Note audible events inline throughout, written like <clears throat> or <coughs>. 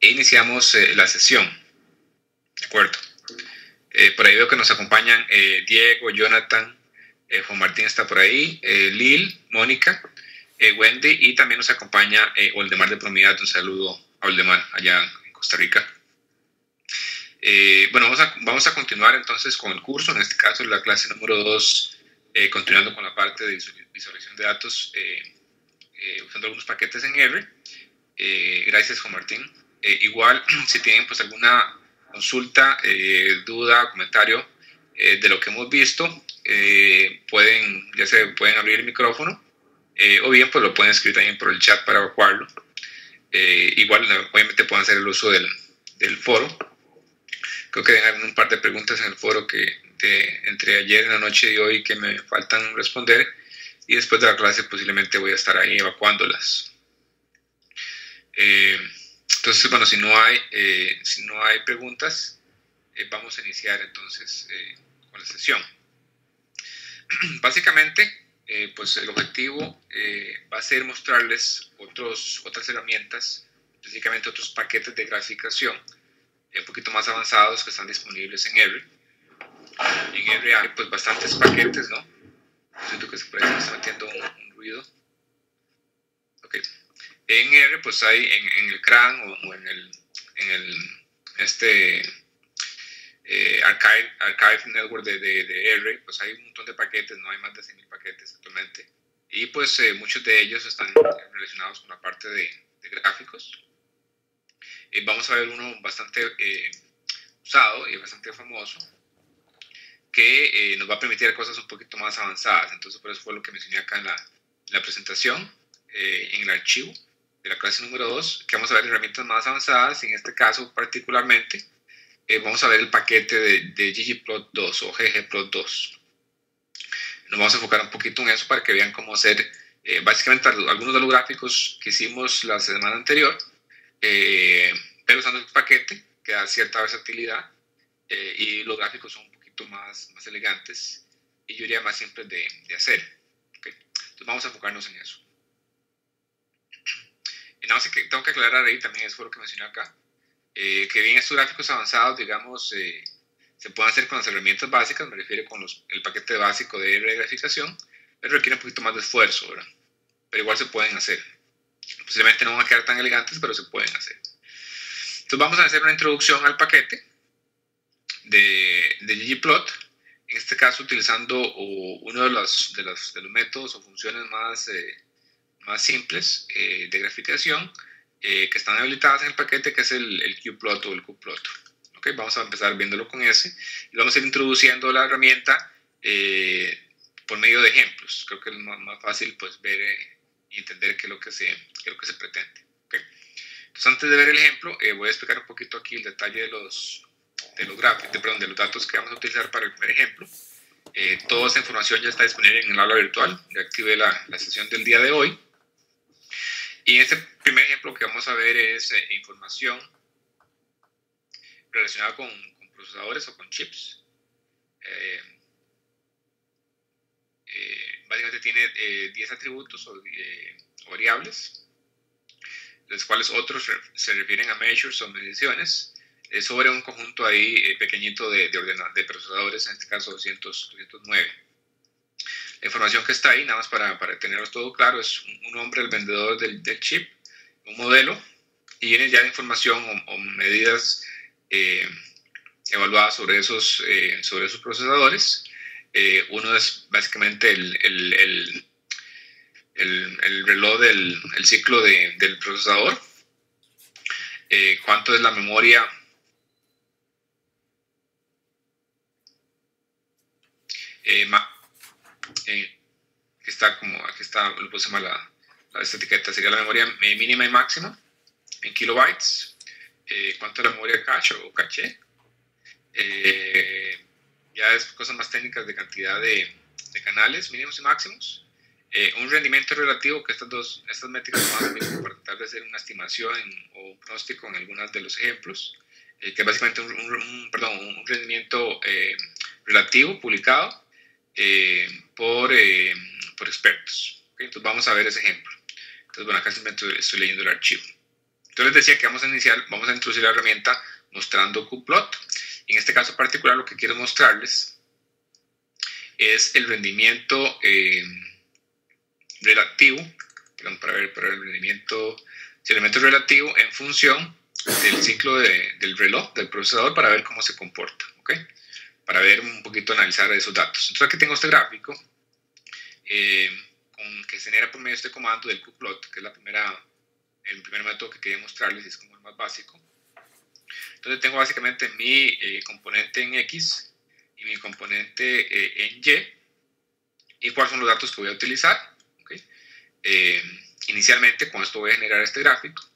e iniciamos la sesión. ¿De acuerdo? por ahí veo que nos acompañan Diego, Jonathan, Juan Martín está por ahí, Lil, Mónica, Wendy y también nos acompaña Oldemar de Promidad. Un saludo a Oldemar allá en Costa Rica. bueno, vamos a, vamos a continuar entonces con el curso, en este caso la clase número 2 eh, continuando con la parte de visualización de datos eh, eh, usando algunos paquetes en R. gracias, Juan Martín. Igual, <clears throat> si tienen pues alguna consulta, duda, comentario de lo que hemos visto, pueden, ya se pueden abrir el micrófono o bien pues lo pueden escribir también por el chat para evacuarlo. igual, obviamente pueden hacer el uso del, del foro. Creo que dejan un par de preguntas en el foro que entre ayer en la noche y hoy que me faltan responder y después de la clase posiblemente voy a estar ahí evacuándolas. Eh, entonces, bueno, si no hay, eh, si no hay preguntas, eh, vamos a iniciar entonces con la sesión. <clears throat> Básicamente, pues el objetivo va a ser mostrarles otros, otras herramientas, específicamente otros paquetes de graficación un poquito más avanzados que están disponibles en R en R hay pues bastantes paquetes, ¿no? Siento que se puede estar metiendo un, ruido. Ok. En R pues hay en, el CRAN o, en el, en el este eh, archive, archive, Network de, de, R, pues hay un montón de paquetes, no hay más de 100.000 paquetes actualmente. Y pues eh, muchos de ellos están relacionados con la parte de, de gráficos. Eh, vamos a ver uno bastante usado y bastante famoso, que eh, nos va a permitir cosas un poquito más avanzadas. Entonces, por eso fue lo que mencioné acá en la, la presentación, eh, en el archivo de la clase número 2, que vamos a ver herramientas más avanzadas, en este caso particularmente, eh, vamos a ver el paquete de, de ggplot2 o ggplot2. Nos vamos a enfocar un poquito en eso para que vean cómo hacer básicamente algunos de los gráficos que hicimos la semana anterior, pero usando el paquete que da cierta versatilidad y los gráficos son más, más elegantes y yo diría más simples de, de hacer. Entonces vamos a enfocarnos en eso. Y nada más que tengo que aclarar ahí también, es por lo que mencioné acá, eh, que bien estos gráficos avanzados, digamos, eh, se pueden hacer con las herramientas básicas, me refiero con los, el paquete básico de graficación, pero requiere un poquito más de esfuerzo, ¿verdad? Pero igual se pueden hacer. Posiblemente no van a quedar tan elegantes, pero se pueden hacer. Entonces vamos a hacer una introducción al paquete de, de ggplot, en este caso utilizando uno de los, de los, de los métodos o funciones más, eh, más simples eh, de graficación eh, que están habilitadas en el paquete, que es el, el qplot o el qplot. Okay, vamos a empezar viéndolo con ese y vamos a ir introduciendo la herramienta por medio de ejemplos. Creo que es más, más fácil pues, ver y entender qué es lo que se, qué es lo que se pretende. Okay. Entonces, antes de ver el ejemplo, voy a explicar un poquito aquí el detalle de los, de los gráficos, de, perdón, de los datos que vamos a utilizar para el primer ejemplo. Eh, toda esa información ya está disponible en el aula virtual. Ya activé la, la, sesión del día de hoy. Y este primer ejemplo que vamos a ver es eh, información relacionada con, procesadores o con chips. Eh, básicamente tiene 10 atributos o, variables, los cuales otros se refieren a measures o mediciones sobre un conjunto ahí eh, pequeñito de, de, de, procesadores, en este caso 200, 209. Información que está ahí, nada más para, para tenerlo todo claro, es un, nombre del vendedor del, del, chip, un modelo, y viene ya la información o, medidas eh, evaluadas sobre esos, eh, sobre esos procesadores. uno es básicamente el, el, el, el reloj del ciclo de, del procesador, cuánto es la memoria eh, eh, aquí está como, aquí está, lo puse mal la, esta etiqueta, sería la memoria eh, mínima y máxima en kilobytes, eh, cuánto es la memoria cache o caché, ya es cosas más técnicas de cantidad de, de canales mínimos y máximos, un rendimiento relativo, que estas dos, estas métricas van a para tratar de hacer una estimación o un pronóstico en algunos de los ejemplos, que es básicamente un, un, perdón, un rendimiento relativo publicado eh, por, eh, por, expertos. Entonces vamos a ver ese ejemplo. Entonces, bueno, acá simplemente estoy leyendo el archivo. Entonces les decía que vamos a iniciar, vamos a introducir la herramienta mostrando qplot. En este caso particular lo que quiero mostrarles es el rendimiento eh, relativo, para ver, para el rendimiento, el elemento relativo en función del ciclo del reloj, del procesador, para ver cómo se comporta, ¿ok? Para ver un poquito, analizar esos datos. Entonces aquí tengo este gráfico eh, con, que se genera por medio de este comando del qplot, que es la primera, el primer método que quería mostrarles, es como el más básico. Entonces tengo básicamente mi eh, componente en X y mi componente eh, en Y y cuáles son los datos que voy a utilizar. Eh, inicialmente con esto voy a generar este gráfico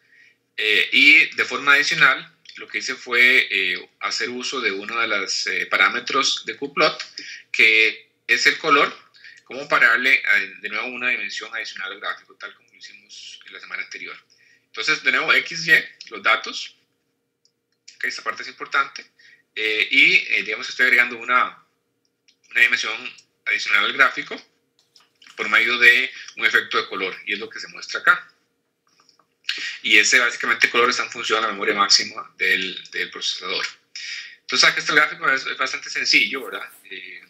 y de forma adicional lo que hice fue hacer uso de uno de los parámetros de qplot que es el color como para darle de nuevo una dimensión adicional al gráfico tal como lo hicimos en la semana anterior. Entonces de nuevo XY, los datos esta parte es importante. Eh, y, eh, digamos, estoy agregando una, una dimensión adicional al gráfico por medio de un efecto de color, y es lo que se muestra acá. Y ese básicamente color está en función de la memoria máxima del, del procesador. Entonces, aquí este gráfico es, bastante sencillo, ¿verdad? Eh,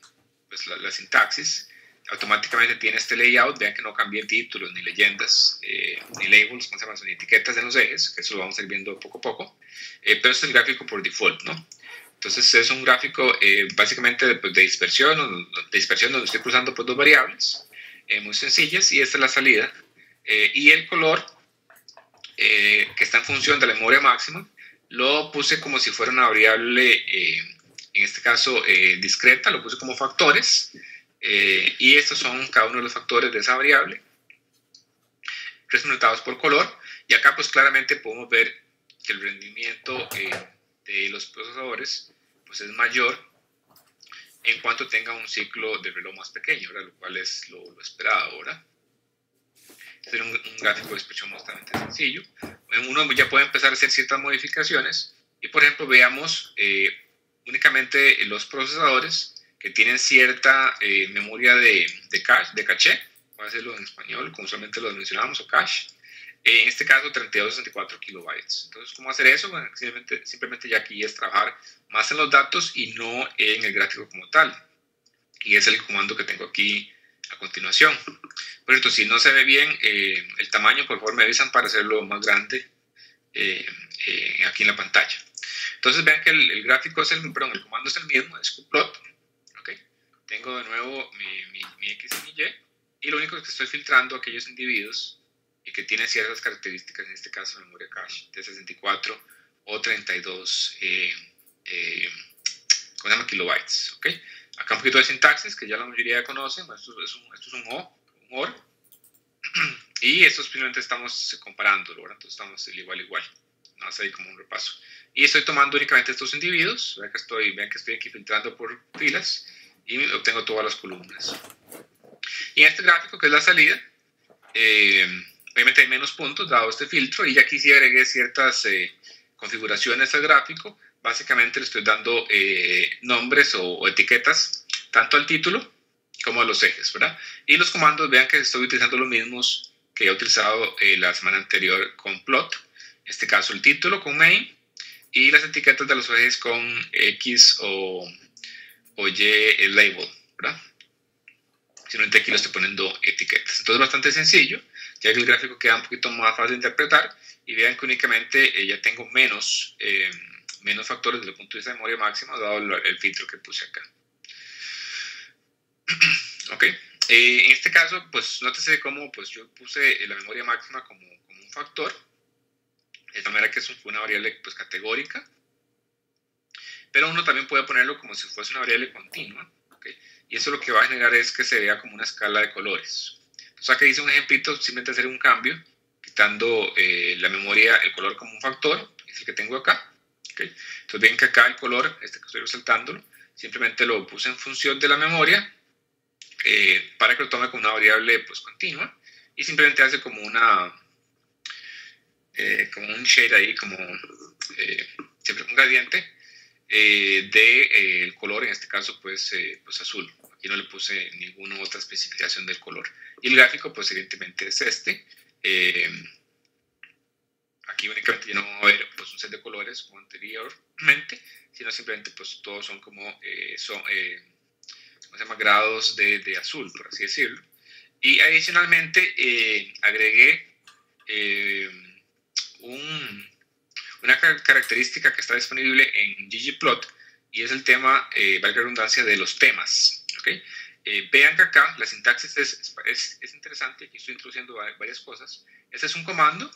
pues la, la, sintaxis automáticamente tiene este layout, vean que no cambié títulos, ni leyendas, eh, ni labels, ¿cómo se llama? Ni etiquetas en los ejes, que eso lo vamos a ir viendo poco a poco, eh, pero este es el gráfico por default, ¿no? Entonces es un gráfico eh, básicamente de, pues, de, dispersión, de dispersión donde estoy cruzando pues, dos variables muy sencillas y esta es la salida. y el color, que está en función de la memoria máxima, lo puse como si fuera una variable, en este caso discreta, lo puse como factores, eh, y estos son cada uno de los factores de esa variable representados por color. Y acá pues claramente podemos ver que el rendimiento eh, de los procesadores pues es mayor en cuanto tenga un ciclo de reloj más pequeño, lo cual es lo, esperado ahora. Este es un, gráfico de expresión bastante sencillo. Uno ya puede empezar a hacer ciertas modificaciones y por ejemplo veamos eh, únicamente los procesadores que tienen cierta eh, memoria de, de, cache, de caché, voy a hacerlo en español, como solamente lo mencionábamos, o cache, en este caso 3264 kilobytes. Entonces, ¿cómo hacer eso? Bueno, simplemente, simplemente ya aquí es trabajar más en los datos y no en el gráfico como tal. Y es el comando que tengo aquí a continuación. Por cierto, si no se ve bien eh, el tamaño, por favor me avisan para hacerlo más grande eh, aquí en la pantalla. Entonces vean que el, gráfico es el, perdón, el comando es el mismo, es qplot, tengo de nuevo mi, mi, X y mi Y, y lo único que estoy filtrando aquellos individuos y que tienen ciertas características, en este caso memoria cache de 64 o 32 eh, eh, ¿cómo se llama? kilobytes. ¿okay? Acá un poquito de sintaxis que ya la mayoría conocen, esto es un, esto es un O, un OR, <clears throat> y esto simplemente estamos comparándolo, ¿verdad? entonces estamos igual igual, no ahí como un repaso. Y estoy tomando únicamente estos individuos, vean que estoy, vean que estoy aquí filtrando por filas, y obtengo todas las columnas. Y en este gráfico, que es la salida, eh, obviamente hay menos puntos dado este filtro y ya aquí sí agregué ciertas eh, configuraciones al gráfico. Básicamente le estoy dando eh, nombres o, etiquetas tanto al título como a los ejes, ¿verdad? Y los comandos, vean que estoy utilizando los mismos que he utilizado la semana anterior con plot. En este caso el título con main y las etiquetas de los ejes con X o oye el label, ¿verdad? Simplemente aquí lo estoy poniendo etiquetas. Entonces, bastante sencillo, ya que el gráfico queda un poquito más fácil de interpretar y vean que únicamente eh, ya tengo menos, eh, menos factores desde el punto de vista de memoria máxima, dado el, filtro que puse acá. <clears throat> ok, eh, en este caso, pues nótese cómo pues, yo puse la memoria máxima como, como un factor, de manera que es una variable pues, categórica, pero uno también puede ponerlo como si fuese una variable continua, y eso lo que va a generar es que se vea como una escala de colores. Entonces aquí dice un ejemplito, simplemente hacer un cambio, quitando eh, la memoria, el color como un factor, es el que tengo acá. Entonces ven que acá el color, este que estoy resaltándolo, simplemente lo puse en función de la memoria eh, para que lo tome como una variable pues, continua y simplemente hace como una eh, como un shade ahí, como siempre un gradiente eh, del de, eh, color, en este caso pues, eh, pues azul. Aquí no le puse ninguna otra especificación del color. Y el gráfico pues evidentemente es este. Aquí únicamente ya no va a haber pues, un set de colores como anteriormente, sino simplemente pues todos son como, eh, son, eh, ¿cómo se llama? grados de, de, azul, por así decirlo. Y adicionalmente eh, agregué un, una característica que está disponible en ggplot y es el tema, valga la redundancia, de los temas. ¿okay? vean que acá la sintaxis es, es, es, interesante, aquí estoy introduciendo varias cosas. Este es un comando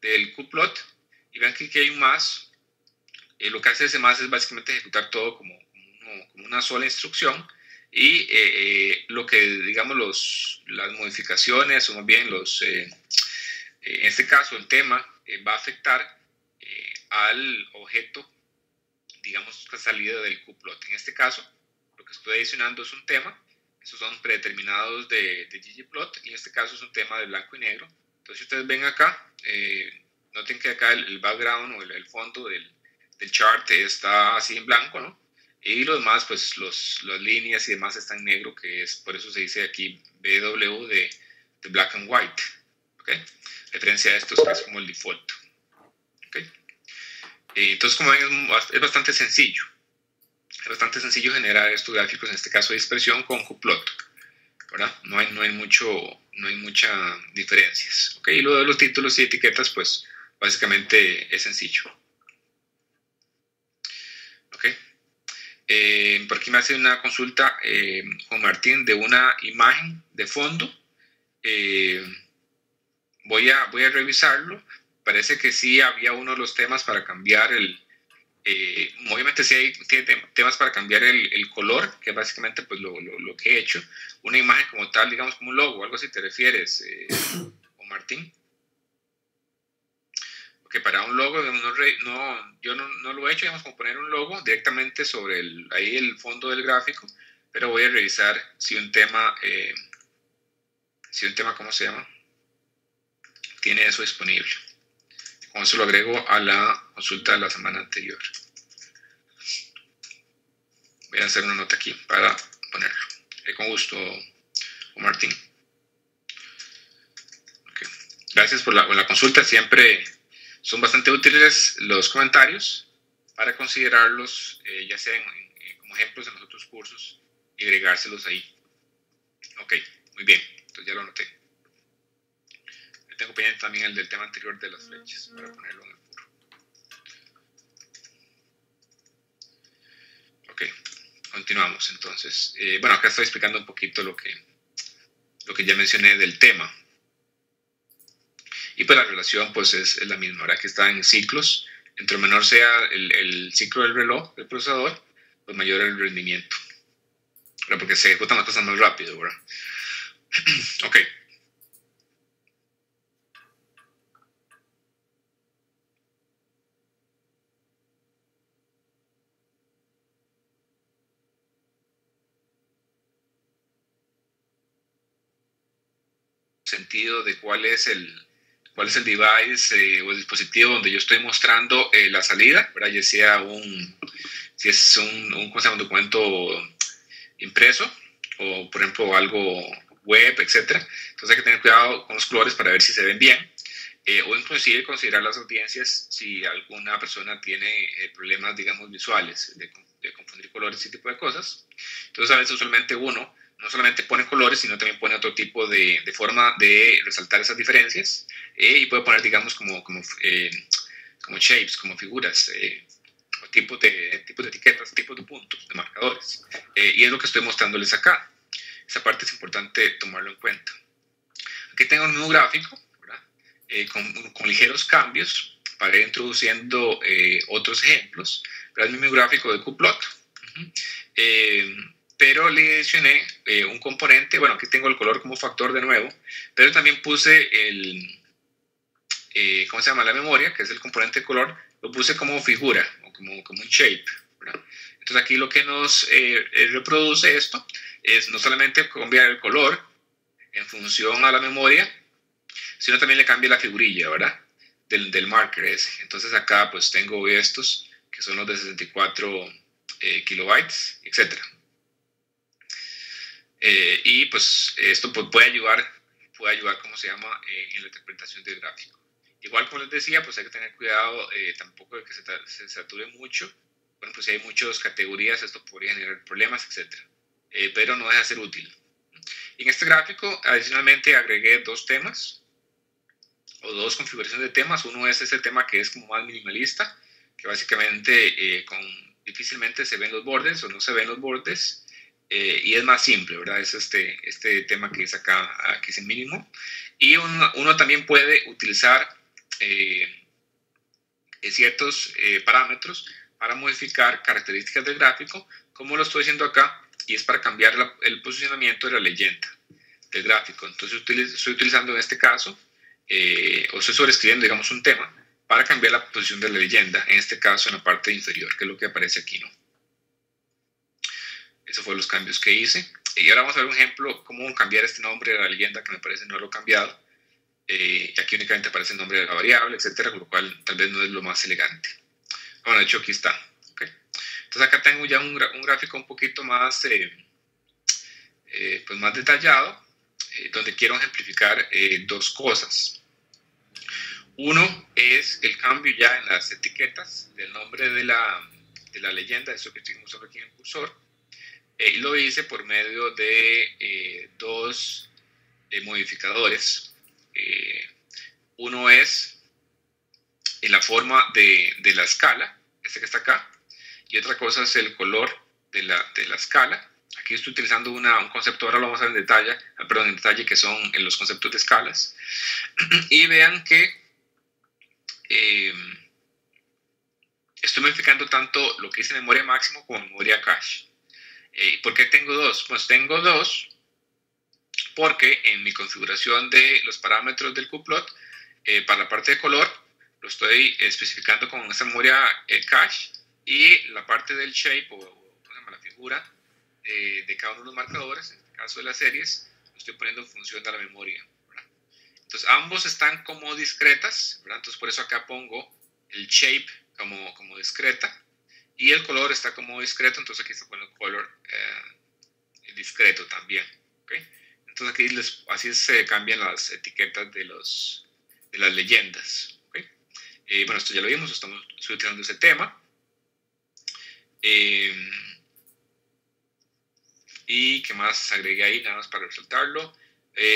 del qplot y vean que aquí hay un más. Eh, lo que hace ese más es básicamente ejecutar todo como, como, una sola instrucción y eh, eh, lo que digamos los, las modificaciones o más bien los, en este caso el tema va a afectar al objeto digamos salida del qplot. En este caso lo que estoy adicionando es un tema, esos son predeterminados de, de ggplot y en este caso es un tema de blanco y negro entonces, ustedes ven acá, eh, noten que acá el, background o el, fondo del, del, chart está así en blanco, ¿no? Y los demás, pues los, las líneas y demás están en negro, que es por eso se dice aquí BW de, de black and white, ¿ok? A estos que es como el default, ¿ok? Entonces, como ven, es, bastante sencillo. Es bastante sencillo generar estos gráficos, en este caso de dispersión, con qplot, ¿verdad? No hay, no hay mucho no hay muchas diferencias. ¿okay? Y lo de los títulos y etiquetas, pues básicamente es sencillo. ¿Okay? Eh, por aquí me hace una consulta eh, Juan Martín de una imagen de fondo. Eh, voy, a, voy a revisarlo. Parece que sí había uno de los temas para cambiar el, eh, obviamente sí hay temas para cambiar el, color, que básicamente pues lo, lo, que he hecho. Una imagen como tal, digamos como un logo, algo así te refieres, eh, o Martín. Porque para un logo, no, yo no, no, lo he hecho, digamos como poner un logo directamente sobre el, ahí el fondo del gráfico, pero voy a revisar si un tema, eh, si un tema, ¿cómo se llama? Tiene eso disponible. Con eso lo agrego a la consulta de la semana anterior. Voy a hacer una nota aquí para ponerlo. Eh, con gusto, Martín. Gracias por la, consulta. Siempre son bastante útiles los comentarios para considerarlos, eh, ya sea como ejemplos en los otros cursos y agregárselos ahí. Ok, muy bien. Entonces ya lo noté tengo pendiente también el del tema anterior de las flechas, para ponerlo en el foro. Ok, continuamos entonces. Eh, bueno, acá estoy explicando un poquito lo que, lo que ya mencioné del tema. Y pues la relación pues es, es la misma, ahora que está en ciclos. Entre menor sea el, el, ciclo del reloj, del procesador, pues mayor el rendimiento. Porque se ejecutan las cosas más rápido, ¿verdad? <clears throat> ok. Sentido de cuál es el, cuál es el device eh, o el dispositivo donde yo estoy mostrando eh, la salida, ¿verdad? ya sea un, si es un, un, un documento impreso o, por ejemplo, algo web, etcétera. Entonces hay que tener cuidado con los colores para ver si se ven bien. Eh, o inclusive considerar las audiencias si alguna persona tiene problemas, digamos, visuales, de, de, confundir colores, ese tipo de cosas. Entonces, a veces usualmente uno no solamente pone colores, sino también pone otro tipo de, de forma de resaltar esas diferencias eh, y puede poner, digamos, como, como, eh, como shapes, como figuras, eh, tipos de, tipos de etiquetas, tipos de puntos, de marcadores. y es lo que estoy mostrándoles acá. Esa parte es importante tomarlo en cuenta. Aquí tengo un nuevo gráfico, con, con, ligeros cambios para ir introduciendo otros ejemplos. Pero es el mismo gráfico de qplot. Pero le adicioné eh, un componente, bueno, aquí tengo el color como factor de nuevo, pero también puse el, eh, ¿cómo se llama? La memoria, que es el componente de color, lo puse como figura, o como, como un shape. Entonces aquí lo que nos eh, reproduce esto es no solamente cambiar el color en función a la memoria, sino también le cambia la figurilla, ¿verdad? Del, del marker ese. Entonces acá pues tengo estos, que son los de 64 kilobytes, etcétera. Eh, y pues esto pues, puede ayudar, puede ayudar, ¿cómo se llama?, eh, en la interpretación del gráfico. Igual como les decía, pues hay que tener cuidado eh, tampoco de que se, se, sature mucho. Por ejemplo, si hay muchas categorías, esto podría generar problemas, etc. Eh, pero no deja de ser útil. En este gráfico, adicionalmente, agregué dos temas o dos configuraciones de temas. Uno es este tema que es como más minimalista, que básicamente con, difícilmente se ven los bordes o no se ven los bordes. Eh, y es más simple, ¿verdad? Es este, este tema que es acá, que es el mínimo. Y uno, uno también puede utilizar eh, ciertos eh, parámetros para modificar características del gráfico, como lo estoy haciendo acá, y es para cambiar el posicionamiento de la leyenda del gráfico. Entonces estoy utilizando en este caso, o estoy sobreescribiendo, digamos, un tema para cambiar la posición de la leyenda, en este caso en la parte inferior, que es lo que aparece aquí, ¿no? Esos fueron los cambios que hice. Y ahora vamos a ver un ejemplo, cómo cambiar este nombre de la leyenda, que me parece no lo he cambiado. Eh, aquí únicamente aparece el nombre de la variable, etcétera, con lo cual tal vez no es lo más elegante. Bueno, de hecho aquí está. Entonces acá tengo ya un, un, gráfico un poquito más, eh, eh, pues más detallado, donde quiero ejemplificar dos cosas. Uno es el cambio ya en las etiquetas del nombre de la, de la leyenda, eso que mostrando aquí en el cursor eh, lo hice por medio de eh, dos eh, modificadores. uno es en la forma de, de, la escala, este que está acá, y otra cosa es el color de la, de la escala. Aquí estoy utilizando una, un concepto, ahora lo vamos a ver en detalle, ah, perdón, en detalle, que son en los conceptos de escalas. <clears throat> y vean que estoy modificando tanto lo que dice memoria máximo como memoria cache. Eh, ¿Por qué tengo dos? Pues tengo dos porque en mi configuración de los parámetros del qplot, eh, para la parte de color, lo estoy especificando con esta memoria eh, cache y la parte del shape o, la figura de cada uno de los marcadores, en este caso de las series, lo estoy poniendo en función de la memoria. Entonces ambos están como discretas, entonces por eso acá pongo el shape como, como discreta y el color está como discreto, entonces aquí está poniendo color eh, discreto también. ¿okay? Entonces aquí les, así se cambian las etiquetas de, los, de las leyendas. ¿okay? Eh, bueno, esto ya lo vimos, estamos utilizando ese tema. Eh, y qué más agregué ahí, nada más para resaltarlo.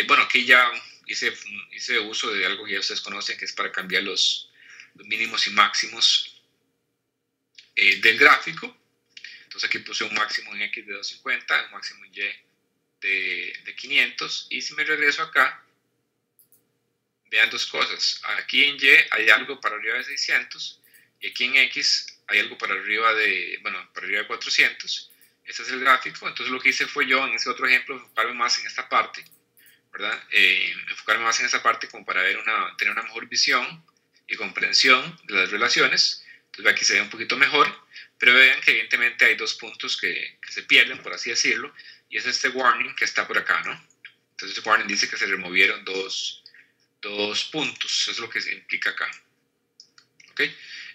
bueno, aquí ya hice, hice uso de algo que ya ustedes conocen, que es para cambiar los, los mínimos y máximos eh, del gráfico. Entonces aquí puse un máximo en X de 250, un máximo en Y de, de 500. Y si me regreso acá, vean dos cosas. Aquí en Y hay algo para arriba de 600 y aquí en X hay algo para arriba de, bueno, para arriba de 400. Este es el gráfico. Entonces lo que hice fue yo en ese otro ejemplo enfocarme más en esta parte, ¿verdad? Eh, enfocarme más en esa parte como para ver una, tener una mejor visión y comprensión de las relaciones entonces aquí se ve un poquito mejor, pero vean que evidentemente hay dos puntos que, se pierden, por así decirlo, y es este warning que está por acá, ¿no? Entonces warning dice que se removieron dos, dos puntos, eso es lo que se implica acá. ¿Ok?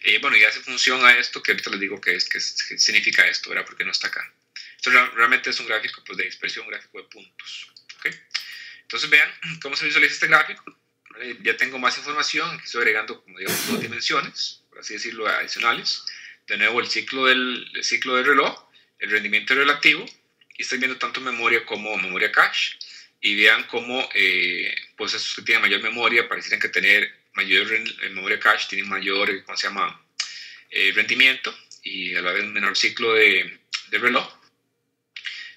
Eh, bueno, y hace función a esto, que ahorita les digo que, es, que, significa esto, ¿verdad? Porque no está acá. Esto realmente es un gráfico pues, de expresión, un gráfico de puntos. ¿Ok? Entonces vean cómo se visualiza este gráfico. Ya tengo más información, aquí estoy agregando, como digamos, dos dimensiones así decirlo, adicionales. De nuevo, el ciclo del, ciclo del reloj, el rendimiento relativo, y estoy viendo tanto memoria como memoria cache. Y vean cómo, eh, pues esos que tienen mayor memoria parecieran que tener mayor eh, memoria cache tienen mayor, eh, ¿cómo se llama? rendimiento y a la vez un menor ciclo de, de reloj.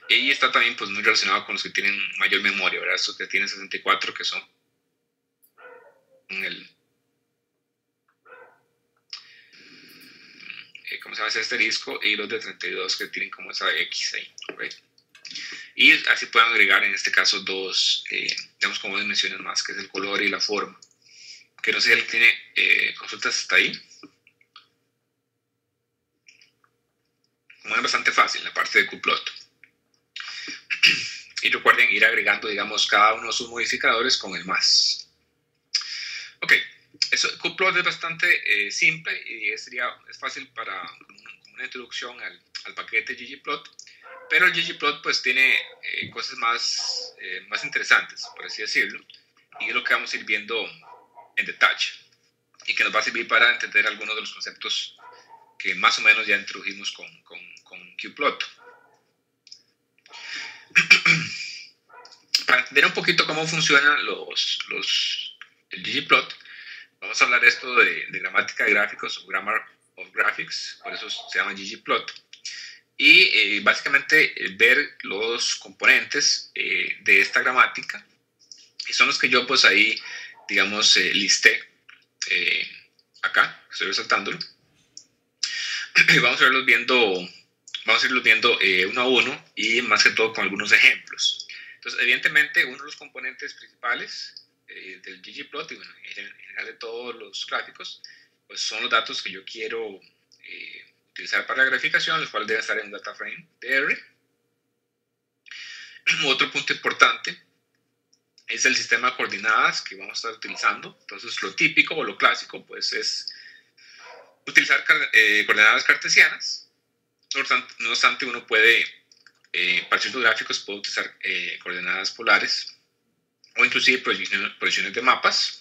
Y está también pues muy relacionado con los que tienen mayor memoria, ¿verdad? Estos que tienen 64 que son en el ¿cómo se llama ese asterisco? Y los de 32 que tienen como esa X ahí. Y así pueden agregar en este caso dos, eh, digamos como dimensiones más, que es el color y la forma. Que no sé si alguien tiene eh, consultas hasta ahí. Como es bastante fácil la parte de qplot. <clears throat> Y recuerden ir agregando, digamos, cada uno de sus modificadores con el más. Ok, eso, qplot es bastante eh, simple y sería, es fácil para una introducción al, al, paquete ggplot, pero el ggplot pues tiene eh, cosas más, eh, más interesantes, por así decirlo, y es lo que vamos a ir viendo en detalle. y que nos va a servir para entender algunos de los conceptos que más o menos ya introdujimos con, con, con qplot. <clears throat> para entender un poquito cómo funcionan los, los, el ggplot, vamos a hablar esto de, de gramática de gráficos o grammar of graphics, por eso se llama ggplot. Y eh, básicamente eh, ver los componentes eh, de esta gramática y son los que yo pues ahí digamos listé acá estoy resaltándolo. <clears throat> Vamos a verlos viendo vamos a irlos viendo uno a uno y más que todo con algunos ejemplos. Entonces evidentemente uno de los componentes principales del ggplot y bueno, en general de todos los gráficos pues son los datos que yo quiero utilizar para la graficación, los cuales deben estar en un data frame de R. <clears throat> Otro punto importante es el sistema de coordenadas que vamos a estar utilizando. Entonces, lo típico o lo clásico, pues, es utilizar eh, coordenadas cartesianas. No obstante, uno puede, eh, para ciertos gráficos, puede utilizar eh, coordenadas polares o inclusive proyecciones de mapas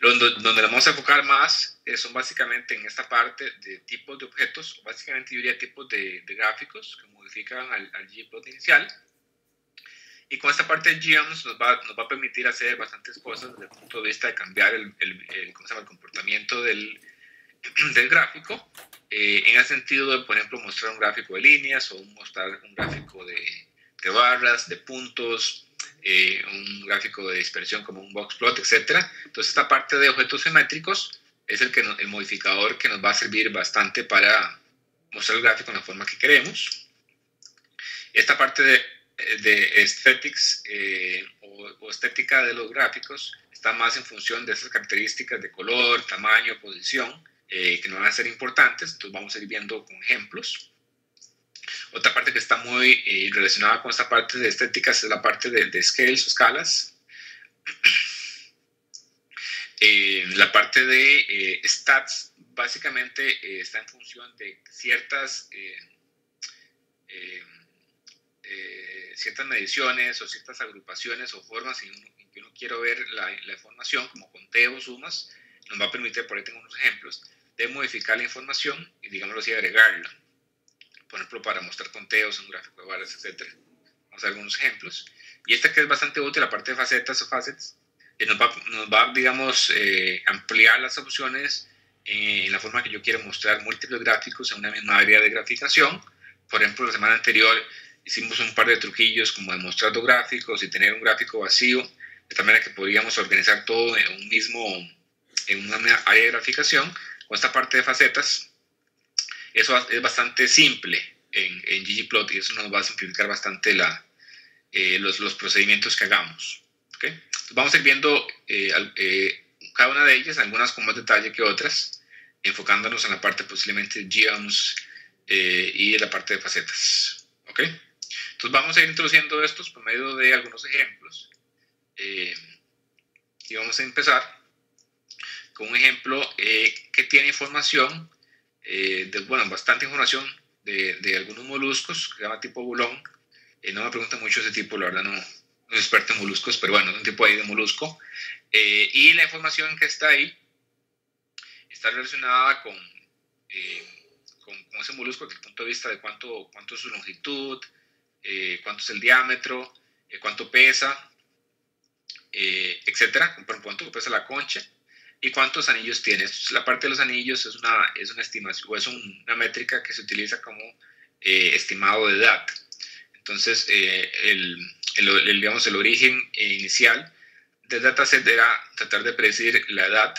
donde, donde vamos a enfocar más eh, son básicamente en esta parte de tipos de objetos, básicamente yo diría tipos de, de gráficos que modifican al, al ggplot inicial. Y con esta parte de geoms nos va, nos va a permitir hacer bastantes cosas desde el punto de vista de cambiar el, el, ¿cómo se llama? el comportamiento del, <clears throat> del gráfico, eh, en el sentido de, por ejemplo, mostrar un gráfico de líneas o mostrar un gráfico de, de barras, de puntos, eh, un gráfico de dispersión como un boxplot, etc. Entonces esta parte de objetos geométricos es el, que el modificador que nos va a servir bastante para mostrar el gráfico en la forma que queremos. Esta parte de, de eh, o, estética de los gráficos está más en función de esas características de color, tamaño, posición, eh, que nos van a ser importantes. Entonces vamos a ir viendo con ejemplos. Otra parte que está muy eh, relacionada con esta parte de estética es la parte de, scales o escalas. <clears throat> Eh, la parte de eh, stats básicamente está en función de ciertas, ciertas mediciones o ciertas agrupaciones o formas en, que uno quiere ver la, la, información, como conteos, sumas, nos va a permitir, por ahí tengo unos ejemplos, de modificar la información y, digámoslo así, agregarla por ejemplo, para mostrar conteos, un gráfico de barras, etc. Vamos a ver algunos ejemplos. Y esta que es bastante útil, la parte de facetas o facets, eh, nos, va, nos, va, digamos, eh, ampliar las opciones eh, en la forma que yo quiero mostrar múltiples gráficos en una misma área de graficación. Por ejemplo, la semana anterior hicimos un par de truquillos como demostrar dos gráficos y tener un gráfico vacío, de tal manera que podríamos organizar todo en un mismo, en una área de graficación. Con esta parte de facetas, eso es bastante simple en, en ggplot y eso nos va a simplificar bastante la, eh, los, los, procedimientos que hagamos. ¿okay? vamos a ir viendo eh, eh, cada una de ellas, algunas con más detalle que otras, enfocándonos en la parte posiblemente geoms y en la parte de facetas. ¿okay? Entonces vamos a ir introduciendo estos por medio de algunos ejemplos. y vamos a empezar con un ejemplo que tiene información eh, de, bueno, bastante información de, de, algunos moluscos que se llama tipo bulón. Eh, no me preguntan mucho ese tipo, la verdad no, no soy experto en moluscos, pero bueno, es un tipo ahí de molusco. Eh, y la información que está ahí está relacionada con, con, con, ese molusco desde el punto de vista de cuánto, cuánto es su longitud, cuánto es el diámetro, cuánto pesa, etcétera, por cuánto pesa la concha ¿Y cuántos anillos tiene? La parte de los anillos es una, es una estimación o es una métrica que se utiliza como eh, estimado de edad. Entonces, eh, el, el, digamos, el origen inicial del dataset era tratar de predecir la edad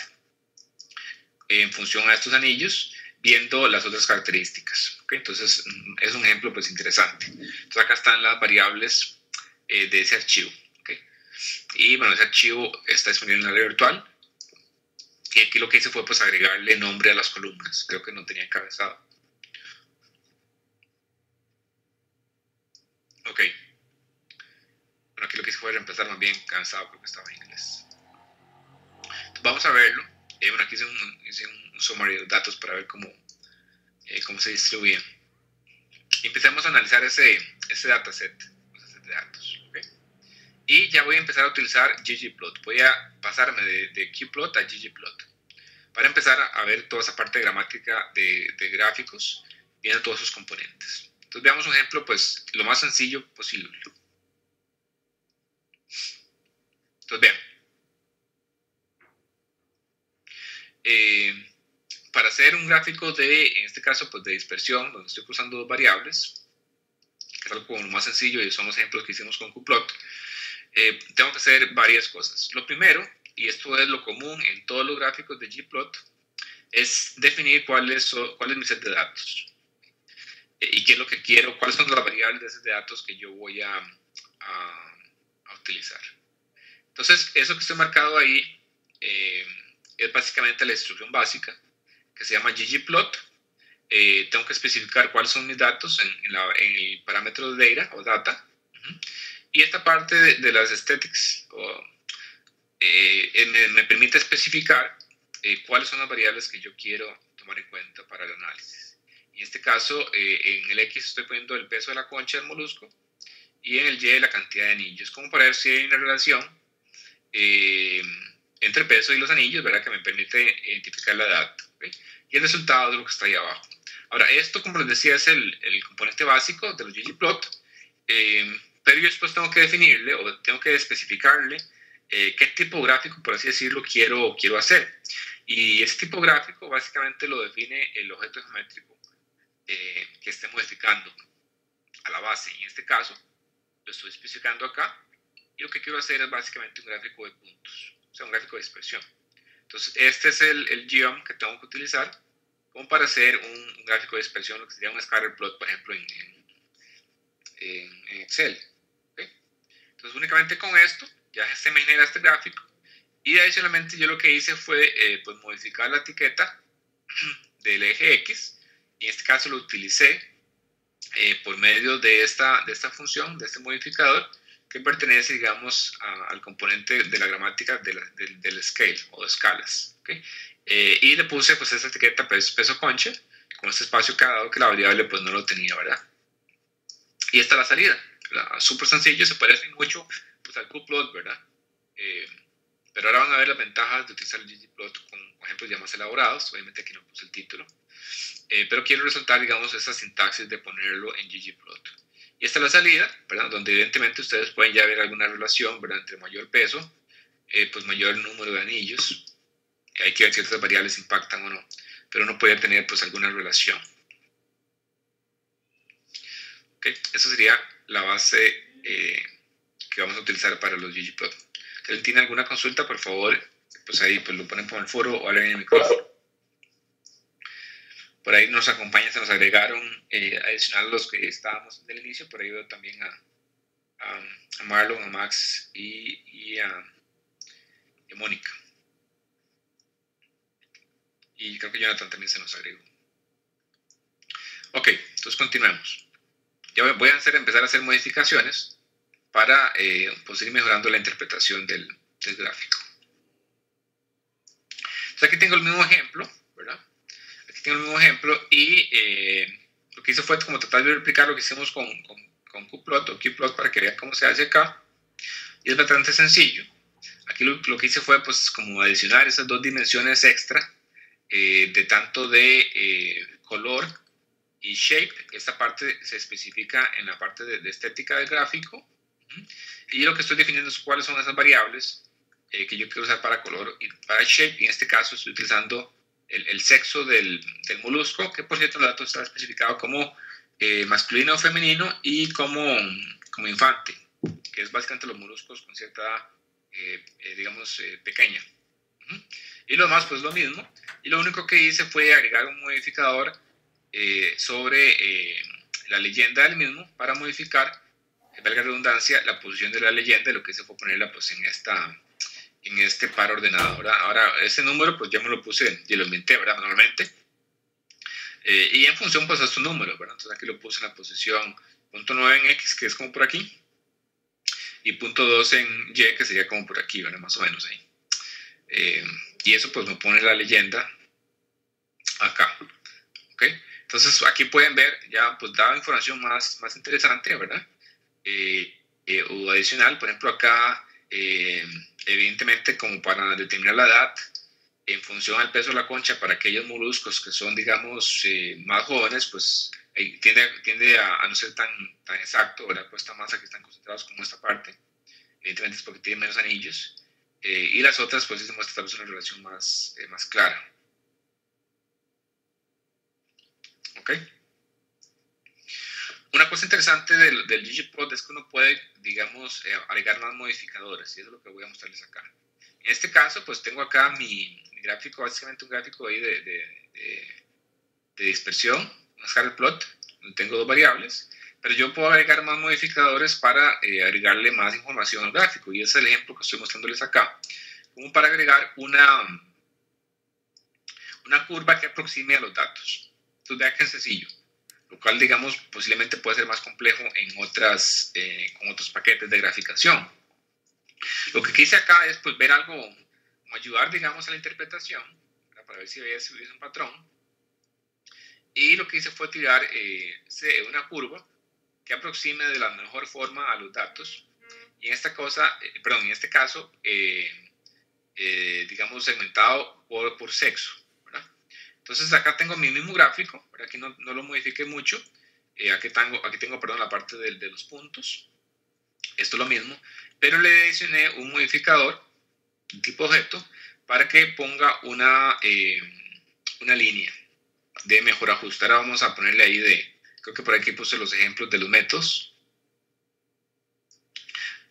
en función a estos anillos, viendo las otras características. Entonces, mm, es un ejemplo pues, interesante. Entonces, acá están las variables eh, de ese archivo. Y bueno, ese archivo está disponible en la red virtual y aquí lo que hice fue pues agregarle nombre a las columnas. Creo que no tenía encabezado. Ok. Bueno, aquí lo que hice fue reemplazar más bien cansado porque estaba en inglés. Vamos a verlo. Eh, bueno, aquí hice un, hice un, summary de datos para ver cómo, eh, cómo se distribuye. Y empecemos a analizar ese, ese dataset, ese set de datos. Y ya voy a empezar a utilizar ggplot. Voy a pasarme de, de qplot a ggplot para empezar a ver toda esa parte de gramática de, de gráficos, viendo todos sus componentes. Entonces veamos un ejemplo, pues lo más sencillo posible. Entonces vean. Eh, para hacer un gráfico de, en este caso, pues de dispersión, donde estoy cruzando dos variables, que es algo como lo más sencillo y son los ejemplos que hicimos con qplot, eh, tengo que hacer varias cosas. Lo primero, y esto es lo común en todos los gráficos de ggplot, es definir cuál es, cuál es mi set de datos eh, y qué es lo que quiero, cuáles son las variables de ese de datos que yo voy a, a, utilizar. Entonces, eso que estoy marcado ahí eh, es básicamente la instrucción básica que se llama ggplot. Eh, tengo que especificar cuáles son mis datos en, el parámetro de data o data. Y esta parte de, las aesthetics me, me, permite especificar cuáles son las variables que yo quiero tomar en cuenta para el análisis. En este caso, eh, en el X estoy poniendo el peso de la concha del molusco y en el Y la cantidad de anillos, como para ver si hay una relación eh, entre peso y los anillos, ¿verdad? Que me permite identificar la edad. Y el resultado de lo que está ahí abajo. Ahora, esto, como les decía, es el, el componente básico de los ggplot, eh, pero yo después tengo que definirle o tengo que especificarle qué tipo gráfico, por así decirlo, quiero, quiero hacer. Y ese tipo gráfico básicamente lo define el objeto geométrico eh, que esté modificando a la base. En este caso, lo estoy especificando acá. Y lo que quiero hacer es básicamente un gráfico de puntos, o sea, un gráfico de expresión. Entonces, este es el, el geom que tengo que utilizar como para hacer un, gráfico de expresión, lo que sería un scatter plot, por ejemplo, en, en, Excel. Entonces, únicamente con esto ya se me genera este gráfico. Y adicionalmente yo lo que hice fue eh, pues modificar la etiqueta <clears throat> del eje X en este caso lo utilicé eh, por medio de esta, de esta función, de este modificador, que pertenece, digamos, al componente de la gramática del scale o de escalas. Eh, y le puse pues esta etiqueta peso, peso concha, con este espacio cada dado que la variable pues no lo tenía, ¿verdad? Y esta es la salida. Súper sencillo, se parece mucho pues, al qplot, ¿verdad? Eh, pero ahora van a ver las ventajas de utilizar el ggplot con ejemplos ya más elaborados. Obviamente aquí no puse el título. Eh, pero quiero resaltar, digamos, esta sintaxis de ponerlo en ggplot. Y esta es la salida, ¿verdad? Donde evidentemente ustedes pueden ya ver alguna relación, ¿verdad? Entre mayor peso, eh, pues mayor número de anillos. Hay que ver si estas variables impactan o no. Pero uno puede tener, pues, alguna relación. ¿Ok? Esa sería la base eh, que vamos a utilizar para los ggplot. Si alguien tiene alguna consulta, por favor, pues ahí pues lo ponen por el foro o hablan en el micrófono. Por ahí nos acompañan, se nos agregaron eh, adicional los que estábamos del inicio, por ahí veo también a, a, Marlon, a Max y, a, Mónica. Y creo que Jonathan también se nos agregó. Ok, entonces continuemos. Ya voy a hacer, empezar a hacer modificaciones para eh, pues ir mejorando la interpretación del, del gráfico. Entonces aquí tengo el mismo ejemplo, ¿verdad? tengo el mismo ejemplo y eh, lo que hice fue como tratar de replicar lo que hicimos con, con, con qplot o qplot para que vean cómo se hace acá. Y es bastante sencillo. Aquí lo, lo que hice fue pues como adicionar esas dos dimensiones extra eh, de tanto de eh, color y shape. Esta parte se especifica en la parte de, estética del gráfico. Y lo que estoy definiendo es cuáles son esas variables que yo quiero usar para color y para shape. Y en este caso estoy utilizando el, sexo del, del, molusco, que por cierto el dato está especificado como eh, masculino o femenino y como, como infante, que es básicamente los moluscos con cierta eh, eh, digamos, pequeña. Y lo demás, pues lo mismo. Y lo único que hice fue agregar un modificador sobre la leyenda del mismo para modificar, valga redundancia, la posición de la leyenda. Lo que hice fue ponerla pues en esta en este par ordenado. Ahora, ese número pues ya me lo puse y lo inventé, ¿verdad? Normalmente. Eh, y en función pues a su número, ¿verdad? Entonces aquí lo puse en la posición punto 9 en X, que es como por aquí, y punto 2 en Y, que sería como por aquí, ¿verdad? Más o menos ahí. Eh, y eso pues me pone la leyenda acá. ¿Ok? Entonces aquí pueden ver, ya pues daba información más, más interesante, ¿verdad? Eh, eh, o adicional. Por ejemplo, acá, eh, evidentemente, como para determinar la edad, en función del peso de la concha, para aquellos moluscos que son, digamos, más jóvenes, pues tiende, tiende a, no ser tan, tan exacto, ¿verdad? Cuesta más a que están concentrados como esta parte. Evidentemente es porque tienen menos anillos. y las otras, pues, se muestra tal vez una relación más, más clara. ¿Ok? Una cosa interesante del, del es que uno puede, digamos, eh, agregar más modificadores, y eso es lo que voy a mostrarles acá. En este caso, pues tengo acá mi, gráfico, básicamente un gráfico ahí de, de, de, dispersión, un scatter plot, donde tengo dos variables, pero yo puedo agregar más modificadores para eh, agregarle más información al gráfico, y ese es el ejemplo que estoy mostrándoles acá, como para agregar una, una curva que aproxime a los datos. Vean que es sencillo lo cual, digamos, posiblemente puede ser más complejo en otras, eh, con otros paquetes de graficación. Lo que quise acá es pues, ver algo, como ayudar, digamos, a la interpretación, para ver si veis un patrón. Y lo que hice fue tirar eh, una curva que aproxime de la mejor forma a los datos. Y en esta cosa, eh, perdón, en este caso, digamos, segmentado por, por sexo. Entonces acá tengo mi mismo gráfico, aquí no, no lo modifique mucho. Eh, aquí, tengo, aquí tengo, perdón, la parte de, los puntos. Esto es lo mismo, pero le adicioné un modificador, tipo objeto, para que ponga una, eh, una línea de mejor ajuste. Ahora vamos a ponerle ahí de, creo que por aquí puse los ejemplos de los métodos.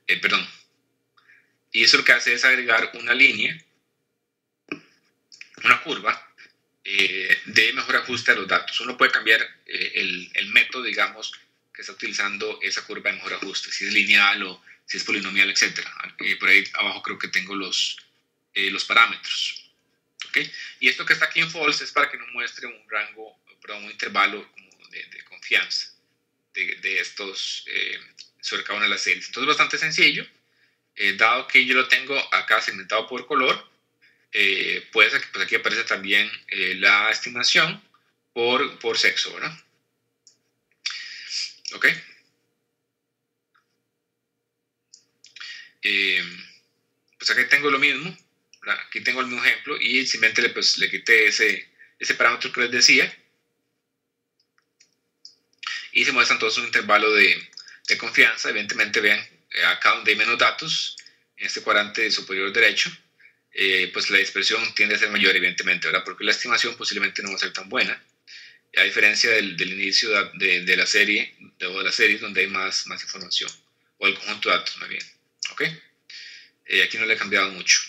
Eh, perdón. Y eso lo que hace es agregar una línea, una curva, eh, de mejor ajuste a los datos. Uno puede cambiar eh, el, el, método, digamos, que está utilizando esa curva de mejor ajuste, si es lineal o si es polinomial, etc. Eh, por ahí abajo creo que tengo los, los parámetros. ¿okay? Y esto que está aquí en false es para que nos muestre un rango, perdón, un intervalo de, de, confianza de, de estos sobre cada una de las series. Entonces, bastante sencillo. dado que yo lo tengo acá segmentado por color, eh, pues, pues aquí aparece también eh, la estimación por, por sexo, ¿verdad? ¿Ok? Eh, pues aquí tengo lo mismo, aquí tengo el mismo ejemplo y simplemente le, pues, le quité ese, ese parámetro que les decía y se muestra entonces un intervalo de, de confianza, evidentemente vean eh, acá donde hay menos datos, en este cuadrante superior derecho, eh, pues la dispersión tiende a ser mayor, evidentemente, ¿verdad? Porque la estimación posiblemente no va a ser tan buena, a diferencia del, del inicio de, de, la serie, de, de donde hay más, más información, o el conjunto de datos, más bien, ¿ok? Eh, aquí no le he cambiado mucho.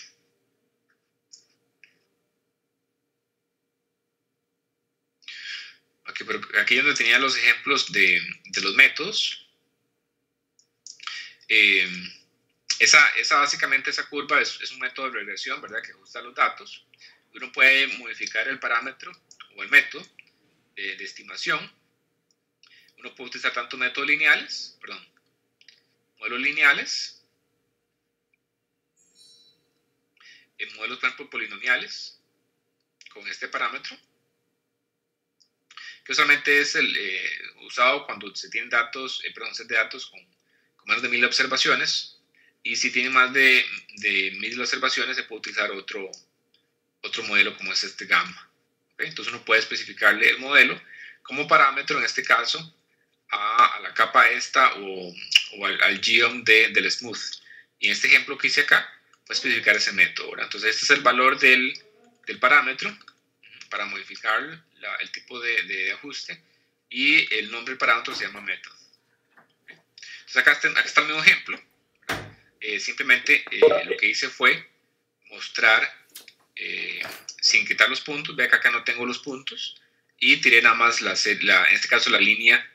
Aquí, pero aquí donde tenía los ejemplos de, de los métodos, eh, esa, esa básicamente, esa curva es, un método de regresión, ¿verdad? Que ajusta los datos. Uno puede modificar el parámetro o el método de, estimación. Uno puede utilizar tanto métodos lineales, perdón, modelos lineales, en modelos, por polinomiales, con este parámetro, que usualmente es el, eh, usado cuando se tienen datos, eh, perdón, de datos con, con menos de mil observaciones, y si tiene más de, de mil observaciones, se puede utilizar otro, otro modelo como es este gamma. Entonces uno puede especificarle el modelo como parámetro, en este caso, a, a la capa esta o, o al, al, geom de, del smooth. Y en este ejemplo que hice acá, puedo especificar ese método. ¿verdad? Entonces este es el valor del, del parámetro para modificar la, el tipo de, de, ajuste y el nombre del parámetro se llama método. Entonces acá está, acá está el mismo ejemplo eh, simplemente eh, lo que hice fue mostrar eh, sin quitar los puntos, ve que acá no tengo los puntos, y tiré nada más, la, la, en este caso, la línea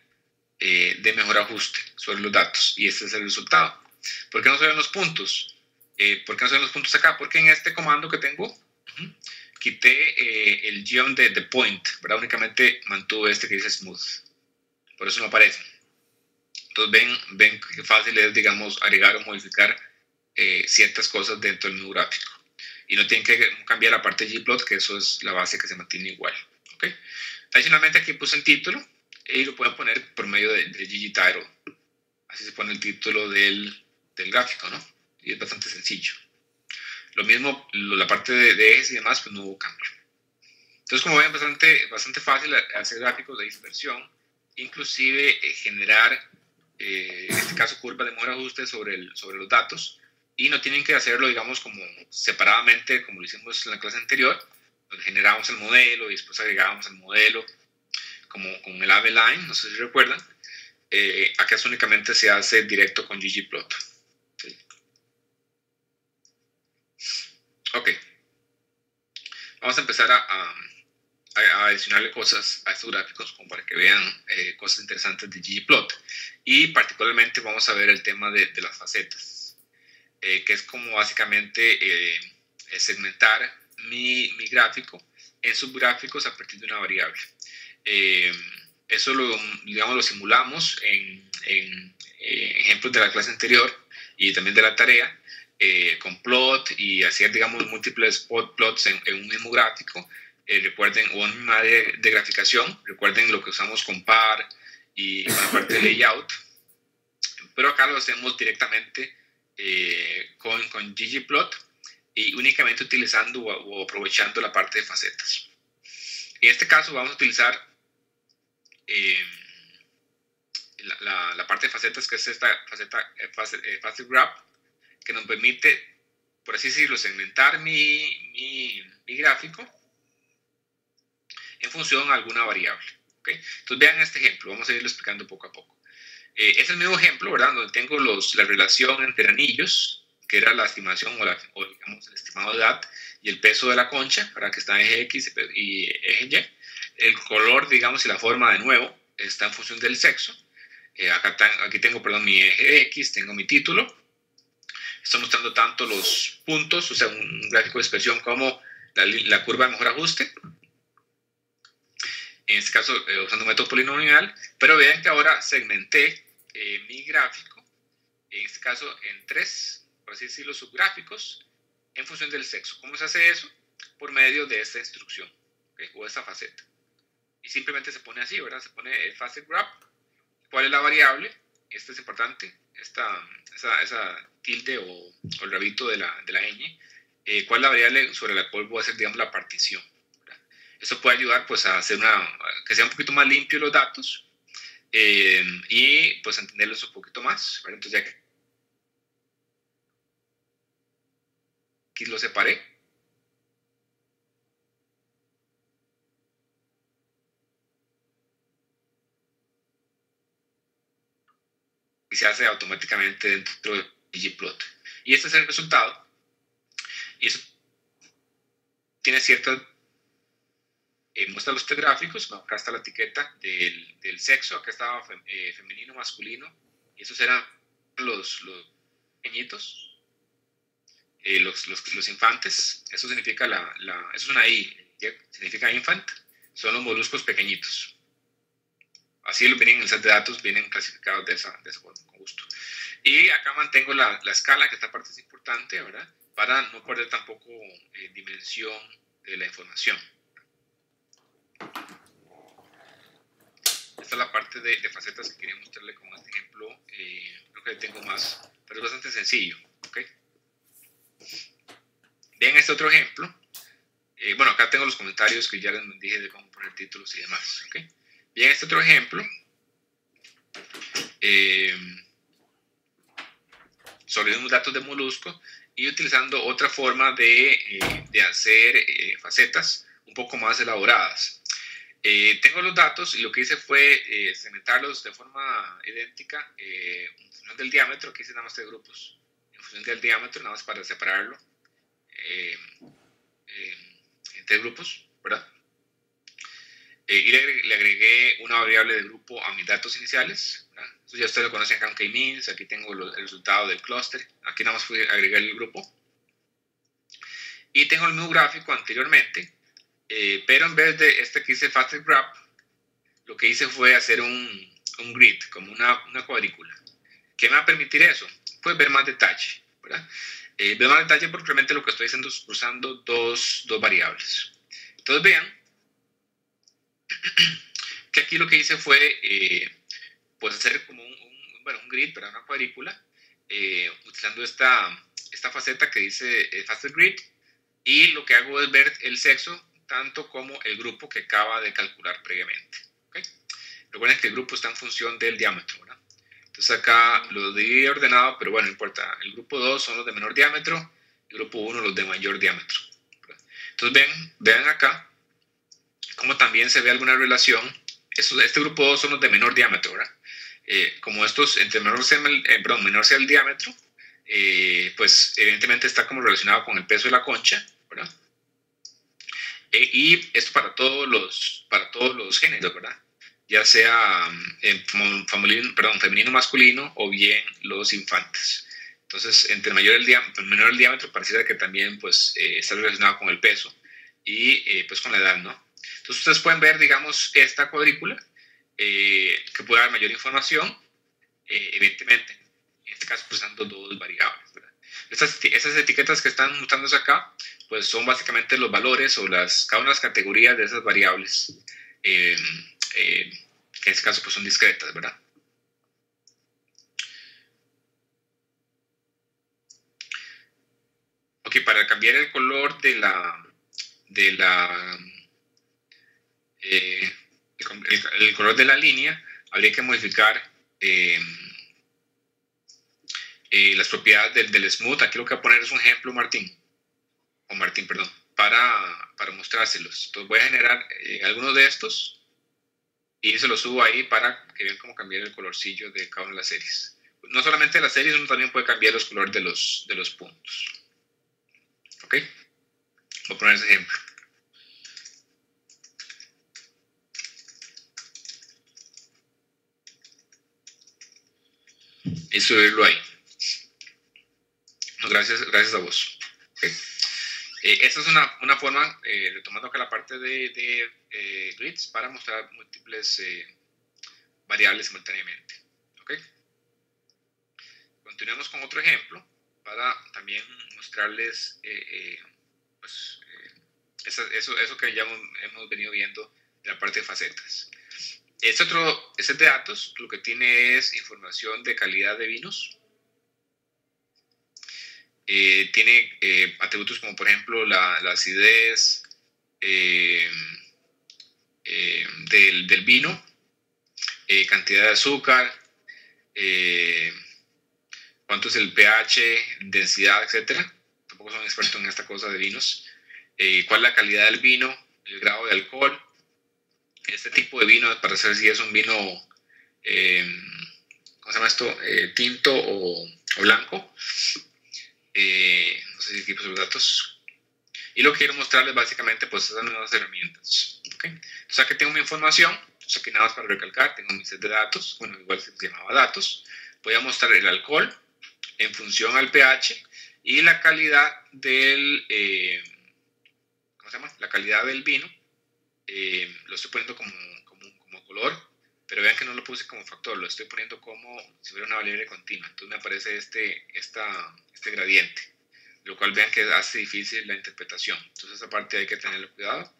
de mejor ajuste sobre los datos, y este es el resultado. ¿Por qué no se ven los puntos? ¿Por qué no se ven los puntos acá? Porque en este comando que tengo, quité el guion de, the point, ¿verdad? Únicamente mantuve este que dice smooth. Por eso no aparece. Entonces ven, ven qué fácil es, digamos, agregar o modificar eh, ciertas cosas dentro del mismo gráfico. Y no tienen que cambiar la parte de gplot, que eso es la base que se mantiene igual. ¿okay? Adicionalmente aquí puse el título y lo pueden poner por medio de, de ggtitle. Así se pone el título del, del gráfico, ¿no? Y es bastante sencillo. Lo mismo, la parte de, ejes y demás, pues no hubo cambio. Entonces, como ven, bastante, bastante fácil hacer gráficos de dispersión, inclusive eh, generar, eh, en este caso, curvas de mejor ajuste sobre, el, sobre los datos, y no tienen que hacerlo, digamos, como separadamente, como lo hicimos en la clase anterior, donde generábamos el modelo y después agregábamos el modelo como con el AVE Line, no sé si recuerdan. Eh, acá únicamente se hace directo con ggplot. Ok. Vamos a empezar a, adicionarle cosas a estos gráficos como para que vean eh, cosas interesantes de ggplot. Y particularmente vamos a ver el tema de, las facetas, eh, que es como básicamente eh, segmentar mi, mi, gráfico en subgráficos a partir de una variable. eso lo, digamos, lo simulamos en, en ejemplos de la clase anterior y también de la tarea eh, con plot y hacer, digamos, múltiples spot plots en, un mismo gráfico. Eh, recuerden, o una de, de, graficación, recuerden lo que usamos con par y la parte de layout. Pero acá lo hacemos directamente eh, con, con ggplot y únicamente utilizando o, aprovechando la parte de facetas. En este caso vamos a utilizar la, la, parte de facetas, que es esta faceta, facet, facet graph, que nos permite, por así decirlo, segmentar mi, mi, gráfico en función a alguna variable. ¿okay? Entonces vean este ejemplo, vamos a irlo explicando poco a poco. Eh, es el mismo ejemplo, ¿verdad? Donde tengo los, la relación entre anillos, que era la estimación o, la, digamos, el estimado de edad y el peso de la concha, para que está en eje X y eje Y. El color, digamos, y la forma de nuevo está en función del sexo. Eh, acá aquí tengo, perdón, mi eje X, tengo mi título, Está mostrando tanto los puntos, o sea, un gráfico de expresión como la, curva de mejor ajuste. En este caso, eh, usando un método polinomial. Pero vean que ahora segmenté eh, mi gráfico, en este caso en tres, por así decirlo, subgráficos, en función del sexo. ¿Cómo se hace eso? Por medio de esta instrucción, o esta faceta. Y simplemente se pone así, ¿verdad? Se pone el facet graph. ¿Cuál es la variable? Esto es importante, esta, esa, esa tilde o, el rabito de la, de la ñ, eh, cuál es la variable sobre la cual voy a hacer, digamos, la partición. Eso puede ayudar, pues, a hacer una, que sea un poquito más limpio los datos eh, y, pues, entenderlos un poquito más. Entonces, ya que aquí lo separé, y se hace automáticamente dentro de ggplot. Y este es el resultado. Y eso tiene ciertas... Eh, muestra los tres gráficos. Acá está la etiqueta del, del sexo. Acá estaba eh, femenino, masculino. Y esos eran los, los pequeñitos. Eh, los, los, los, infantes. Eso significa la, la... Eso es una I. Significa infant. Son los moluscos pequeñitos. Así lo vienen en el set de datos, vienen clasificados de esa, de esa forma, con gusto. Y acá mantengo la, la, escala, que esta parte es importante, ¿verdad? Para no perder tampoco eh, dimensión de la información. Esta es la parte de, de facetas que quería mostrarle con este ejemplo. Eh, creo que tengo más, pero es bastante sencillo. ¿ok? Vean este otro ejemplo. Eh, bueno, acá tengo los comentarios que ya les dije de cómo poner títulos y demás. ¿ok? Bien, este otro ejemplo, eh, sobre unos datos de molusco y utilizando otra forma de, eh, de hacer eh, facetas un poco más elaboradas. Eh, tengo los datos y lo que hice fue segmentarlos de forma idéntica en función del diámetro, aquí hice nada más tres grupos, en función del diámetro, nada más para separarlo en tres grupos, ¿verdad? Eh, y le, agregué una variable de grupo a mis datos iniciales. Eso ya ustedes lo conocen acá en means Aquí tengo el resultado del clúster. Aquí nada más fui agregar el grupo. Y tengo el mismo gráfico anteriormente, eh, pero en vez de este que hice Fastest Graph, lo que hice fue hacer un, un grid, como una, una, cuadrícula. ¿Qué me va a permitir eso? Pues ver más detalle. ¿verdad? Eh, ver más detalle porque realmente lo que estoy haciendo es cruzando dos, dos variables. Entonces vean <clears throat> que aquí lo que hice fue eh, pues hacer como un, bueno, un grid, ¿verdad? una cuadrícula, eh, utilizando esta, esta faceta que dice eh, Faster Grid, y lo que hago es ver el sexo tanto como el grupo que acaba de calcular previamente. ¿okay? Recuerden que el grupo está en función del diámetro. ¿verdad? Entonces acá lo dividí ordenado, pero bueno, no importa. El grupo 2 son los de menor diámetro, el grupo 1 los de mayor diámetro. Entonces ven, vean acá cómo también se ve alguna relación. este grupo 2 son los de menor diámetro, ¿verdad? Eh, como estos, entre menor sea, el, eh, menor sea el diámetro, eh, pues evidentemente está como relacionado con el peso de la concha, ¿verdad? Y esto para todos los, para todos los géneros, ¿verdad? Ya sea femenino, perdón, masculino o bien los infantes. Entonces, entre mayor el diámetro, menor el diámetro, pareciera que también pues, está relacionado con el peso y pues con la edad, ¿no? Entonces, ustedes pueden ver, digamos, esta cuadrícula eh, que pueda dar mayor información, eh, evidentemente, en este caso usando dos variables. Estas, esas etiquetas que están mostrándose acá, pues son básicamente los valores o las, cada una las categorías de esas variables, eh, que en este caso pues son discretas, ¿verdad? Ok, para cambiar el color de la, de la eh, el, color de la línea, habría que modificar eh, eh, las propiedades del, del, smooth. Aquí lo que voy a poner es un ejemplo, Martín, o Martín, perdón, para, para mostrárselos. Entonces voy a generar eh, algunos de estos y se los subo ahí para que vean cómo cambiar el colorcillo de cada una de las series. No solamente de las series, uno también puede cambiar los colores de los, de los puntos. ¿Ok? Voy a poner ese ejemplo. y subirlo ahí. gracias, gracias a vos. Eh, esta es una, una forma, eh, retomando acá la parte de, de eh, grids, para mostrar múltiples variables simultáneamente. ¿okay? Continuemos con otro ejemplo para también mostrarles pues, eso, eso, que ya hemos, venido viendo de la parte de facetas. Este otro, ese de datos lo que tiene es información de calidad de vinos. Eh, tiene eh, atributos como por ejemplo la, acidez eh, del, del, vino, cantidad de azúcar, cuánto es el pH, densidad, etc. Tampoco son expertos en esta cosa de vinos. cuál es la calidad del vino, el grado de alcohol, este tipo de vino, para saber si es un vino, eh, ¿cómo se llama esto? Eh, tinto o, blanco. Eh, no sé si aquí los datos. Y lo que quiero mostrarles básicamente pues esas nuevas herramientas. ¿okay? Entonces aquí tengo mi información, entonces aquí nada más para recalcar, tengo mi set de datos, bueno, igual se llamaba datos. Voy a mostrar el alcohol en función al pH y la calidad del, ¿cómo se llama? La calidad del vino eh, lo estoy poniendo como, como, como, color, pero vean que no lo puse como factor, lo estoy poniendo como si fuera una variable continua. Entonces me aparece este, esta, este gradiente, lo cual vean que hace difícil la interpretación. Entonces esa parte hay que tenerlo cuidado.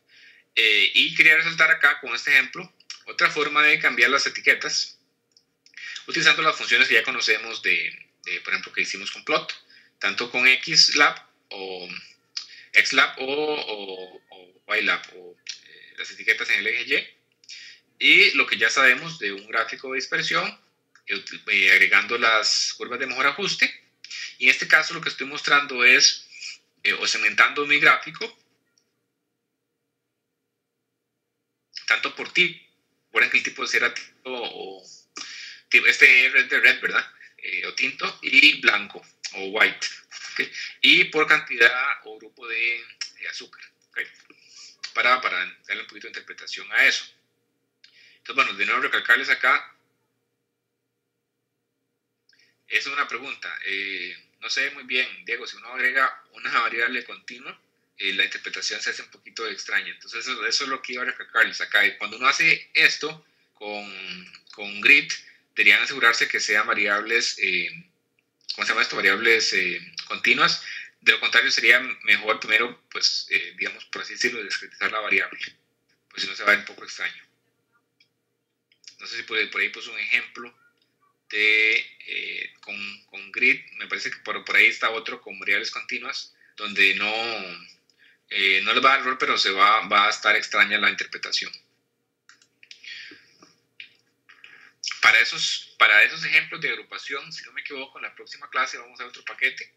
Eh, y quería resaltar acá con este ejemplo otra forma de cambiar las etiquetas utilizando las funciones que ya conocemos de, de por ejemplo, que hicimos con plot, tanto con xlab o xlab o, o, o ylab o las etiquetas en el eje Y y lo que ya sabemos de un gráfico de dispersión, eh, eh, agregando las curvas de mejor ajuste. Y en este caso lo que estoy mostrando es, eh, o segmentando mi gráfico, tanto por recuerden que el tipo de cera o este es de red, ¿verdad? o tinto, y blanco o white. Y por cantidad o grupo de, azúcar. ¿okay? para, para darle un poquito de interpretación a eso. Entonces, bueno, de nuevo recalcarles acá, es una pregunta. Eh, no sé muy bien, Diego, si uno agrega una variable continua, eh, la interpretación se hace un poquito extraña. Entonces, eso, es lo que iba a recalcarles acá. Cuando uno hace esto con, con grid, deberían asegurarse que sean variables, eh, ¿cómo se llama esto? Variables continuas de lo contrario, sería mejor primero, pues, digamos, por así decirlo, descriptar la variable, pues si no se va un poco extraño. No sé si por, ahí puse un ejemplo de, eh, con, con, grid, me parece que por, por ahí está otro con variables continuas, donde no, eh, no les va a dar error, pero se va, va a estar extraña la interpretación. Para esos, para esos ejemplos de agrupación, si no me equivoco, en la próxima clase vamos a ver otro paquete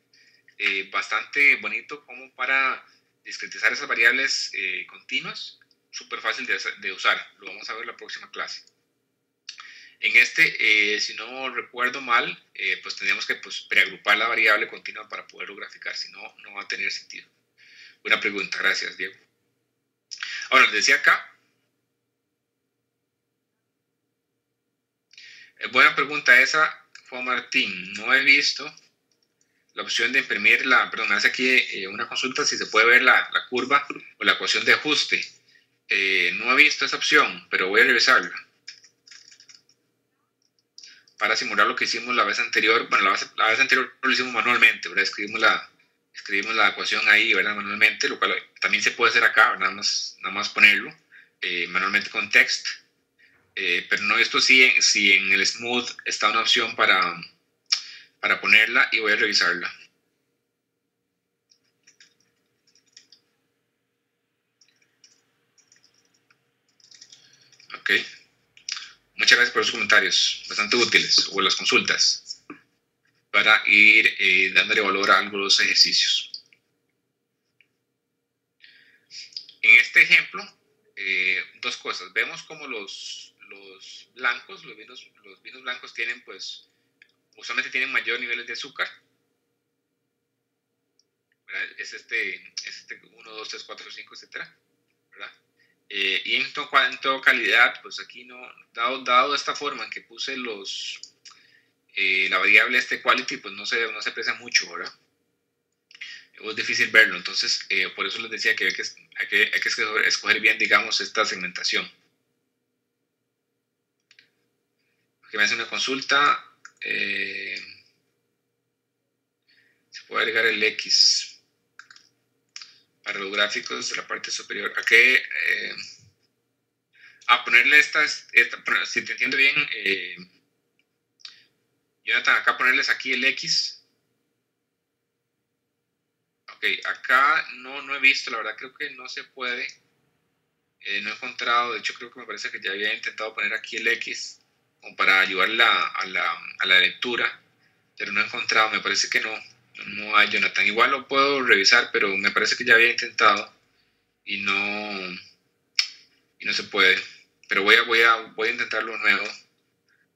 eh, bastante bonito como para discretizar esas variables eh, continuas, súper fácil de, de, usar. Lo vamos a ver en la próxima clase. En este, eh, si no recuerdo mal, pues tendríamos que pues, preagrupar la variable continua para poderlo graficar, si no, no va a tener sentido. Buena pregunta, gracias Diego. Ahora, les decía acá, buena pregunta esa, Juan Martín. No he visto la opción de imprimir la, perdón, hace aquí eh, una consulta si se puede ver la, la, curva o la ecuación de ajuste. Eh, no he visto esa opción, pero voy a revisarla. Para simular lo que hicimos la vez anterior, bueno, la vez, anterior lo hicimos manualmente, ¿verdad? Escribimos la, escribimos la ecuación ahí, ¿verdad? Manualmente, lo cual también se puede hacer acá, Nada más, nada más ponerlo eh, manualmente con text. pero no esto sí, si en el smooth está una opción para para ponerla y voy a revisarla. Ok. Muchas gracias por los comentarios, bastante útiles, o las consultas, para ir eh, dándole valor a algunos ejercicios. En este ejemplo, eh, dos cosas. Vemos como los, los blancos, los vinos, los vinos blancos tienen pues usualmente tienen mayor niveles de azúcar. Es este, es este 1, 2, 3, 4, 5, etc. Eh, y en, to, en toda calidad, pues aquí no, dado, dado esta forma en que puse los, eh, la variable este quality, pues no se, no se aprecia mucho, ¿verdad? Es difícil verlo, entonces eh, por eso les decía que hay que, hay que, hay que escoger bien, digamos, esta segmentación. Que me hace una consulta, eh, se puede agregar el X gráficos de la parte superior. ¿A qué? Eh, a ponerle estas, si te entiendo bien, eh, Jonathan, acá ponerles aquí el X. Ok, acá no, no he visto, la verdad creo que no se puede. no he encontrado, de hecho creo que me parece que ya había intentado poner aquí el X como para ayudarla a la, a la lectura, pero no he encontrado, me parece que no, no hay Jonathan. Igual lo puedo revisar, pero me parece que ya había intentado y no, y no se puede. Pero voy a, voy a, voy a intentarlo nuevo,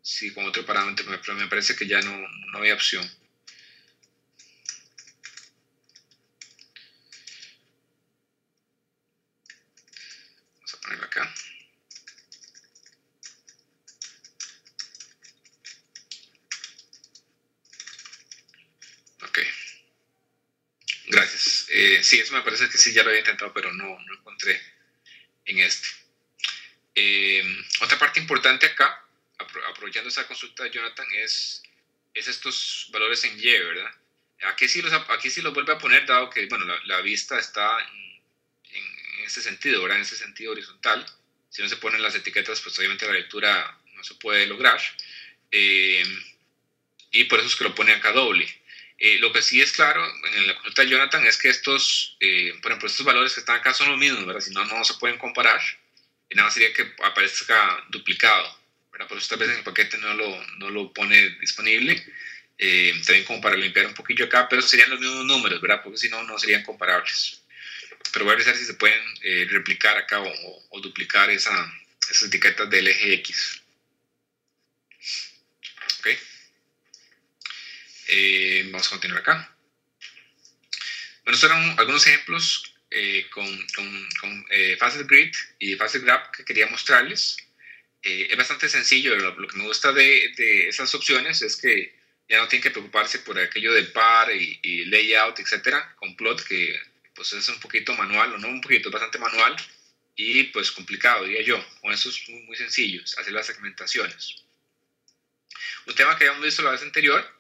sí, con otro parámetro, pero me parece que ya no, no había opción. Vamos a ponerlo acá. Gracias. Eh, sí, eso me parece que sí, ya lo había intentado, pero no, no encontré en este. Eh, otra parte importante acá, aprovechando esa consulta de Jonathan, es, es estos valores en Y, ¿verdad? Aquí sí, los, aquí sí los vuelve a poner, dado que bueno, la, vista está en, en, sentido, ¿verdad? En este sentido horizontal. Si no se ponen las etiquetas, pues obviamente la lectura no se puede lograr. Eh, y por eso es que lo pone acá doble. Eh, lo que sí es claro en la consulta de Jonathan es que estos, eh, por ejemplo, estos valores que están acá son los mismos, ¿verdad? Si no, no se pueden comparar. Nada más sería que aparezca duplicado, ¿verdad? Por eso tal vez en el paquete no lo, no lo pone disponible. Eh, también como para limpiar un poquillo acá, pero serían los mismos números, ¿verdad? Porque si no, no serían comparables. Pero voy a revisar si se pueden replicar acá o, o duplicar esa, esas etiquetas del eje X. ¿Ok? Eh, vamos a continuar acá. Bueno, estos eran algunos ejemplos eh, con, con, con eh, Facet Grid y Facet Graph que quería mostrarles. es bastante sencillo, lo, que me gusta de, de, esas opciones es que ya no tienen que preocuparse por aquello de par y, layout, etcétera, con plot, que pues es un poquito manual, o no un poquito, bastante manual y pues complicado, diría yo. Con eso es muy, muy sencillo, hacer las segmentaciones. Un tema que habíamos visto la vez anterior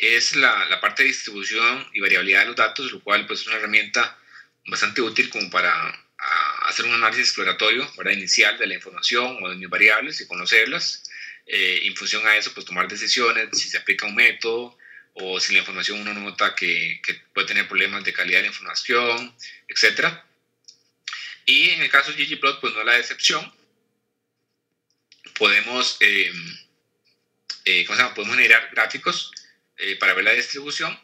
es la, la, parte de distribución y variabilidad de los datos, lo cual pues, es una herramienta bastante útil como para hacer un análisis exploratorio para inicial de la información o de mis variables y conocerlas. eh, en función a eso, pues tomar decisiones, si se aplica un método o si la información uno nota que, que puede tener problemas de calidad de información, etc. Y en el caso de ggplot, pues no es la excepción. Podemos, eh, eh, ¿cómo se llama? Podemos generar gráficos para ver la distribución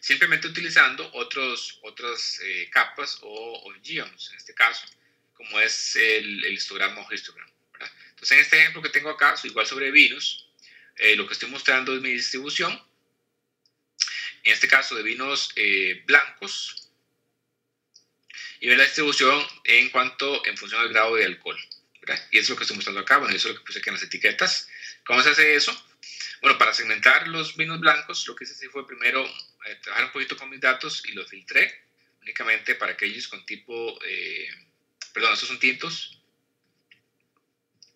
simplemente utilizando otros, otras capas o, o, en este caso, como es el, el histograma o histogram. Entonces, en este ejemplo que tengo acá, igual sobre vinos, eh, lo que estoy mostrando es mi distribución. En este caso de vinos eh, blancos. Y ver la distribución en cuanto, en función del grado de alcohol. Y eso es lo que estoy mostrando acá. Bueno, eso es lo que puse aquí en las etiquetas. ¿Cómo se hace eso? Bueno, para segmentar los vinos blancos, lo que hice fue primero eh, trabajar un poquito con mis datos y los filtré únicamente para aquellos con tipo, perdón, estos son tintos,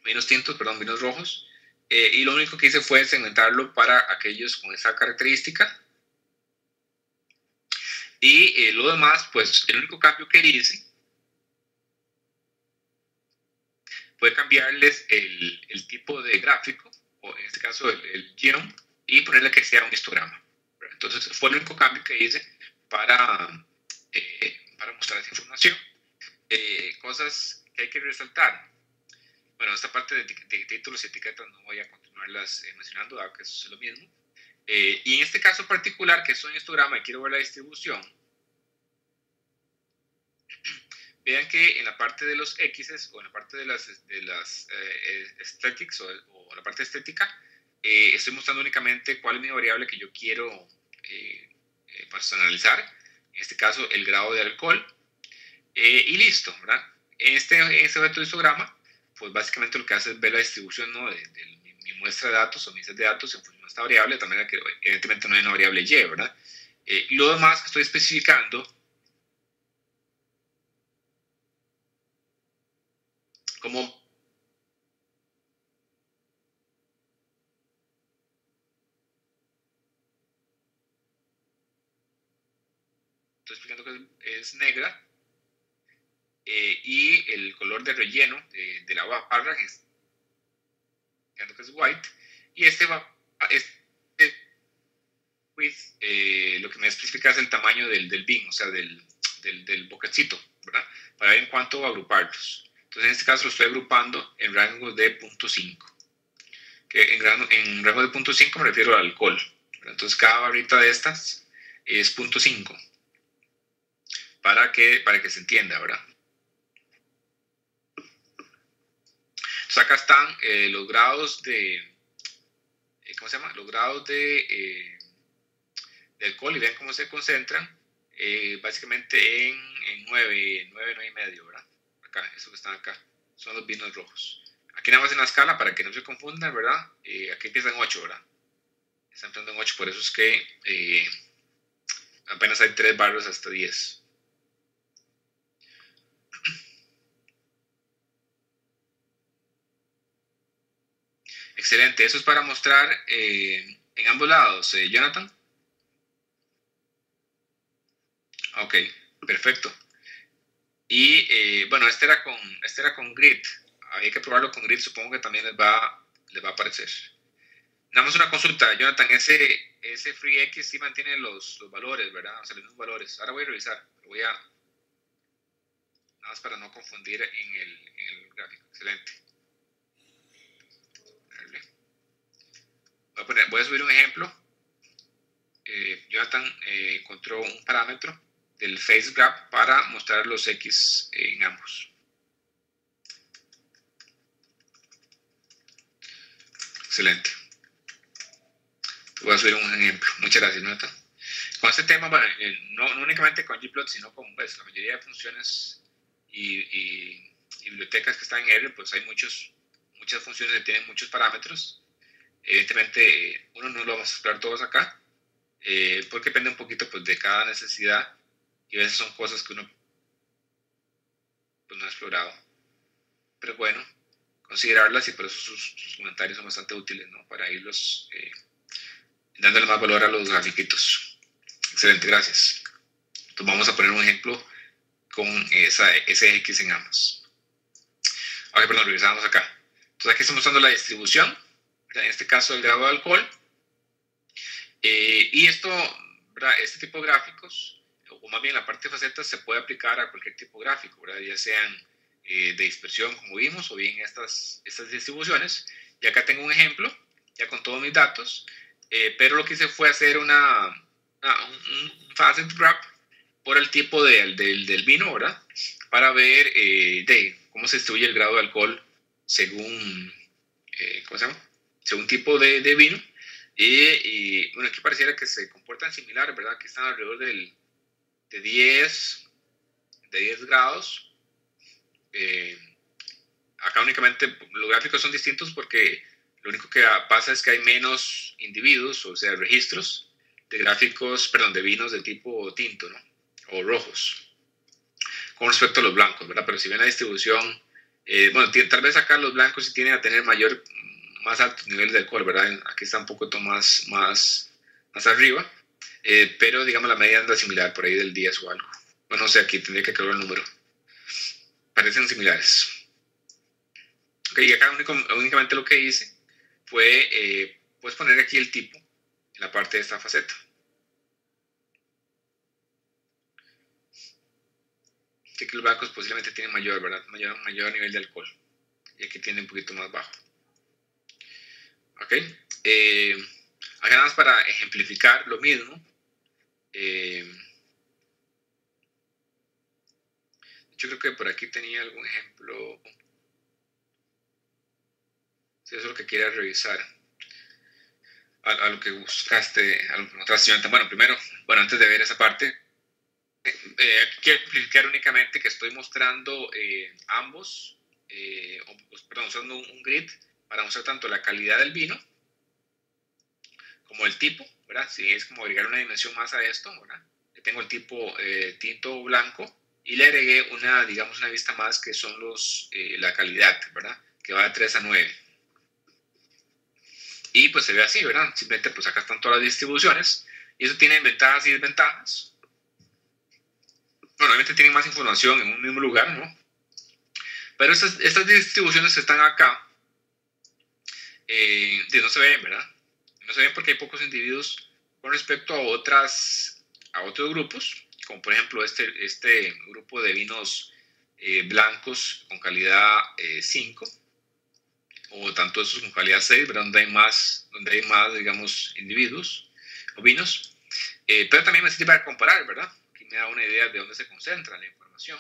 vinos tintos, perdón, vinos rojos. Eh, y lo único que hice fue segmentarlo para aquellos con esa característica. Y eh, lo demás, pues el único cambio que hice fue cambiarles el tipo de gráfico, o en este caso el, el guion, y ponerle que sea un histograma. Entonces fue el único cambio que hice para, eh, para mostrar esa información. cosas que hay que resaltar bueno, esta parte de, títulos y etiquetas no voy a continuarlas eh, mencionando, dado que eso es lo mismo. Eh, y en este caso particular, que es un histograma y quiero ver la distribución, vean que en la parte de los X o en la parte de las, de las eh, aesthetics o, la parte estética, estoy mostrando únicamente cuál es mi variable que yo quiero personalizar. En este caso, el grado de alcohol. y listo, ¿verdad? Este, este objeto de histograma pues básicamente lo que hace es ver la distribución ¿no? de, mi, muestra de datos o mis de datos en función de esta variable, también que evidentemente no hay una variable y, ¿verdad? Eh, lo demás que estoy especificando como estoy explicando que es negra eh, y el color de relleno de, la barra es, es white, y este va, este, eh, lo que me especifica es el tamaño del, del bin, o sea, del, del, del ¿verdad? Para ver en cuánto agruparlos. Entonces, en este caso lo estoy agrupando en rango de 0.5. Que en, en rango de 0.5 me refiero al alcohol. Entonces, cada barrita de estas es 0.5. Para que, para que se entienda, ¿verdad? acá están eh, los grados de, eh, ¿cómo se llama? Los grados de, eh, de alcohol y ven cómo se concentran, básicamente en, en 9, 9, 9 y medio, ¿verdad? Acá, esos que están acá, son los vinos rojos. Aquí nada más en la escala, para que no se confundan, ¿verdad? aquí empieza en 8, ¿verdad? Están entrando en 8, por eso es que apenas hay 3 barrios hasta 10. <clears throat> Excelente, eso es para mostrar eh, en ambos lados, eh, Jonathan. Ok, perfecto. Bueno, este era, con, este era con grid. Había que probarlo con grid, supongo que también les va, les va a aparecer. Nada más una consulta, Jonathan, ese, ese FreeX sí mantiene los, los valores, ¿verdad? O sea, los mismos valores. Ahora voy a revisar, voy a... Nada más para no confundir en el, en el gráfico. Excelente. Voy a, subir un ejemplo. Eh, Jonathan eh, encontró un parámetro del face graph para mostrar los X en ambos. Excelente. Voy a subir un ejemplo. Muchas gracias, Jonathan. Con este tema, eh, no, únicamente con gplot, sino con pues, la mayoría de funciones y, bibliotecas que están en R, pues hay muchos, muchas funciones que tienen muchos parámetros Evidentemente, uno no lo vamos a explorar todos acá, eh, porque depende un poquito pues, de cada necesidad y a veces son cosas que uno pues, no ha explorado. Pero bueno, considerarlas y por eso sus, comentarios son bastante útiles ¿no? para irlos eh, dándole más valor a los grafiquitos. Excelente, gracias. Entonces vamos a poner un ejemplo con esa, ese X en ambos. Ok, perdón, revisamos acá. Entonces aquí estamos mostrando la distribución, en este caso el grado de alcohol. Eh, y esto, este tipo de gráficos, o más bien la parte de facetas, se puede aplicar a cualquier tipo de gráfico, ¿verdad? ya sean eh, de dispersión, como vimos, o bien estas, estas distribuciones. Y acá tengo un ejemplo, ya con todos mis datos, eh, pero lo que hice fue hacer una, un, facet graph por el tipo del, del, vino, ¿verdad? Para ver de cómo se distribuye el grado de alcohol según, ¿cómo se llama? según tipo de, de vino. Y, bueno, aquí pareciera que se comportan similares, ¿verdad? Que están alrededor del, de 10, de 10 grados. Eh, acá únicamente los gráficos son distintos porque lo único que pasa es que hay menos individuos, o sea, registros de gráficos, perdón, de vinos de tipo tinto. O rojos, con respecto a los blancos, ¿verdad? Pero si ven la distribución, eh, bueno, tal vez acá los blancos sí tienen a tener mayor más altos niveles de alcohol, ¿verdad? Aquí está un poco más, más, más arriba, eh, pero digamos la media anda similar, por ahí del 10 o algo. Bueno, no sé, aquí tendría que calcular el número. Parecen similares. Ok, y acá únicamente lo que hice fue eh, pues poner aquí el tipo en la parte de esta faceta. Así que los blancos posiblemente tienen mayor, ¿verdad? Mayor, mayor nivel de alcohol. Y aquí tiene un poquito más bajo. ¿Ok? Eh, acá nada más para ejemplificar lo mismo. Eh, yo creo que por aquí tenía algún ejemplo. Si eso es lo que quieras revisar. A, lo que buscaste, a lo que Bueno, primero, bueno, antes de ver esa parte, eh, quiero explicar únicamente que estoy mostrando eh, ambos, eh, pues, perdón, usando un grid para mostrar tanto la calidad del vino como el tipo, ¿verdad? Si es como agregar una dimensión más a esto, ¿verdad? tengo el tipo eh, tinto blanco y le agregué una, digamos, una vista más que son los, eh, la calidad, ¿verdad? Que va de 3 a 9. Y pues se ve así, ¿verdad? Simplemente pues acá están todas las distribuciones y eso tiene ventajas y desventajas. Bueno, obviamente tienen más información en un mismo lugar, ¿no? Pero estas, estas distribuciones están acá eh, no se ven, ¿verdad? No se ven porque hay pocos individuos con respecto a, otras, a otros grupos, como por ejemplo este, este grupo de vinos eh, blancos con calidad 5, eh, o tanto estos con calidad 6, ¿verdad? Donde hay más, donde hay más digamos, individuos o vinos. Eh, pero también me sirve para comparar, ¿verdad? Aquí me da una idea de dónde se concentra la información.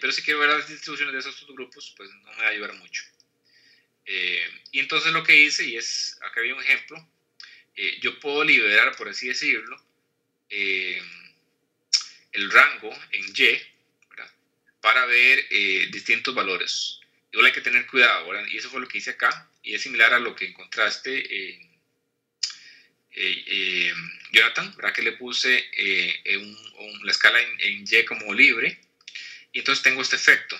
pero si quiero ver las distribuciones de esos grupos, pues no me va a ayudar mucho. Eh, y entonces lo que hice, y es, acá había un ejemplo, eh, yo puedo liberar, por así decirlo, eh, el rango en Y para ver distintos valores. Igual hay que tener cuidado, y eso fue lo que hice acá, y es similar a lo que encontraste, Jonathan, ¿verdad? que le puse la escala en, en Y como libre, y entonces tengo este efecto.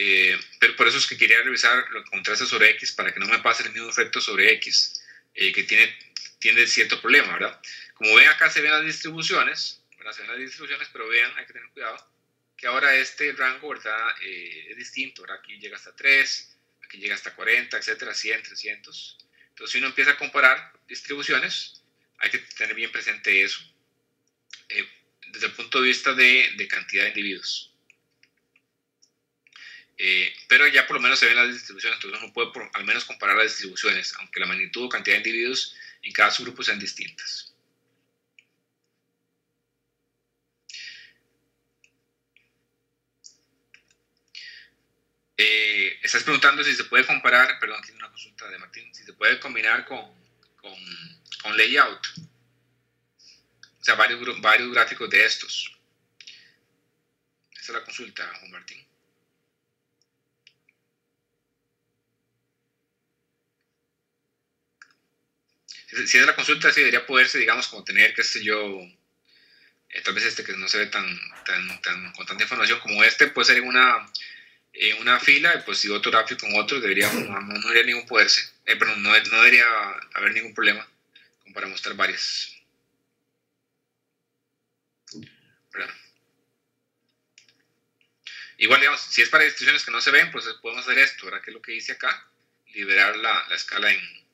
Eh, pero por eso es que quería revisar los contrastes sobre X para que no me pase el mismo efecto sobre X, eh, que tiene, tiene cierto problema, ¿verdad? Como ven acá se ven las distribuciones, ¿verdad? Se ven las distribuciones, pero vean, hay que tener cuidado, que ahora este rango, ¿verdad? Eh, es distinto, ¿verdad? Aquí llega hasta 3, aquí llega hasta 40, etcétera, 100, 300. Entonces, si uno empieza a comparar distribuciones, hay que tener bien presente eso, desde el punto de vista de, de cantidad de individuos. Eh, pero ya por lo menos se ven las distribuciones, entonces uno puede al menos comparar las distribuciones, aunque la magnitud o cantidad de individuos en cada subgrupo sean distintas. Eh, estás preguntando si se puede comparar, perdón, tiene una consulta de Martín, si se puede combinar con, con, con layout. O sea, varios, varios gráficos de estos. Esa es la consulta, Juan Martín. Si es la consulta, sí debería poderse, digamos, como tener, qué sé yo, eh, tal vez este que no se ve tan, tan, tan, con tanta información como este, puede ser en una, una fila, pues si otro gráfico con otro, debería, no, debería ningún poderse, eh, perdón, no, no, debería haber ningún problema como para mostrar varias. Igual, digamos, si es para instituciones que no se ven, pues podemos hacer esto, ¿verdad? Que es lo que hice acá. liberar la, la escala en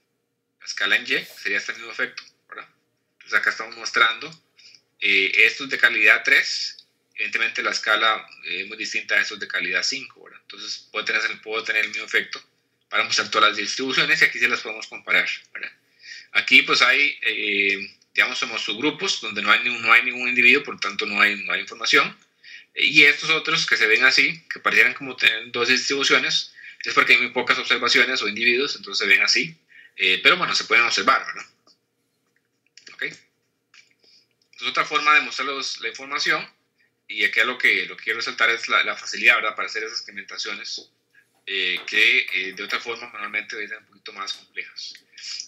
la escala en Y, sería este mismo efecto, ¿verdad? Entonces acá estamos mostrando eh, estos de calidad 3, evidentemente la escala es muy distinta a estos de calidad 5, ¿verdad? Entonces puedo tener, puedo tener el mismo efecto para mostrar todas las distribuciones y aquí se las podemos comparar, ¿verdad? Aquí pues hay, eh, digamos, somos subgrupos donde no hay, no hay ningún individuo, por lo tanto no hay, no hay información. Y estos otros que se ven así, que parecieran como tener dos distribuciones, es porque hay muy pocas observaciones o individuos, entonces se ven así. Eh, pero bueno, se pueden observar, ¿verdad? ¿Ok? Entonces, otra forma de mostrarles la información, y aquí lo que, lo que quiero resaltar es la, facilidad, ¿verdad? Para hacer esas experimentaciones eh, que eh, de otra forma manualmente ser un poquito más complejas.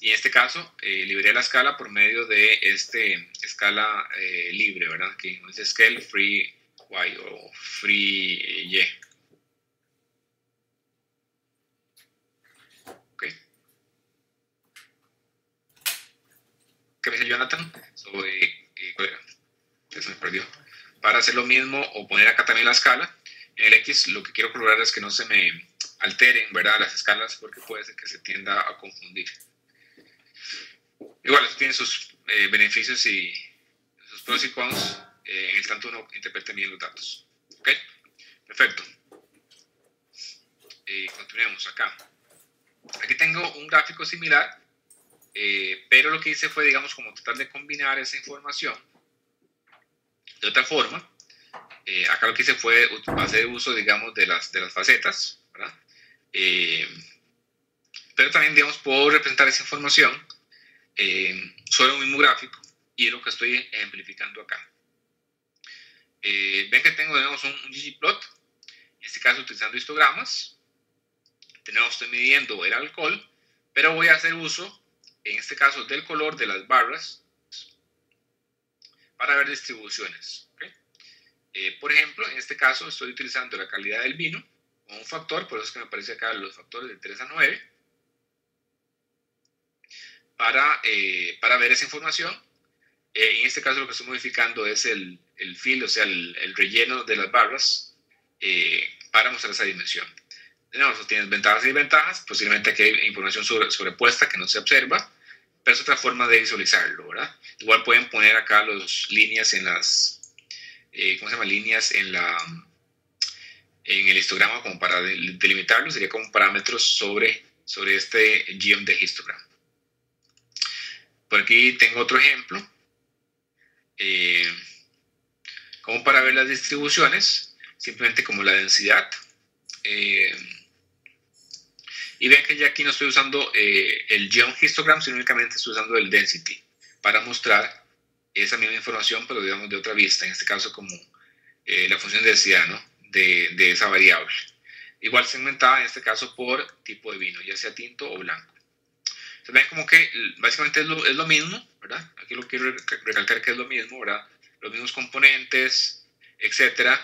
Y en este caso, liberé la escala por medio de este escala libre, ¿verdad? Aquí dice scale free y o free y. Ok. ¿Qué me dice Jonathan? Sobre, eh, me perdió. Para hacer lo mismo o poner acá también la escala, en el X lo que quiero probar es que no se me alteren, ¿verdad? Las escalas porque puede ser que se tienda a confundir. Igual, eso tiene sus eh, beneficios y sus pros y cons eh, en el tanto uno interprete bien los datos. ¿Ok? Perfecto. Eh, continuemos acá. Aquí tengo un gráfico similar, eh, pero lo que hice fue, digamos, como tratar de combinar esa información de otra forma. acá lo que hice fue hacer uso, digamos, de las, de las facetas, ¿verdad? pero también, digamos, puedo representar esa información sobre un mismo gráfico y es lo que estoy ejemplificando acá. Eh, ven que tengo tenemos un, un ggplot, en este caso utilizando histogramas. Tenemos, estoy midiendo el alcohol, pero voy a hacer uso, en este caso, del color de las barras para ver distribuciones. Eh, por ejemplo, en este caso estoy utilizando la calidad del vino como un factor, por eso es que me aparece acá los factores de 3 a 9, para, eh, para ver esa información. en este caso lo que estoy modificando es el, el fill, o sea, el, relleno de las barras eh, para mostrar esa dimensión. Tenemos, tienes ventajas y desventajas, posiblemente aquí hay información sobre, sobrepuesta que no se observa, pero es otra forma de visualizarlo, ¿verdad? Igual pueden poner acá las líneas en las, eh, ¿cómo se llama? Líneas en la, en el histograma como para delimitarlo, sería como parámetros sobre, sobre este geom de histogram. Por aquí tengo otro ejemplo. Eh, como para ver las distribuciones, simplemente como la densidad. Eh, y ven que ya aquí no estoy usando eh, el geom histogram, sino únicamente estoy usando el density para mostrar esa misma información, pero digamos de otra vista, en este caso como eh, la función de densidad ¿no? de, de, esa variable. Igual segmentada en este caso por tipo de vino, ya sea tinto o blanco. Se ven como que básicamente es lo, es lo mismo, ¿verdad? Aquí lo quiero recalcar que es lo mismo, ¿verdad? los mismos componentes, etcétera.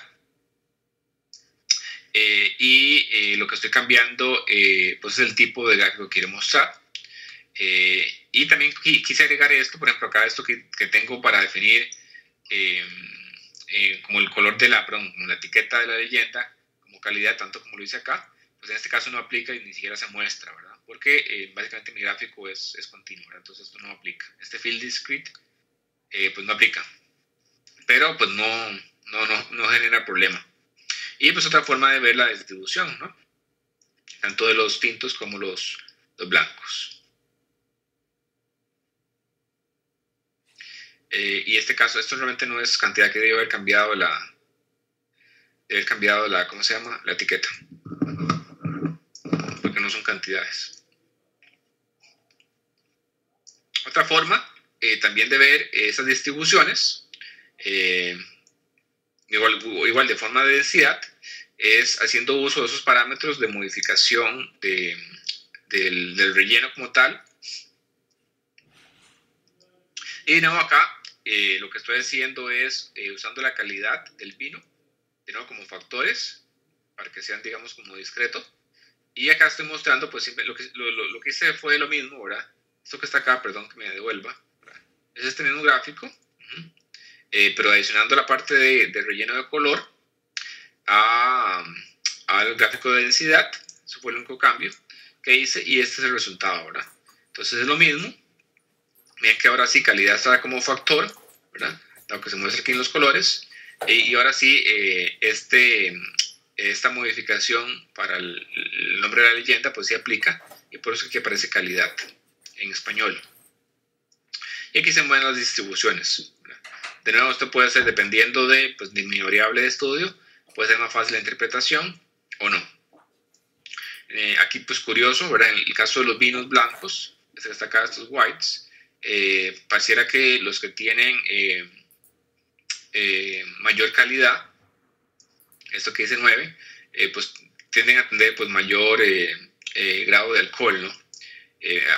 Eh, y eh, lo que estoy cambiando eh, pues es el tipo de gráfico que quiero mostrar. y también quise agregar esto, por ejemplo, acá esto que, que tengo para definir como el color de la, perdón, como la etiqueta de la leyenda, como calidad, tanto como lo hice acá, pues en este caso no aplica y ni siquiera se muestra, ¿verdad? Porque básicamente mi gráfico es, es continuo, Entonces esto no aplica. Este field discrete, pues no aplica pero pues no, no, no, no genera problema. Y pues otra forma de ver la distribución, ¿no? Tanto de los tintos como los, blancos. Eh, y este caso, esto realmente no es cantidad que debe haber cambiado la, debe haber cambiado la, ¿cómo se llama? La etiqueta. Porque no son cantidades. Otra forma eh, también de ver esas distribuciones eh, igual, igual de forma de densidad, es haciendo uso de esos parámetros de modificación de, del, relleno como tal. Y de nuevo acá, eh, lo que estoy haciendo es eh, usando la calidad del vino, de nuevo como factores, para que sean, digamos, como discreto. Y acá estoy mostrando, pues lo que, lo, lo, que hice fue lo mismo, ¿verdad? Esto que está acá, perdón que me devuelva, es este mismo gráfico, eh, pero adicionando la parte de, relleno de color al gráfico de densidad, eso fue el único cambio, que hice y este es el resultado, ¿verdad? Entonces es lo mismo. Miren que ahora sí calidad está como factor, ¿verdad? Lo que se muestra aquí en los colores. y ahora sí, eh, este, esta modificación para el, nombre de la leyenda pues sí aplica y por eso aquí aparece calidad en español. Y aquí se mueven las distribuciones. De nuevo, esto puede ser dependiendo de, pues, de mi variable de estudio, puede ser más fácil la interpretación o no. Eh, aquí, pues curioso, ¿verdad? En el caso de los vinos blancos, se destaca estos whites, eh, pareciera que los que tienen eh, mayor calidad, esto que dice 9, pues tienden a tener pues, mayor grado de alcohol, ¿no?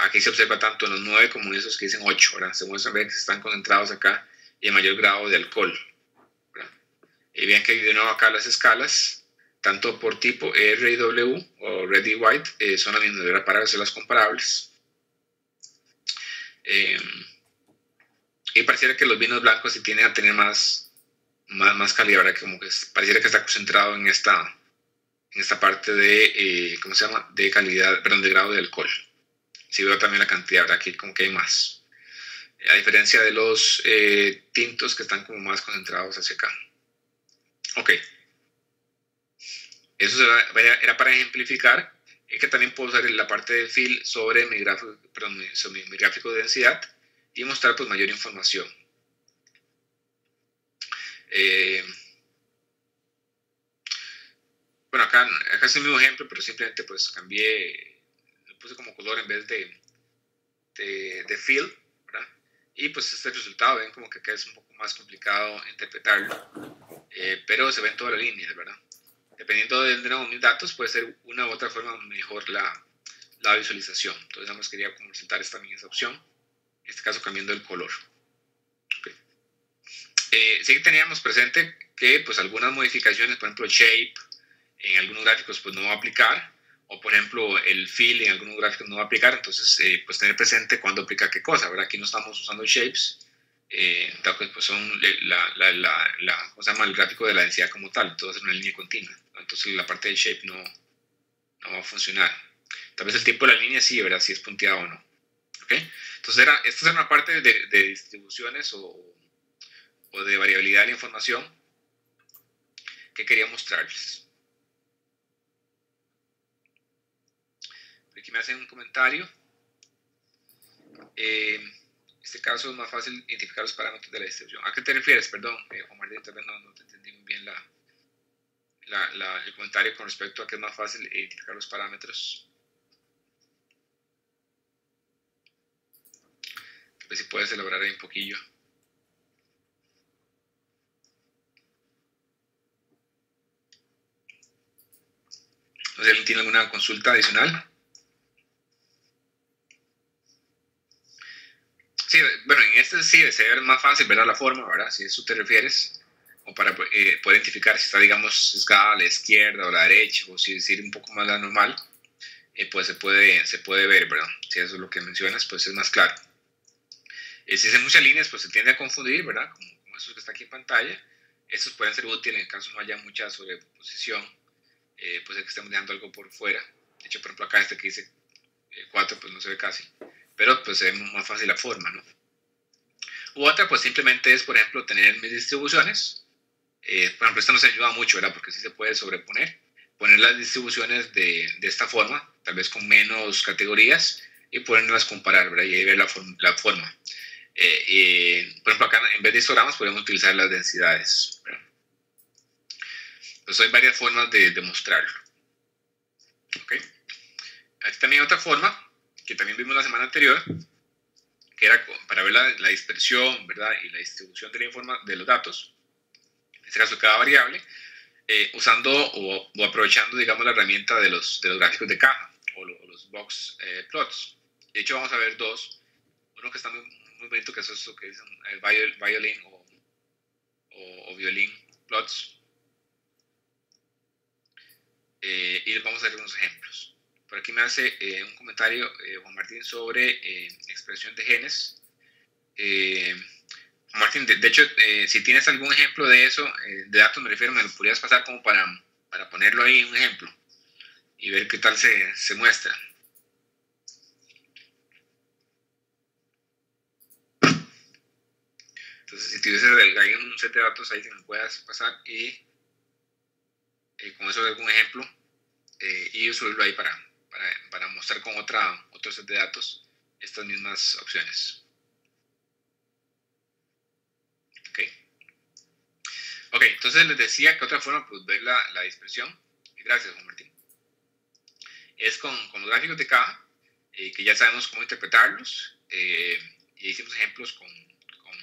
aquí se observa tanto en los 9 como en esos que dicen 8, ¿verdad? Se muestra que están concentrados acá y en mayor grado de alcohol. Y bien que de nuevo acá las escalas, tanto por tipo R y W o Red y White, eh, son las mismas, para hacer las comparables. Eh, y pareciera que los vinos blancos sí tienen a tener más, más, más calidad, como que pareciera que está concentrado en esta, en esta parte de, eh, ¿cómo se llama?, de calidad, perdón, de grado de alcohol. Si veo también la cantidad, ¿verdad? Aquí como que hay más. A diferencia de los tintos que están como más concentrados hacia acá. Ok. Eso era para ejemplificar es que también puedo usar la parte de fill sobre mi gráfico, sobre mi gráfico de densidad y mostrar pues mayor información. Eh, bueno, acá, acá es el mismo ejemplo, pero simplemente pues cambié, lo puse como color en vez de, de, de fill. Y pues este resultado, ven como que es un poco más complicado interpretarlo, eh, pero se ve en toda la línea, ¿verdad? Dependiendo de, de mis datos, puede ser una u otra forma mejor la, la visualización. Entonces, nada más quería presentar también esa opción, en este caso cambiando el color. Eh, sí que teníamos presente que pues algunas modificaciones, por ejemplo, shape, en algunos gráficos pues no va a aplicar, o por ejemplo el fill en algunos gráficos no va a aplicar, entonces eh, pues tener presente cuándo aplica qué cosa, ¿verdad? Aquí no estamos usando shapes, eh, pues son la, la, la, la, ¿cómo se llama? el gráfico de la densidad como tal, todo es una línea continua, entonces la parte del shape no, no va a funcionar. Tal vez el tipo de la línea sí, ¿verdad? Si es punteado o no. ¿Okay? Entonces, era, esta es una parte de, de distribuciones o, o, de variabilidad de la información que quería mostrarles. Aquí me hacen un comentario. Eh, este caso es más fácil identificar los parámetros de la distribución. ¿A qué te refieres? Perdón, eh, Juan Martín, tal vez no, te entendí muy bien la, el comentario con respecto a que es más fácil identificar los parámetros. A ver si puedes elaborar ahí un poquillo. No sé si alguien tiene alguna consulta adicional. Sí, bueno, en este sí debe más fácil ver la forma, ¿verdad? Si eso te refieres, o para eh, poder identificar si está, digamos, sesgada a la izquierda o a la derecha, o si decir un poco más la normal, eh, pues se puede, se puede ver, ¿verdad? Si eso es lo que mencionas, pues es más claro. Eh, si es en muchas líneas, pues se tiende a confundir, ¿verdad? Como, como eso que está aquí en pantalla. Estos pueden ser útiles en caso no haya mucha sobreposición, eh, pues que estemos dejando algo por fuera. De hecho, por ejemplo, acá este que dice 4, pues no se ve casi pero pues es más fácil la forma, ¿no? U otra, pues simplemente es, por ejemplo, tener mis distribuciones. Eh, por ejemplo, esto nos ayuda mucho, ¿verdad? Porque sí se puede sobreponer. Poner las distribuciones de, de esta forma, tal vez con menos categorías, y poderlas comparar, ¿verdad? Y ahí ver la, la forma. Eh, por ejemplo, acá en vez de histogramas podemos utilizar las densidades. Entonces hay varias formas de demostrarlo. ¿Ok? Aquí también hay otra forma que también vimos la semana anterior, que era para ver la, dispersión ¿verdad? y la distribución de, la informa, de los datos, en este caso cada variable, eh, usando o, aprovechando, digamos, la herramienta de los, de los gráficos de caja o, los box eh, plots. De hecho, vamos a ver dos. Uno que está muy, muy bonito, que es eso que dicen el violin o, o, violín plots. Eh, y vamos a ver unos ejemplos. Aquí me hace eh, un comentario eh, Juan Martín sobre eh, expresión de genes. Juan Martín, de, hecho, si tienes algún ejemplo de eso, de datos me refiero, me lo podrías pasar como para, para ponerlo ahí un ejemplo y ver qué tal se, se muestra. Entonces, si tienes hay un set de datos ahí que me puedas pasar y con eso de algún ejemplo y subirlo ahí para, para, para, mostrar con otra, otro set de datos estas mismas opciones. Ok. Ok, entonces les decía que otra forma pues ver la, la dispersión, gracias Juan Martín, es con, con los gráficos de caja, eh, que ya sabemos cómo interpretarlos, eh, y hicimos ejemplos con, con,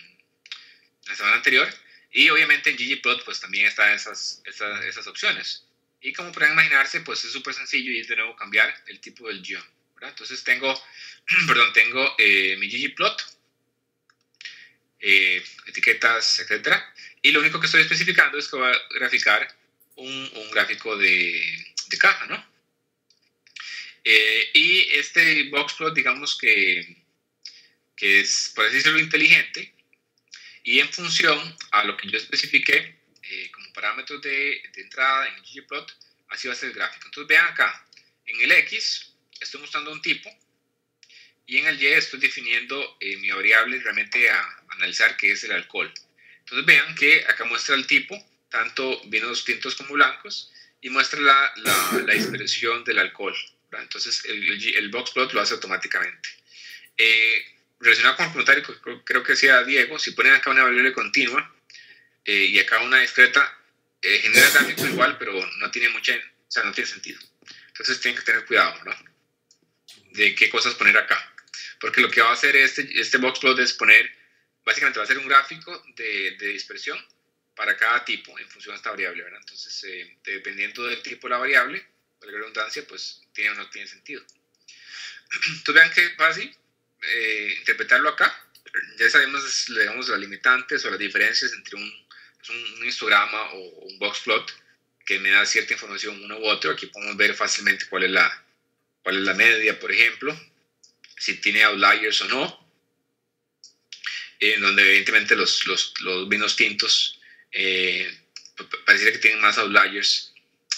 la semana anterior, y obviamente en ggplot pues también están esas, esas, esas opciones. Y como pueden imaginarse, pues es súper sencillo y de nuevo cambiar el tipo del guion. Entonces tengo, <clears throat> perdón, tengo eh, mi ggplot, eh, etiquetas, etcétera, y lo único que estoy especificando es que voy a graficar un, un gráfico de, de, caja, ¿no? Eh, y este boxplot, digamos que, que es, por así decirlo, inteligente, y en función a lo que yo especifiqué parámetros de, de, entrada en ggplot, así va a ser el gráfico. Entonces vean acá, en el X estoy mostrando un tipo y en el Y estoy definiendo eh, mi variable realmente a analizar que es el alcohol. Entonces vean que acá muestra el tipo, tanto vinos tintos como blancos, y muestra la, la, la dispersión del alcohol. Entonces el, el, boxplot lo hace automáticamente. Eh, relacionado con el comentario creo que decía Diego, si ponen acá una variable continua eh, y acá una discreta, eh, genera el gráfico igual, pero no tiene mucha, o sea, no tiene sentido. Entonces tienen que tener cuidado, ¿no? De qué cosas poner acá. Porque lo que va a hacer este, este boxplot es poner, básicamente va a ser un gráfico de, de dispersión para cada tipo en función de esta variable, ¿verdad? Entonces, eh, dependiendo del tipo de la variable, la redundancia, pues tiene o no tiene sentido. <clears throat> Entonces vean qué fácil eh, interpretarlo acá. Ya sabemos, digamos, las limitantes o las diferencias entre un, pues, un, histograma o un boxplot que me da cierta información uno u otro. Aquí podemos ver fácilmente cuál es la, cuál es la media, por ejemplo, si tiene outliers o no, en donde evidentemente los, los, los vinos tintos eh, pareciera que tienen más outliers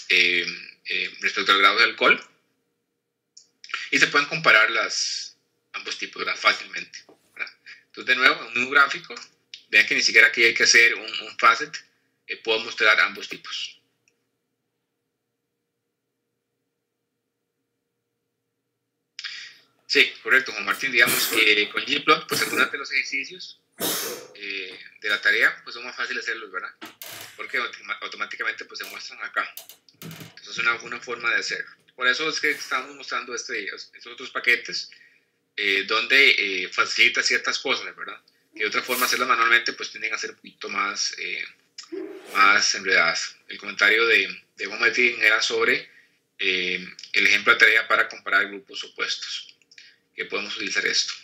eh, eh, respecto al grado de alcohol. Y se pueden comparar las, ambos tipos fácilmente. Entonces, de nuevo, en un gráfico, vean que ni siquiera aquí hay que hacer un, un facet, eh, puedo mostrar ambos tipos. Sí, correcto, Juan Martín. Digamos que con gplot, pues algunos de los ejercicios eh, de la tarea, pues son más fáciles hacerlos, ¿verdad? Porque automáticamente pues se muestran acá. Entonces es una, una forma de hacer. Por eso es que estamos mostrando este, estos otros paquetes eh, donde eh, facilita ciertas cosas, ¿verdad? De otra forma hacerlas manualmente pues tienden a ser un poquito más, eh, más enredadas. El comentario de, de Martín era sobre el ejemplo de tarea para comparar grupos opuestos, que podemos utilizar esto.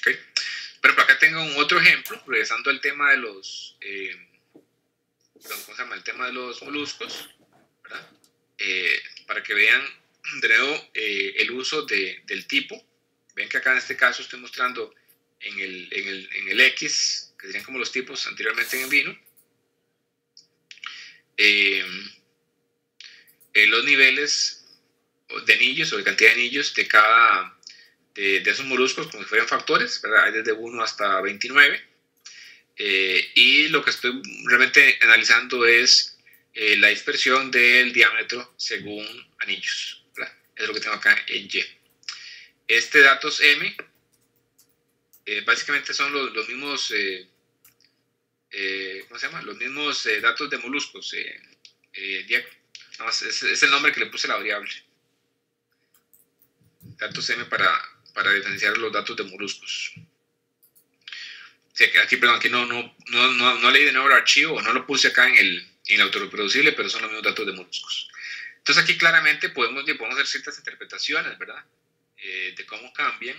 ¿Okay? Pero acá tengo un otro ejemplo, regresando al tema de los, ¿cómo se llama? El tema de los moluscos, ¿verdad? Eh, para que vean de nuevo eh, el uso de, del tipo. Ven que acá en este caso estoy mostrando en el, en el, en el X, que serían como los tipos anteriormente en el vino, eh, los niveles de anillos o de cantidad de anillos de cada de, de esos moluscos como si fueran factores, ¿verdad? hay desde 1 hasta 29. y lo que estoy realmente analizando es eh, la dispersión del diámetro según anillos. Es lo que tengo acá en Y. Este datos M eh, básicamente son los, los mismos, eh, ¿cómo se llama? Los mismos datos de moluscos. Es, es, el nombre que le puse la variable. Datos M para, para diferenciar los datos de moluscos. aquí, perdón, aquí no, no, no, no, no leí de nuevo el archivo, no lo puse acá en el, en la autorreproducible, pero son los mismos datos de moluscos. Entonces aquí claramente podemos, podemos hacer ciertas interpretaciones, ¿verdad? Eh, de cómo cambian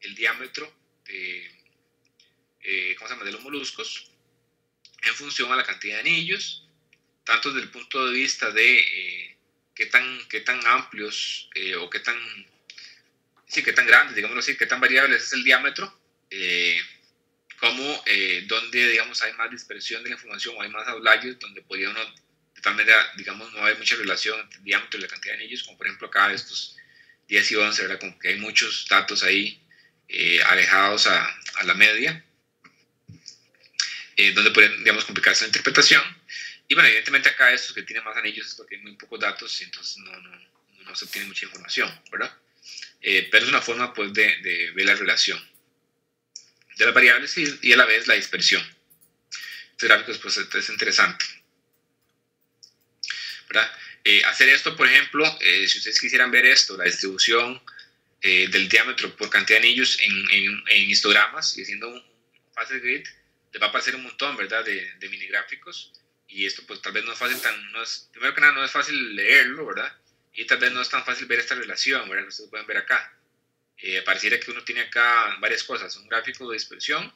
el diámetro de, eh, ¿cómo se llama? de los moluscos en función a la cantidad de anillos, tanto desde el punto de vista de eh, qué, tan, qué tan amplios o qué tan, sí, qué tan grandes, digámoslo así, qué tan variables es el diámetro, como eh, donde, digamos, hay más dispersión de la información o hay más outliers, donde podría uno, de tal manera, digamos, no hay mucha relación entre el diámetro y la cantidad de anillos, como por ejemplo acá estos 10 y 11, ¿verdad? Como que hay muchos datos ahí eh, alejados a, a, la media. eh, donde pueden, digamos, complicarse la interpretación. Y bueno, evidentemente acá estos que tienen más anillos es porque hay muy pocos datos y entonces no, no, no se obtiene mucha información, ¿verdad? Eh, pero es una forma pues de, ver la relación de las variables y, a la vez la dispersión. Este gráfico pues, es interesante. ¿verdad? Eh, hacer esto, por ejemplo, si ustedes quisieran ver esto, la distribución eh, del diámetro por cantidad de anillos en, en, en, histogramas y haciendo un fácil grid, les va a aparecer un montón, ¿verdad?, de, de mini gráficos. Y esto, pues tal vez no es fácil, tan, no es, primero que nada, no es fácil leerlo, ¿verdad? Y tal vez no es tan fácil ver esta relación, ¿verdad? Ustedes pueden ver acá. Eh, pareciera que uno tiene acá varias cosas, un gráfico de dispersión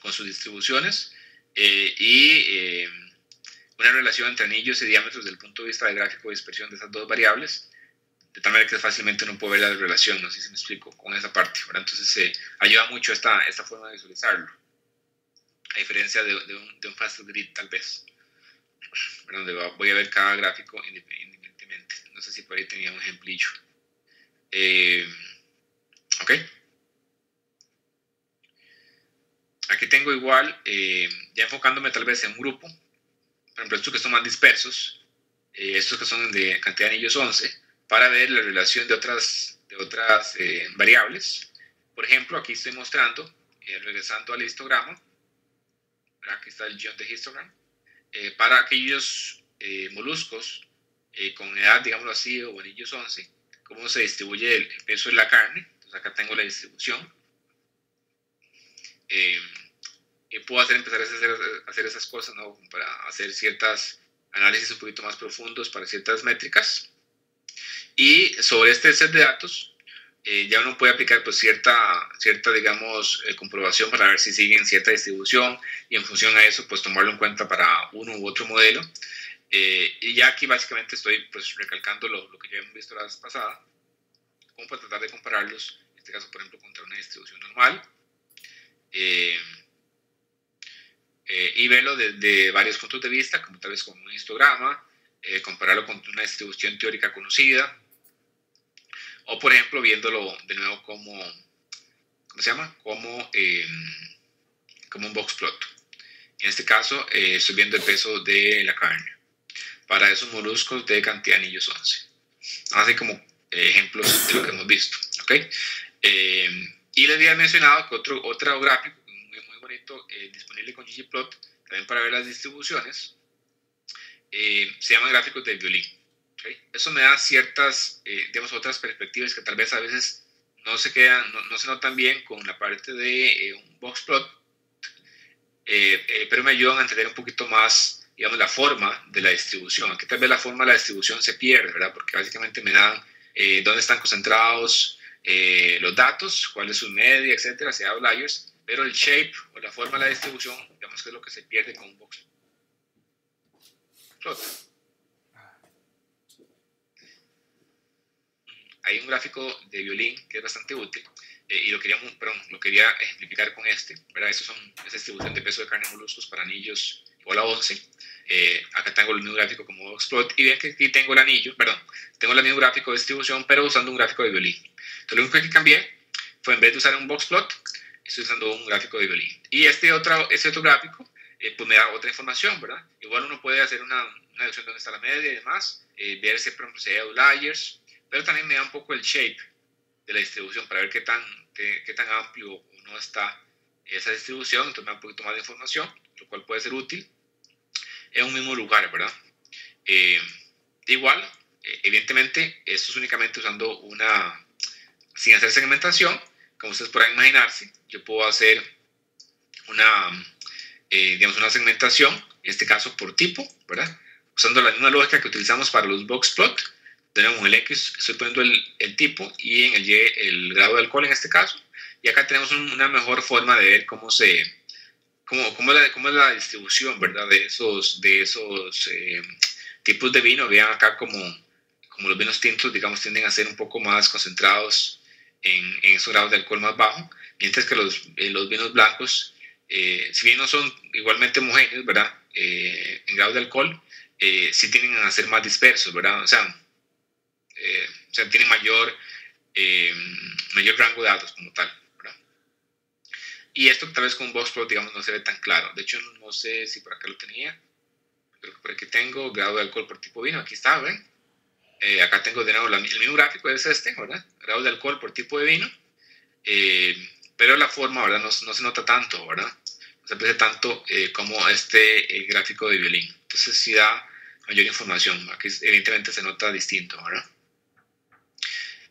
con sus distribuciones eh, y eh, una relación entre anillos y diámetros desde el punto de vista del gráfico de dispersión de esas dos variables, de tal manera que fácilmente uno puede ver la relación, no sé si me explico con esa parte, ¿verdad? Entonces eh, ayuda mucho esta, esta forma de visualizarlo, a diferencia de, de, un, de un fast grid tal vez, donde voy a ver cada gráfico independientemente. No sé si por ahí tenía un ejemplillo. Eh, ok. Aquí tengo igual, eh, ya enfocándome tal vez en un grupo, por ejemplo, estos que son más dispersos, eh, estos que son de cantidad de anillos 11, para ver la relación de otras, de otras eh, variables. Por ejemplo, aquí estoy mostrando, eh, regresando al histograma, aquí está el guion de histogram, eh, para aquellos eh, moluscos con edad, digámoslo así, o anillos 11, cómo se distribuye el, peso de la carne. Entonces acá tengo la distribución. y puedo hacer, empezar a hacer, hacer esas cosas, ¿no? Para hacer ciertas análisis un poquito más profundos para ciertas métricas. Y sobre este set de datos, eh, ya uno puede aplicar pues cierta, cierta digamos, eh, comprobación para ver si siguen cierta distribución y en función a eso pues tomarlo en cuenta para uno u otro modelo. Eh, y ya aquí básicamente estoy pues recalcando lo, lo que ya hemos visto la vez pasada, como para tratar de compararlos, en este caso por ejemplo contra una distribución normal. y verlo desde varios puntos de vista, como tal vez con un histograma, compararlo con una distribución teórica conocida, o por ejemplo, viéndolo de nuevo como, ¿cómo se llama? Como, eh, como un box plot. En este caso, eh, estoy viendo el peso de la carne para esos moluscos de cantidad de anillos 11. Así como eh, ejemplos de lo que hemos visto. ¿okay? Eh, y les había mencionado que otro, otro gráfico muy, muy bonito, disponible con ggplot, también para ver las distribuciones, se llama gráficos de violín. ¿Okay? Eso me da ciertas, eh, digamos, otras perspectivas que tal vez a veces no se quedan, no, no se notan bien con la parte de eh, un box plot, eh, pero me ayudan a entender un poquito más, digamos, la forma de la distribución. Aquí tal vez la forma de la distribución se pierde, ¿verdad? Porque básicamente me dan dónde están concentrados los datos, cuál es su media, etcétera, sea outliers, pero el shape o la forma de la distribución, digamos que es lo que se pierde con un box plot. Hay un gráfico de violín que es bastante útil eh, y lo quería, perdón, lo quería ejemplificar con este, ¿verdad? Estos son esa distribución de peso de carne moluscos para anillos igual a 11. Eh, acá tengo el mismo gráfico como Explot y ven que aquí tengo el anillo, perdón, tengo el mismo gráfico de distribución pero usando un gráfico de violín. Entonces lo único que cambié fue en vez de usar un box plot, estoy usando un gráfico de violín. Y este otro, este otro gráfico eh, pues me da otra información, ¿verdad? Igual uno puede hacer una, una de dónde está la media y demás, eh, ver si, por ejemplo, si hay outliers, pero también me da un poco el shape de la distribución para ver qué tan, qué, qué tan amplio o no está esa distribución, entonces me da un poquito más de información, lo cual puede ser útil en un mismo lugar, ¿verdad? Eh, igual, eh, evidentemente, esto es únicamente usando una, sin hacer segmentación, como ustedes podrán imaginarse, yo puedo hacer una, eh, digamos, una segmentación, en este caso por tipo, ¿verdad? Usando la misma lógica que utilizamos para los box plot, tenemos el X, estoy poniendo el, el, tipo, y en el Y el grado de alcohol en este caso. Y acá tenemos un, una mejor forma de ver cómo se cómo, cómo, la, cómo es la distribución, ¿verdad? De esos, de esos eh, tipos de vino. Vean acá como, como los vinos tintos, digamos, tienden a ser un poco más concentrados en, en esos grados de alcohol más bajo, mientras que los, eh, los vinos blancos, eh, si bien no son igualmente homogéneos, ¿verdad? Eh, en grados de alcohol, eh, sí tienden a ser más dispersos, ¿verdad? O sea, eh, o sea, tiene mayor, eh, mayor rango de datos como tal. Y esto tal vez con boxplot, digamos, no se ve tan claro. De hecho, no sé si por acá lo tenía. Creo que por aquí tengo grado de alcohol por tipo vino. Aquí está, ¿ven? Eh, acá tengo de nuevo el mismo gráfico, es este, ¿verdad? Grado de alcohol por tipo de vino. Eh, pero la forma, ¿verdad? No, no, se nota tanto, ¿verdad? No se aprecia tanto eh, como este gráfico de violín. Entonces sí da mayor información. Aquí evidentemente se nota distinto, ¿verdad?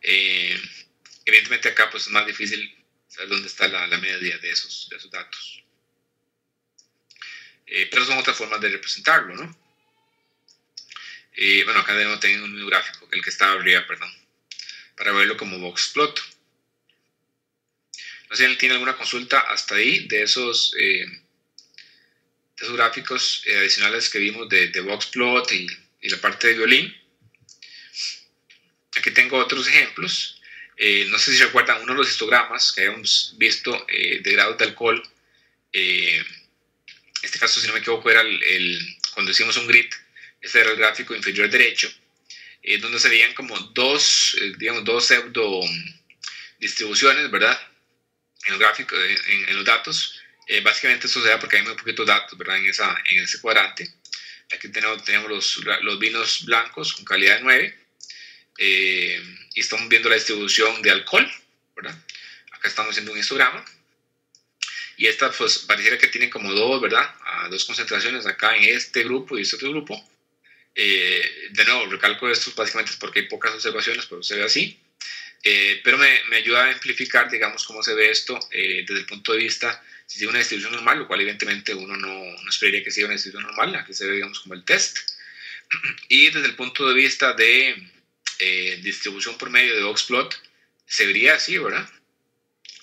Evidentemente acá pues es más difícil saber dónde está la, la media de esos, de esos datos. pero son otras formas de representarlo, ¿no? bueno, acá de nuevo tengo un gráfico, el que estaba arriba, perdón, para verlo como boxplot. No sé si tiene alguna consulta hasta ahí de esos, eh, de esos gráficos eh, adicionales que vimos de, de boxplot y, y, la parte de violín. Aquí tengo otros ejemplos. Eh, no sé si recuerdan uno de los histogramas que habíamos visto de grados de alcohol. en este caso, si no me equivoco, era el, el cuando hicimos un grid este era el gráfico inferior derecho, eh, donde se veían como dos, eh, digamos, dos pseudo distribuciones, ¿verdad? En el gráfico, en, los datos. Eh, básicamente eso se da porque hay muy poquitos datos, ¿verdad? En, esa, en ese cuadrante. Aquí tenemos, tenemos los, los vinos blancos con calidad de 9. Y estamos viendo la distribución de alcohol, ¿verdad? Acá estamos haciendo un histograma. Y esta, pues, pareciera que tiene como dos, ¿verdad? A dos concentraciones acá en este grupo y este otro grupo. Eh, de nuevo, recalco esto básicamente porque hay pocas observaciones, pero se ve así. Eh, pero me, me, ayuda a amplificar, digamos, cómo se ve esto eh, desde el punto de vista, si sigue una distribución normal, lo cual evidentemente uno no, no esperaría que sea una distribución normal, aquí se ve, digamos, como el test. <clears throat> Y desde el punto de vista de distribución por medio de Boxplot, se vería así, ¿verdad?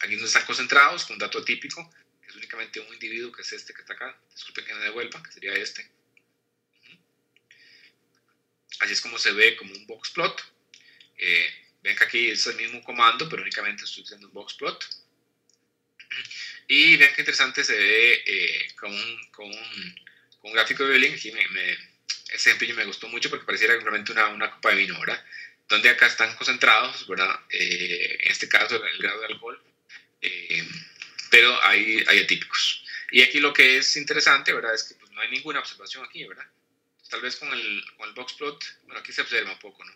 Aquí no están concentrados, con dato atípico, que es únicamente un individuo, que es este que está acá, disculpen que me devuelva, que sería este Así es como se ve como un boxplot. Eh, ven que aquí es el mismo comando, pero únicamente estoy usando un boxplot. Y ven qué interesante se ve eh, con, un, con, un, con, un, gráfico de violín. Aquí me, me, ese ejemplo me gustó mucho porque pareciera realmente una, una copa de vino, ¿verdad? Donde acá están concentrados, ¿verdad? Eh, en este caso el grado de alcohol, eh, pero hay, hay atípicos. Y aquí lo que es interesante, ¿verdad? Es que pues, no hay ninguna observación aquí, ¿verdad? tal vez con el, con el box plot, bueno, aquí se observa un poco, ¿no?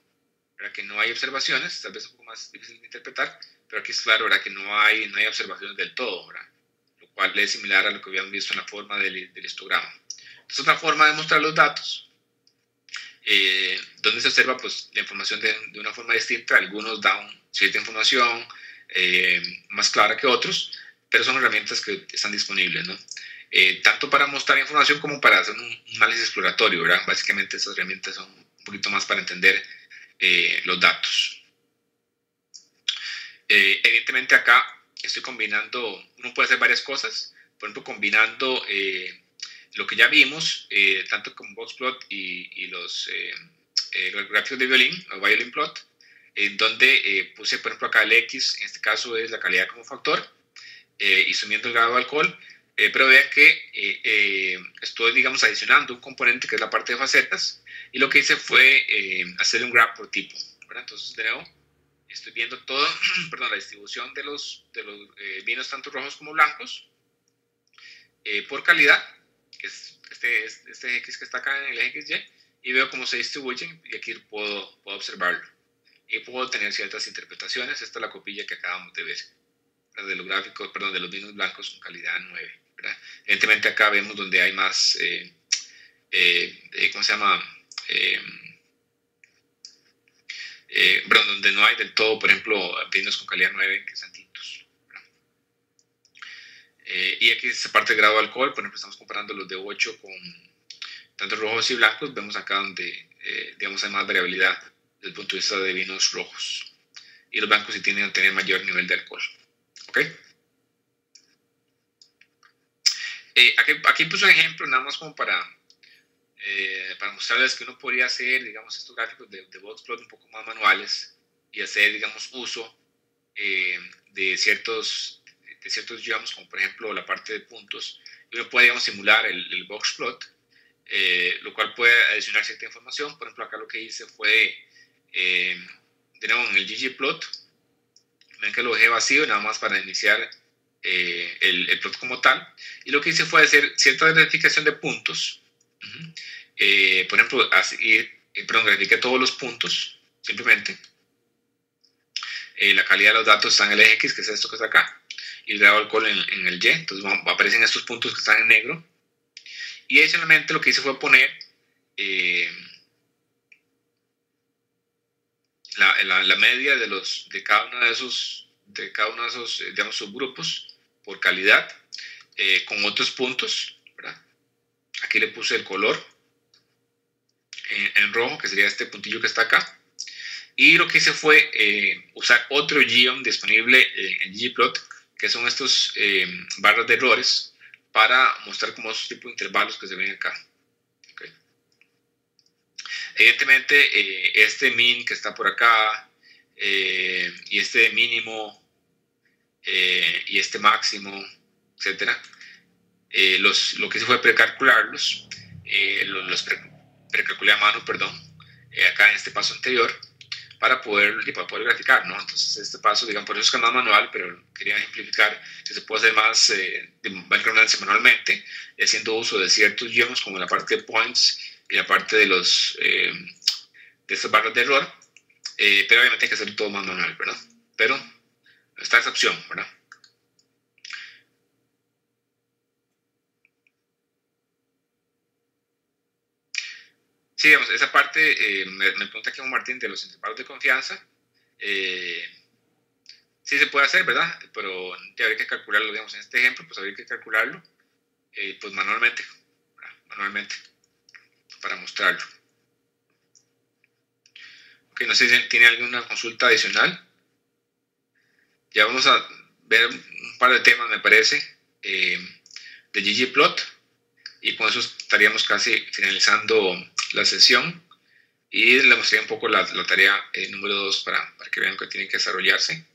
¿Verdad? Que no hay observaciones, tal vez un poco más difícil de interpretar, pero aquí es claro, ¿verdad? Que no hay, no hay observaciones del todo, ¿verdad? Lo cual es similar a lo que habíamos visto en la forma del, del histograma. Entonces, otra forma de mostrar los datos, eh, donde se observa pues, la información de, de, una forma distinta, algunos dan cierta información eh, más clara que otros, pero son herramientas que están disponibles, ¿no? Eh, tanto para mostrar información como para hacer un análisis exploratorio, ¿verdad? Básicamente esas herramientas son un poquito más para entender eh, los datos. Eh, evidentemente acá estoy combinando, uno puede hacer varias cosas, por ejemplo, combinando lo que ya vimos, tanto con Boxplot y, y los gráficos de violín, o violin plot, en donde puse, por ejemplo, acá el X, en este caso es la calidad como factor, y sumiendo el grado de alcohol, eh, pero vean que eh, eh, estoy, digamos, adicionando un componente que es la parte de facetas y lo que hice fue hacer un graph por tipo. Entonces, de nuevo, estoy viendo todo, <clears throat> perdón, la distribución de los, de los vinos tanto rojos como blancos por calidad, que es este, este, X que está acá en el XY, y veo cómo se distribuyen y aquí puedo, puedo observarlo. Y puedo tener ciertas interpretaciones. Esta es la copilla que acabamos de ver de los gráficos, perdón, de los vinos blancos con calidad 9. Evidentemente acá vemos donde hay más, eh, eh, eh, ¿cómo se llama? bueno, donde no hay del todo, por ejemplo, vinos con calidad 9, que son tintos. y aquí esa parte de grado de alcohol, por ejemplo, estamos comparando los de 8 con tanto rojos y blancos, vemos acá donde, digamos, hay más variabilidad desde el punto de vista de vinos rojos. Y los blancos sí tienen a tener mayor nivel de alcohol. ¿Ok? Eh, aquí, aquí, puse un ejemplo nada más como para, eh, para mostrarles que uno podría hacer, digamos, estos gráficos de, de Boxplot un poco más manuales y hacer, digamos, uso eh, de ciertos, de ciertos digamos, como por ejemplo la parte de puntos. Y uno puede, digamos, simular el, el Boxplot, lo cual puede adicionar cierta información. Por ejemplo, acá lo que hice fue, nuevo, en el ggplot, ven que lo dejé vacío nada más para iniciar eh, el, plot como tal. Y lo que hice fue hacer cierta identificación de puntos. Eh, por ejemplo, así, perdón, grafiqué todos los puntos, simplemente. la calidad de los datos está en el eje X, que es esto que está acá, grado de alcohol en, el Y. Entonces aparecen estos puntos que están en negro. Y adicionalmente lo que hice fue poner la, la, media de, los, de cada uno de esos, de cada uno de esos eh, digamos, subgrupos por calidad eh, con otros puntos. ¿verdad? Aquí le puse el color en, rojo, que sería este puntillo que está acá. Y lo que hice fue eh, usar otro geom disponible en ggplot, que son estos barras de errores, para mostrar como esos tipos de intervalos que se ven acá. Evidentemente, eh, este min que está por acá eh, y este mínimo eh, y este máximo, etcétera, los, lo que se fue precalcularlos, los, los precalculé a mano, perdón, acá en este paso anterior, para poder, para poder graficar, ¿no? Entonces, este paso, digamos, por eso es que es más manual, pero quería ejemplificar que se puede hacer más, eh, de, manualmente, haciendo uso de ciertos idiomas, como la parte de points y la parte de los eh, de estas barras de error, eh, pero obviamente hay que hacerlo todo más manual, ¿verdad? Pero está esa opción, ¿verdad? Sí, digamos, esa parte, eh, me, pregunta aquí un Martín de los intervalos de confianza. sí se puede hacer, ¿verdad? Pero habría que calcularlo, digamos, en este ejemplo, pues habría que calcularlo, pues manualmente, manualmente para mostrarlo. Ok, no sé si tiene alguna consulta adicional. Ya vamos a ver un par de temas, me parece, eh, de ggplot. Y con eso estaríamos casi finalizando la sesión. Y le mostré un poco la, tarea eh, número 2 para, para que vean que tiene que desarrollarse.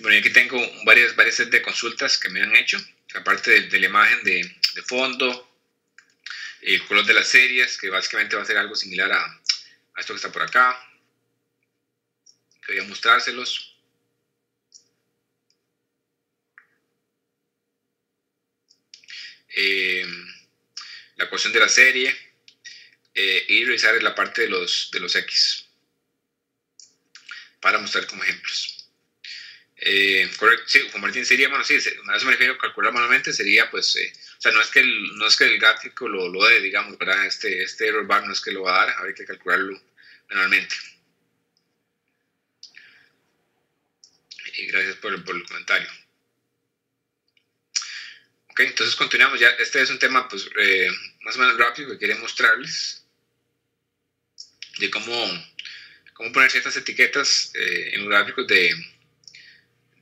Bueno, aquí tengo varias, varias sets de consultas que me han hecho, aparte de, la imagen de, de, fondo, el color de las series, que básicamente va a ser algo similar a, a esto que está por acá. Quería mostrárselos. Eh, la cuestión de la serie eh, y revisar la parte de los, de los X para mostrar como ejemplos. Eh, correcto, sí, Juan Martín sería, bueno, sí, una vez me refiero a calcular manualmente, sería pues, eh, o sea, no es que el, no es que el gráfico lo, lo dé, digamos, ¿verdad? Este, este error bar no es que lo va a dar, habría que calcularlo manualmente. Y gracias por por el comentario. Entonces continuamos, ya, este es un tema pues eh, más o menos rápido que quería mostrarles de cómo, cómo poner ciertas etiquetas eh, en los gráficos de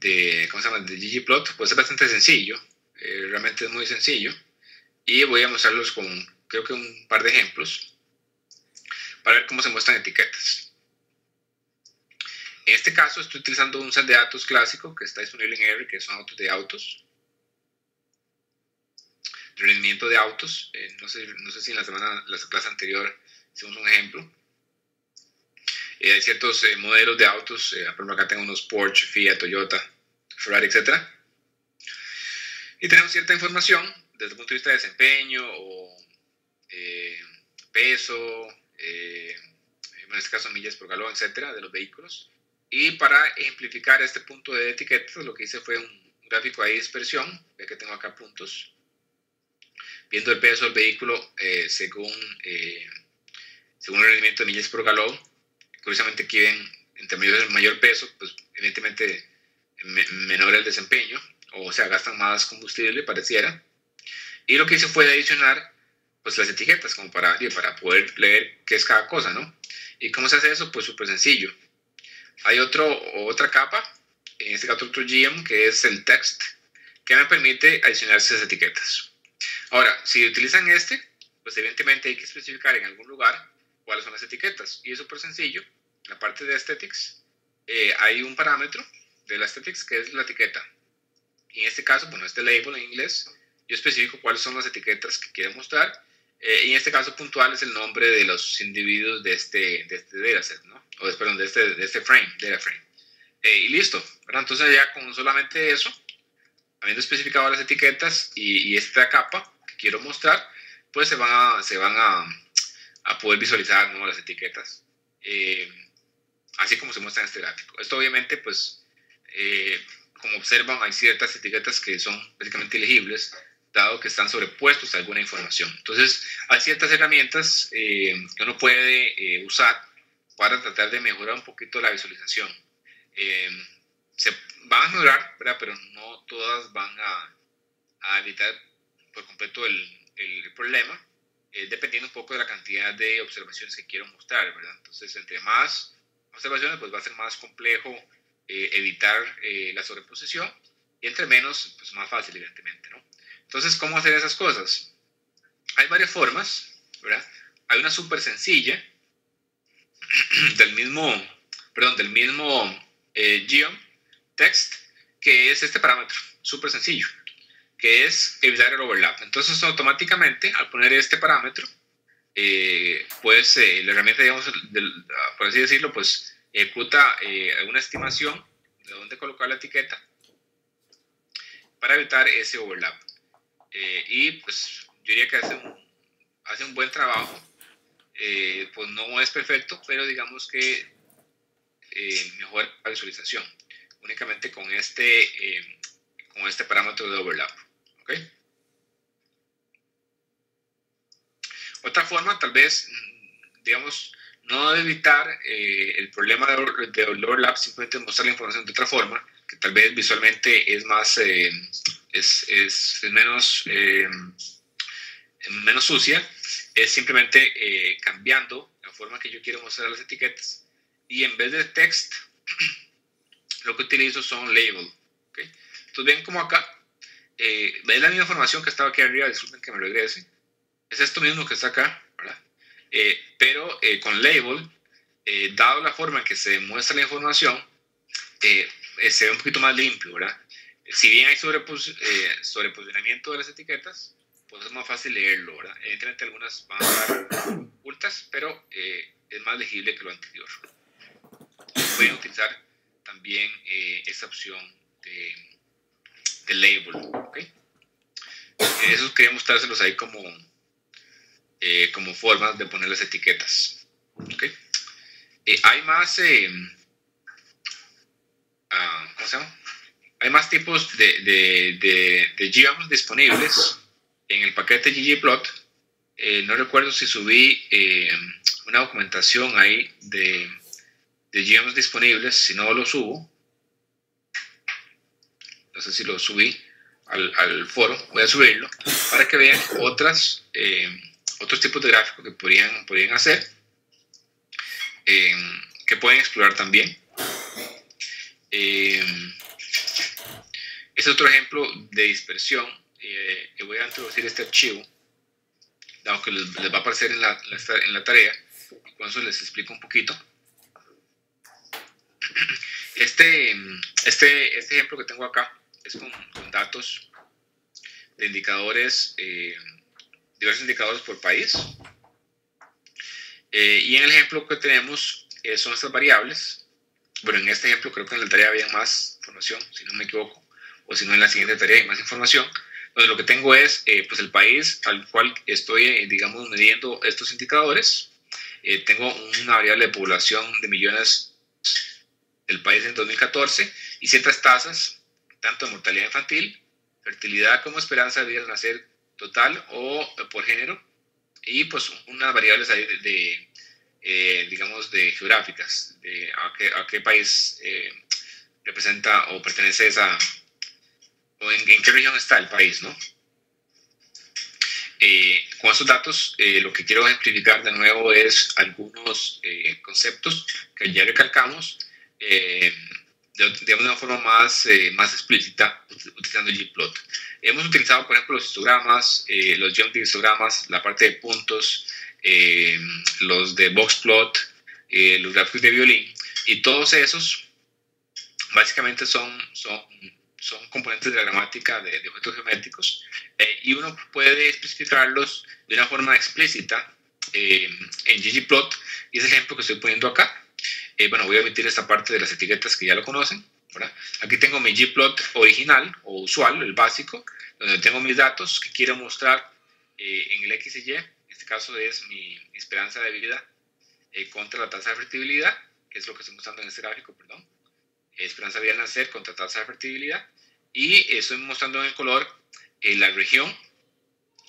de, ¿cómo se llama? de ggplot, pues es bastante sencillo, eh, realmente es muy sencillo. Y voy a mostrarlos con, creo que un par de ejemplos, para ver cómo se muestran etiquetas. En este caso estoy utilizando un set de datos clásico que está disponible en R, que son autos de autos. Rendimiento de autos, eh, no, sé, no sé si en la semana, la clase anterior hicimos un ejemplo. Eh, hay ciertos eh, modelos de autos, eh, por ejemplo acá tengo unos Porsche, Fiat, Toyota, Ferrari, etc. Y tenemos cierta información desde el punto de vista de desempeño o peso, en este caso millas por galón, etcétera, de los vehículos. Y para ejemplificar este punto de etiquetas, lo que hice fue un gráfico de dispersión, ve que tengo acá puntos, viendo el peso del vehículo según, según el rendimiento de millas por galón curiosamente aquí ven, entre mayor, mayor peso, pues evidentemente menor el desempeño, o sea, gastan más combustible, pareciera. Y lo que hice fue adicionar pues las etiquetas como para, para poder leer qué es cada cosa, ¿no? ¿Y cómo se hace eso? Pues súper sencillo. Hay otro, otra capa, en este caso otro GM, que es el text, que me permite adicionar esas etiquetas. Ahora, si utilizan este, pues evidentemente hay que especificar en algún lugar cuáles son las etiquetas. Y es súper sencillo la parte de aesthetics, eh, hay un parámetro de la aesthetics que es la etiqueta. Y en este caso, bueno, este label en inglés, yo especifico cuáles son las etiquetas que quiero mostrar Eh, y en este caso puntual es el nombre de los individuos de este, de este dataset, ¿no? O perdón, de este, de este frame, data frame. Eh, y listo, Entonces ya con solamente eso, habiendo especificado las etiquetas y, y esta capa quiero mostrar, pues se van a, se van a, a poder visualizar ¿no? las etiquetas, eh, así como se muestra en este gráfico. Esto obviamente, pues, como observan, hay ciertas etiquetas que son básicamente ilegibles, dado que están sobrepuestos a alguna información. Entonces, hay ciertas herramientas eh, que uno puede eh, usar para tratar de mejorar un poquito la visualización. Eh, se van a mejorar, pero no todas van a, a evitar por completo el, problema, dependiendo un poco de la cantidad de observaciones que quiero mostrar, ¿verdad? Entonces, entre más observaciones, pues va a ser más complejo evitar la sobreposición y entre menos, pues más fácil, evidentemente, ¿no? Entonces, ¿cómo hacer esas cosas? Hay varias formas, ¿verdad? Hay una súper sencilla <clears throat> del mismo, perdón, del mismo eh, geom que es este parámetro, súper sencillo, que es evitar el overlap. Entonces, automáticamente, al poner este parámetro, eh, pues eh, la herramienta, digamos, por así decirlo, pues ejecuta una estimación de dónde colocar la etiqueta para evitar ese overlap. Eh, y pues yo diría que hace un, hace un buen trabajo. Eh, pues no es perfecto, pero digamos que eh, mejora la visualización únicamente con este, eh, con este parámetro de overlap. ¿Okay? Otra forma, tal vez, digamos, no evitar el problema de, overlap, simplemente mostrar la información de otra forma, que tal vez visualmente es más, eh, es, es, menos, eh, menos sucia, es simplemente eh, cambiando la forma que yo quiero mostrar las etiquetas y en vez de text, <clears throat> lo que utilizo son label. ¿okay? Entonces ven como acá, eh, ven la misma información que estaba aquí arriba, disculpen que me regrese, es esto mismo que está acá, ¿verdad? pero con label, dado la forma en que se muestra la información, eh, se ve un poquito más limpio, ¿verdad? Si bien hay sobrepos, eh, sobreposicionamiento de las etiquetas, pues es más fácil leerlo, ¿verdad? Evidentemente algunas van a estar ocultas, pero eh, es más legible que lo anterior. Pueden utilizar también eh, esta opción de, de label, ¿ok? Eso quería mostrárselos ahí como, como formas de poner las etiquetas, ¿ok? hay más Ah, ¿cómo se llama? Hay más tipos de, de, de, geoms disponibles en el paquete ggplot. Eh, no recuerdo si subí eh, una documentación ahí de, de disponibles, si no lo subo. No sé si lo subí al, al foro, voy a subirlo para que vean otras, eh, otros tipos de gráficos que podrían, podrían hacer, que pueden explorar también. Eh, es otro ejemplo de dispersión. Eh, voy a introducir este archivo, dado que les, va a aparecer en la, en la tarea. Con eso les explico un poquito. Este, este, este ejemplo que tengo acá es con, datos de indicadores, eh, diversos indicadores por país. Eh, y en el ejemplo que tenemos son estas variables bueno, en este ejemplo creo que en la tarea había más información, si no me equivoco, o si no en la siguiente tarea hay más información. Entonces lo que tengo es eh, pues el país al cual estoy, eh, digamos, midiendo estos indicadores. Eh, tengo una variable de población de millones del país en 2014 y ciertas tasas, tanto mortalidad infantil, fertilidad como esperanza de vida al nacer total o por género, y pues unas variables ahí de eh, digamos, de geográficas, de a, qué, país eh, representa o pertenece esa, o en, qué región está el país, ¿no? Eh, con estos datos, lo que quiero ejemplificar de nuevo es algunos conceptos que ya recalcamos de, de, una forma más, más explícita utilizando ggplot. Hemos utilizado, por ejemplo, los histogramas, los jump histogramas, la parte de puntos, eh, los de Boxplot, eh, los gráficos de violín, y todos esos básicamente son, son, son componentes de la gramática de, objetos geométricos y uno puede especificarlos de una forma explícita en ggplot y es el ejemplo que estoy poniendo acá. Bueno, voy a omitir esta parte de las etiquetas que ya lo conocen. Aquí tengo mi gplot original o usual, el básico, donde tengo mis datos que quiero mostrar en el X y Y. En este caso es mi esperanza de vida contra la tasa de fertilidad que es lo que estoy mostrando en este gráfico, perdón, esperanza de vida al nacer contra tasa de fertilidad, y estoy mostrando en color eh, la región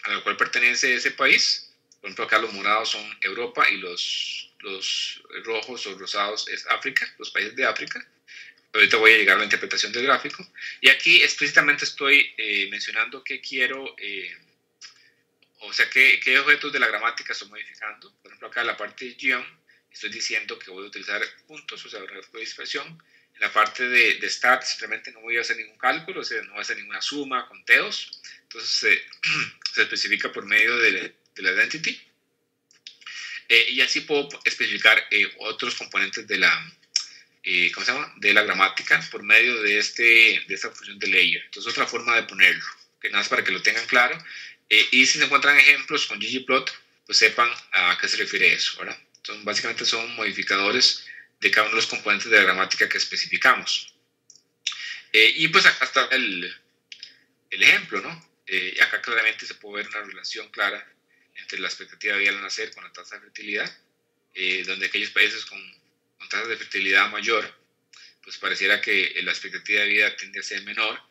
a la cual pertenece ese país. Por ejemplo, acá los morados son Europa y los, los rojos o rosados es África, los países de África. Ahorita voy a llegar a la interpretación del gráfico. Y aquí explícitamente estoy eh, mencionando que quiero, eh, o sea, qué, qué objetos de la gramática estoy modificando. Por ejemplo, acá la parte de guion estoy diciendo que voy a utilizar puntos, o sea, de dispersión. En la parte de, de stats simplemente no voy a hacer ningún cálculo, o sea, no voy a hacer ninguna suma, conteos. Entonces se, <clears throat> se especifica por medio de, de la identity. Eh, y así puedo especificar eh, otros componentes de la, eh, ¿cómo se llama? de la gramática por medio de, este, de esta función de layer. Entonces, otra forma de ponerlo, que nada más para que lo tengan claro. y si se encuentran ejemplos con ggplot, pues sepan a qué se refiere eso, ¿verdad? Entonces, básicamente son modificadores de cada uno de los componentes de la gramática que especificamos. Eh, y pues acá está el, el ejemplo, ¿no? Eh, acá claramente se puede ver una relación clara entre la expectativa de vida al nacer con la tasa de fertilidad, eh, donde aquellos países con, con tasas de fertilidad mayor, pues pareciera que la expectativa de vida tiende a ser menor,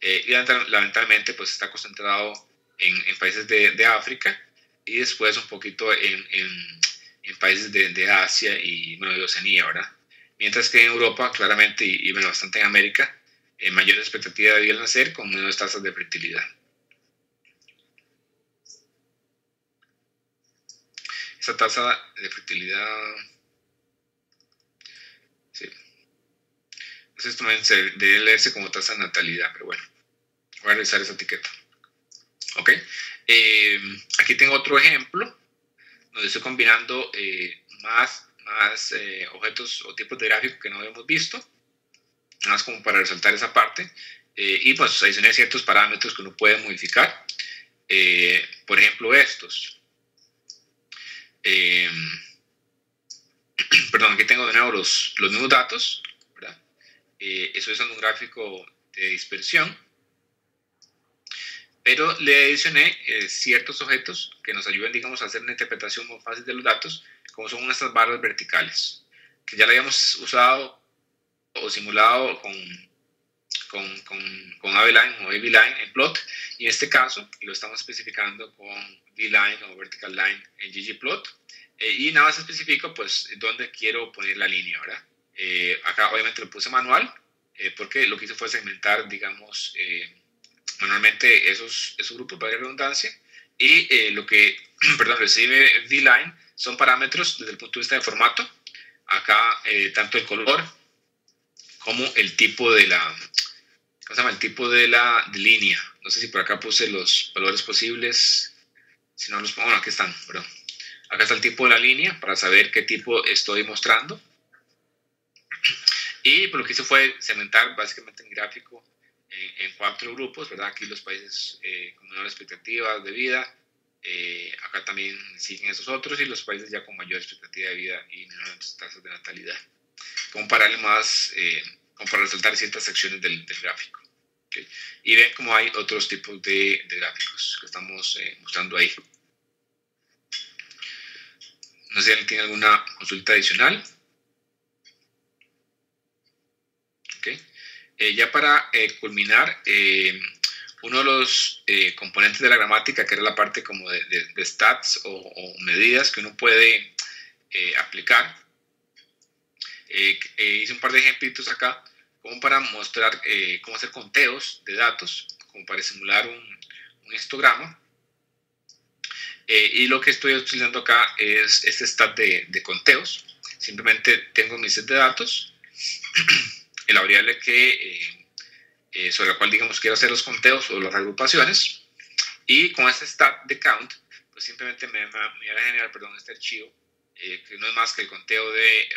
y lamentablemente pues está concentrado en, países de, África y después un poquito en, países de, Asia y bueno, de Oceanía, ¿verdad? Mientras que en Europa, claramente, y, bueno, bastante en América, eh, mayor expectativa de vida al nacer con menores tasas de fertilidad. Esa tasa de fertilidad, sí. Entonces, debe leerse como tasa de natalidad, pero bueno, voy a revisar esa etiqueta. Ok, eh, aquí tengo otro ejemplo donde estoy combinando eh, más, más eh, objetos o tipos de gráficos que no habíamos visto, nada más como para resaltar esa parte, eh, y pues adicioné ciertos parámetros que uno puede modificar, por ejemplo estos. <clears throat> perdón, aquí tengo de nuevo los, los mismos datos, ¿verdad? eso es un gráfico de dispersión, pero le adicioné eh, ciertos objetos que nos ayuden, digamos, a hacer una interpretación muy fácil de los datos, como son estas barras verticales, que ya la habíamos usado o simulado con, con, con, con o AV-Line en plot, y en este caso lo estamos especificando con V-Line o Vertical Line en ggplot, eh, y nada más especifico, pues, dónde quiero poner la línea, ¿verdad? Eh, acá obviamente lo puse manual, porque lo que hice fue segmentar, digamos, manualmente esos, esos grupos para redundancia y eh, lo que <clears throat> perdón, recibe VLine son parámetros desde el punto de vista de formato. Acá eh, tanto el color como el tipo de la, ¿cómo se llama? El tipo de la línea. No sé si por acá puse los valores posibles. Si no los pongo, bueno, aquí están, perdón. Acá está el tipo de la línea para saber qué tipo estoy mostrando. Y por lo que hice fue segmentar básicamente en gráfico en, cuatro grupos, ¿verdad? Aquí los países eh, con menor expectativa de vida, eh, acá también siguen esos otros y los países ya con mayor expectativa de vida y menores tasas de natalidad. Como para, más, eh, como para resaltar ciertas secciones del, gráfico. Y ven cómo hay otros tipos de, gráficos que estamos mostrando ahí. No sé si alguien tiene alguna consulta adicional. Eh, ya para eh, culminar, eh, uno de los componentes de la gramática, que era la parte como de, stats o, medidas que uno puede aplicar, hice un par de ejemplitos acá, como para mostrar cómo hacer conteos de datos, como para simular un, un histograma. y lo que estoy utilizando acá es este stat de, de conteos. Simplemente tengo mi set de datos <clears throat> la variable que, eh, eh, sobre la cual, digamos, quiero hacer los conteos o las agrupaciones. Y con este stat de count, pues simplemente me, me, va a generar, perdón, este archivo, eh, que no es más que el conteo de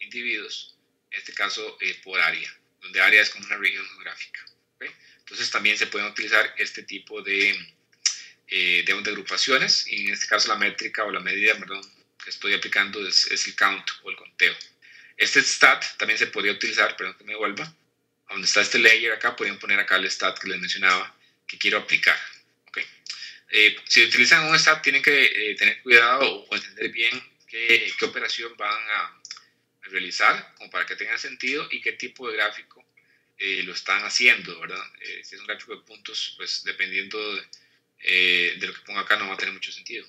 individuos, en este caso por área, donde área es como una región geográfica. Entonces también se pueden utilizar este tipo de, eh, de, agrupaciones y en este caso la métrica o la medida perdón, que estoy aplicando es, es, el count o el conteo. Este stat también se podría utilizar, perdón que me vuelva, donde está este layer acá, pueden poner acá el stat que les mencionaba que quiero aplicar. Okay. Eh, si utilizan un stat tienen que eh, tener cuidado o entender bien qué, qué operación van a, realizar, como para que tenga sentido y qué tipo de gráfico eh, lo están haciendo, ¿verdad? Eh, si es un gráfico de puntos, pues dependiendo de, eh, de, lo que ponga acá no va a tener mucho sentido.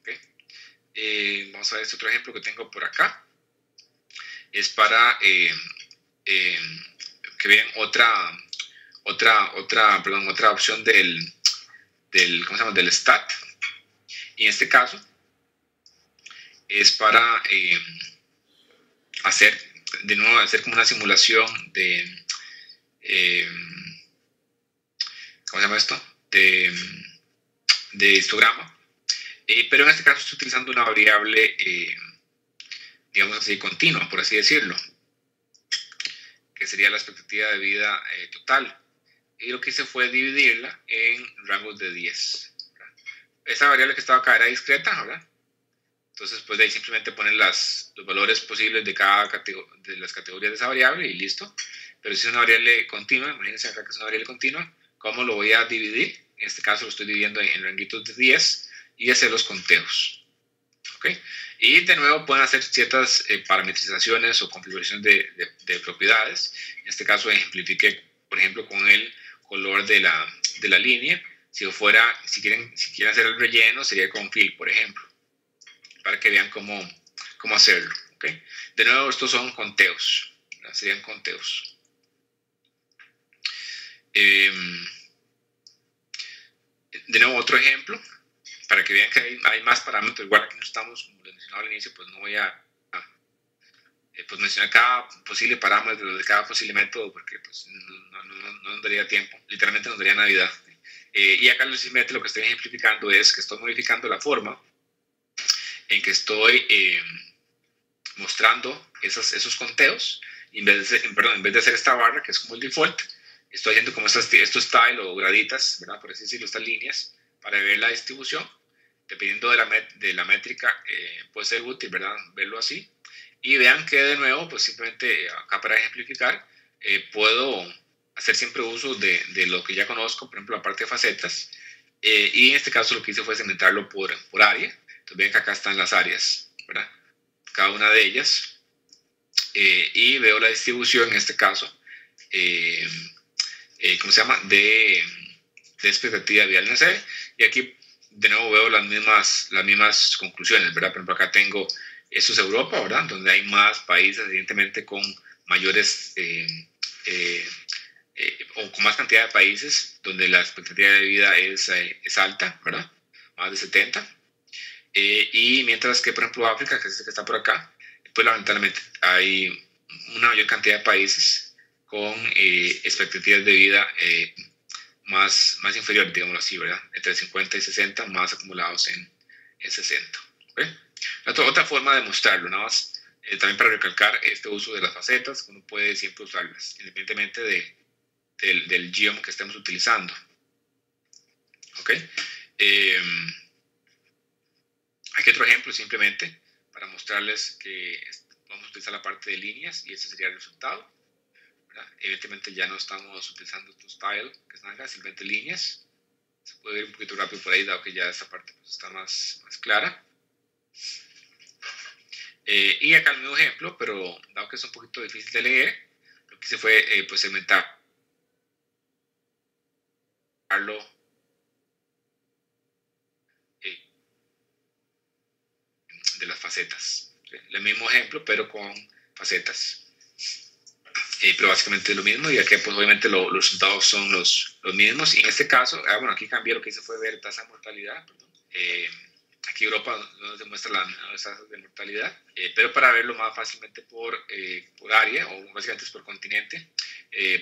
Okay. vamos a ver este otro ejemplo que tengo por acá. Es para que vean otra, otra, otra, perdón, otra opción del, del, ¿cómo se llama? del stat. Y en este caso es para hacer de nuevo hacer como una simulación de, eh, ¿cómo se llama esto? De, de histograma, eh, pero en este caso estoy utilizando una variable, eh, digamos así, continua, por así decirlo, que sería la expectativa de vida total. Y lo que hice fue dividirla en rangos de 10. Esta variable que estaba acá era discreta, ¿verdad? Entonces, pues de ahí simplemente ponen las, los valores posibles de cada de las categorías de esa variable y listo. Pero si es una variable continua, imagínense acá que es una variable continua, ¿cómo lo voy a dividir? En este caso lo estoy dividiendo en, ranguitos de 10 y hacer los conteos. ¿Ok? Y de nuevo pueden hacer ciertas eh, parametrizaciones o configuración de, de, propiedades. En este caso ejemplifiqué, por ejemplo, con el color de la, de la línea. Si fuera, si quieren, si quieren hacer el relleno, sería con fill, por ejemplo para que vean cómo, cómo hacerlo. ¿okay? De nuevo, estos son conteos, serían conteos. Em, de nuevo, otro ejemplo, para que vean que hay, más parámetros. Igual aquí no estamos, como les mencionaba al inicio, pues no voy a, eh, pues mencionar cada posible parámetro de cada posible método, porque pues, no, no, nos daría tiempo, literalmente nos daría Navidad. Eh, y acá simplemente lo que estoy ejemplificando es que estoy modificando la forma en que estoy eh, mostrando esos, esos conteos, en vez, de, perdón, en vez de hacer esta barra, que es como el default, estoy haciendo como estas, estos style o graditas, ¿verdad? por así decirlo, estas líneas, para ver la distribución. Dependiendo de la, de la métrica, eh, puede ser útil, ¿verdad? Verlo así. Y vean que de nuevo, pues simplemente acá para ejemplificar, eh, puedo hacer siempre uso de, de, lo que ya conozco, por ejemplo, la parte de facetas. y en este caso lo que hice fue segmentarlo por, por área. Entonces ven que acá están las áreas, ¿verdad? Cada una de ellas. Eh, y veo la distribución en este caso, eh, eh, ¿cómo se llama? De, de expectativa vial nacer. Y aquí de nuevo veo las mismas, las mismas conclusiones, ¿verdad? Por ejemplo, acá tengo, esto es Europa, ¿verdad? Donde hay más países, evidentemente, con mayores o con más cantidad de países donde la expectativa de vida es, es alta, ¿verdad? Más de 70. Eh, y mientras que, por ejemplo, África, que es el que está por acá, pues lamentablemente hay una mayor cantidad de países con eh, expectativas de vida eh, más, más inferiores, digámoslo así, ¿verdad? Entre 50 y 60, más acumulados en, en 60. ¿okay? Otra, otra forma de mostrarlo, nada más, también para recalcar este uso de las facetas, uno puede siempre usarlas, independientemente de, del, del geom que estemos utilizando. ¿Ok? Aquí otro ejemplo simplemente para mostrarles que vamos a utilizar la parte de líneas y ese sería el resultado. Evidentemente ya no estamos utilizando tu style, que están acá, simplemente líneas. Se puede ir un poquito rápido por ahí, dado que ya esta parte pues, está más, más clara. Eh, y acá el mismo ejemplo, pero dado que es un poquito difícil de leer, lo que hice fue eh, pues segmentarlo de las facetas. El mismo ejemplo, pero con facetas. Eh, pero básicamente es lo mismo y aquí pues obviamente los resultados son los, los mismos y en este caso, ah, bueno, aquí cambié lo que hice fue ver tasa de mortalidad, perdón. Eh, aquí Europa nos demuestra la tasa de mortalidad, eh, pero para verlo más fácilmente por, por área o básicamente es por continente,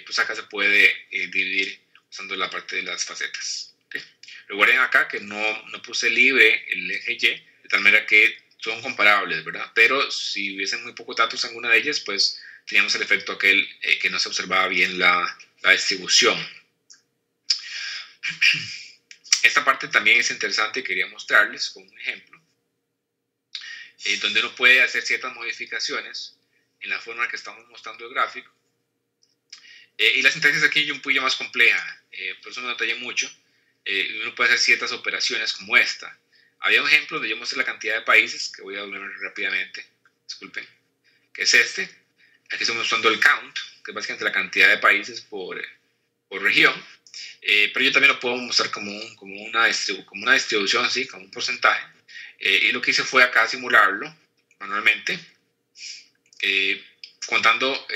pues acá se puede dividir usando la parte de las facetas. ¿okay? Recuerden acá que no, no puse libre el eje Y, de tal manera que son comparables, ¿verdad? Pero si hubiesen muy pocos datos en una de ellas, pues teníamos el efecto aquel que no se observaba bien la, la distribución. <clears throat> Esta parte también es interesante y quería mostrarles con un ejemplo, eh, donde uno puede hacer ciertas modificaciones en la forma en que estamos mostrando el gráfico. Eh, y la sintaxis aquí es un poquito más compleja, eh, por eso no detallé mucho. uno puede hacer ciertas operaciones como esta. Había un ejemplo donde yo mostré la cantidad de países, que voy a hablar rápidamente, disculpen, que es este. Aquí estoy mostrando el count, que es básicamente la cantidad de países por, por región. Eh, pero yo también lo puedo mostrar como, como, una, como una distribución, así, como un porcentaje. Eh, y lo que hice fue acá simularlo manualmente, eh, contando,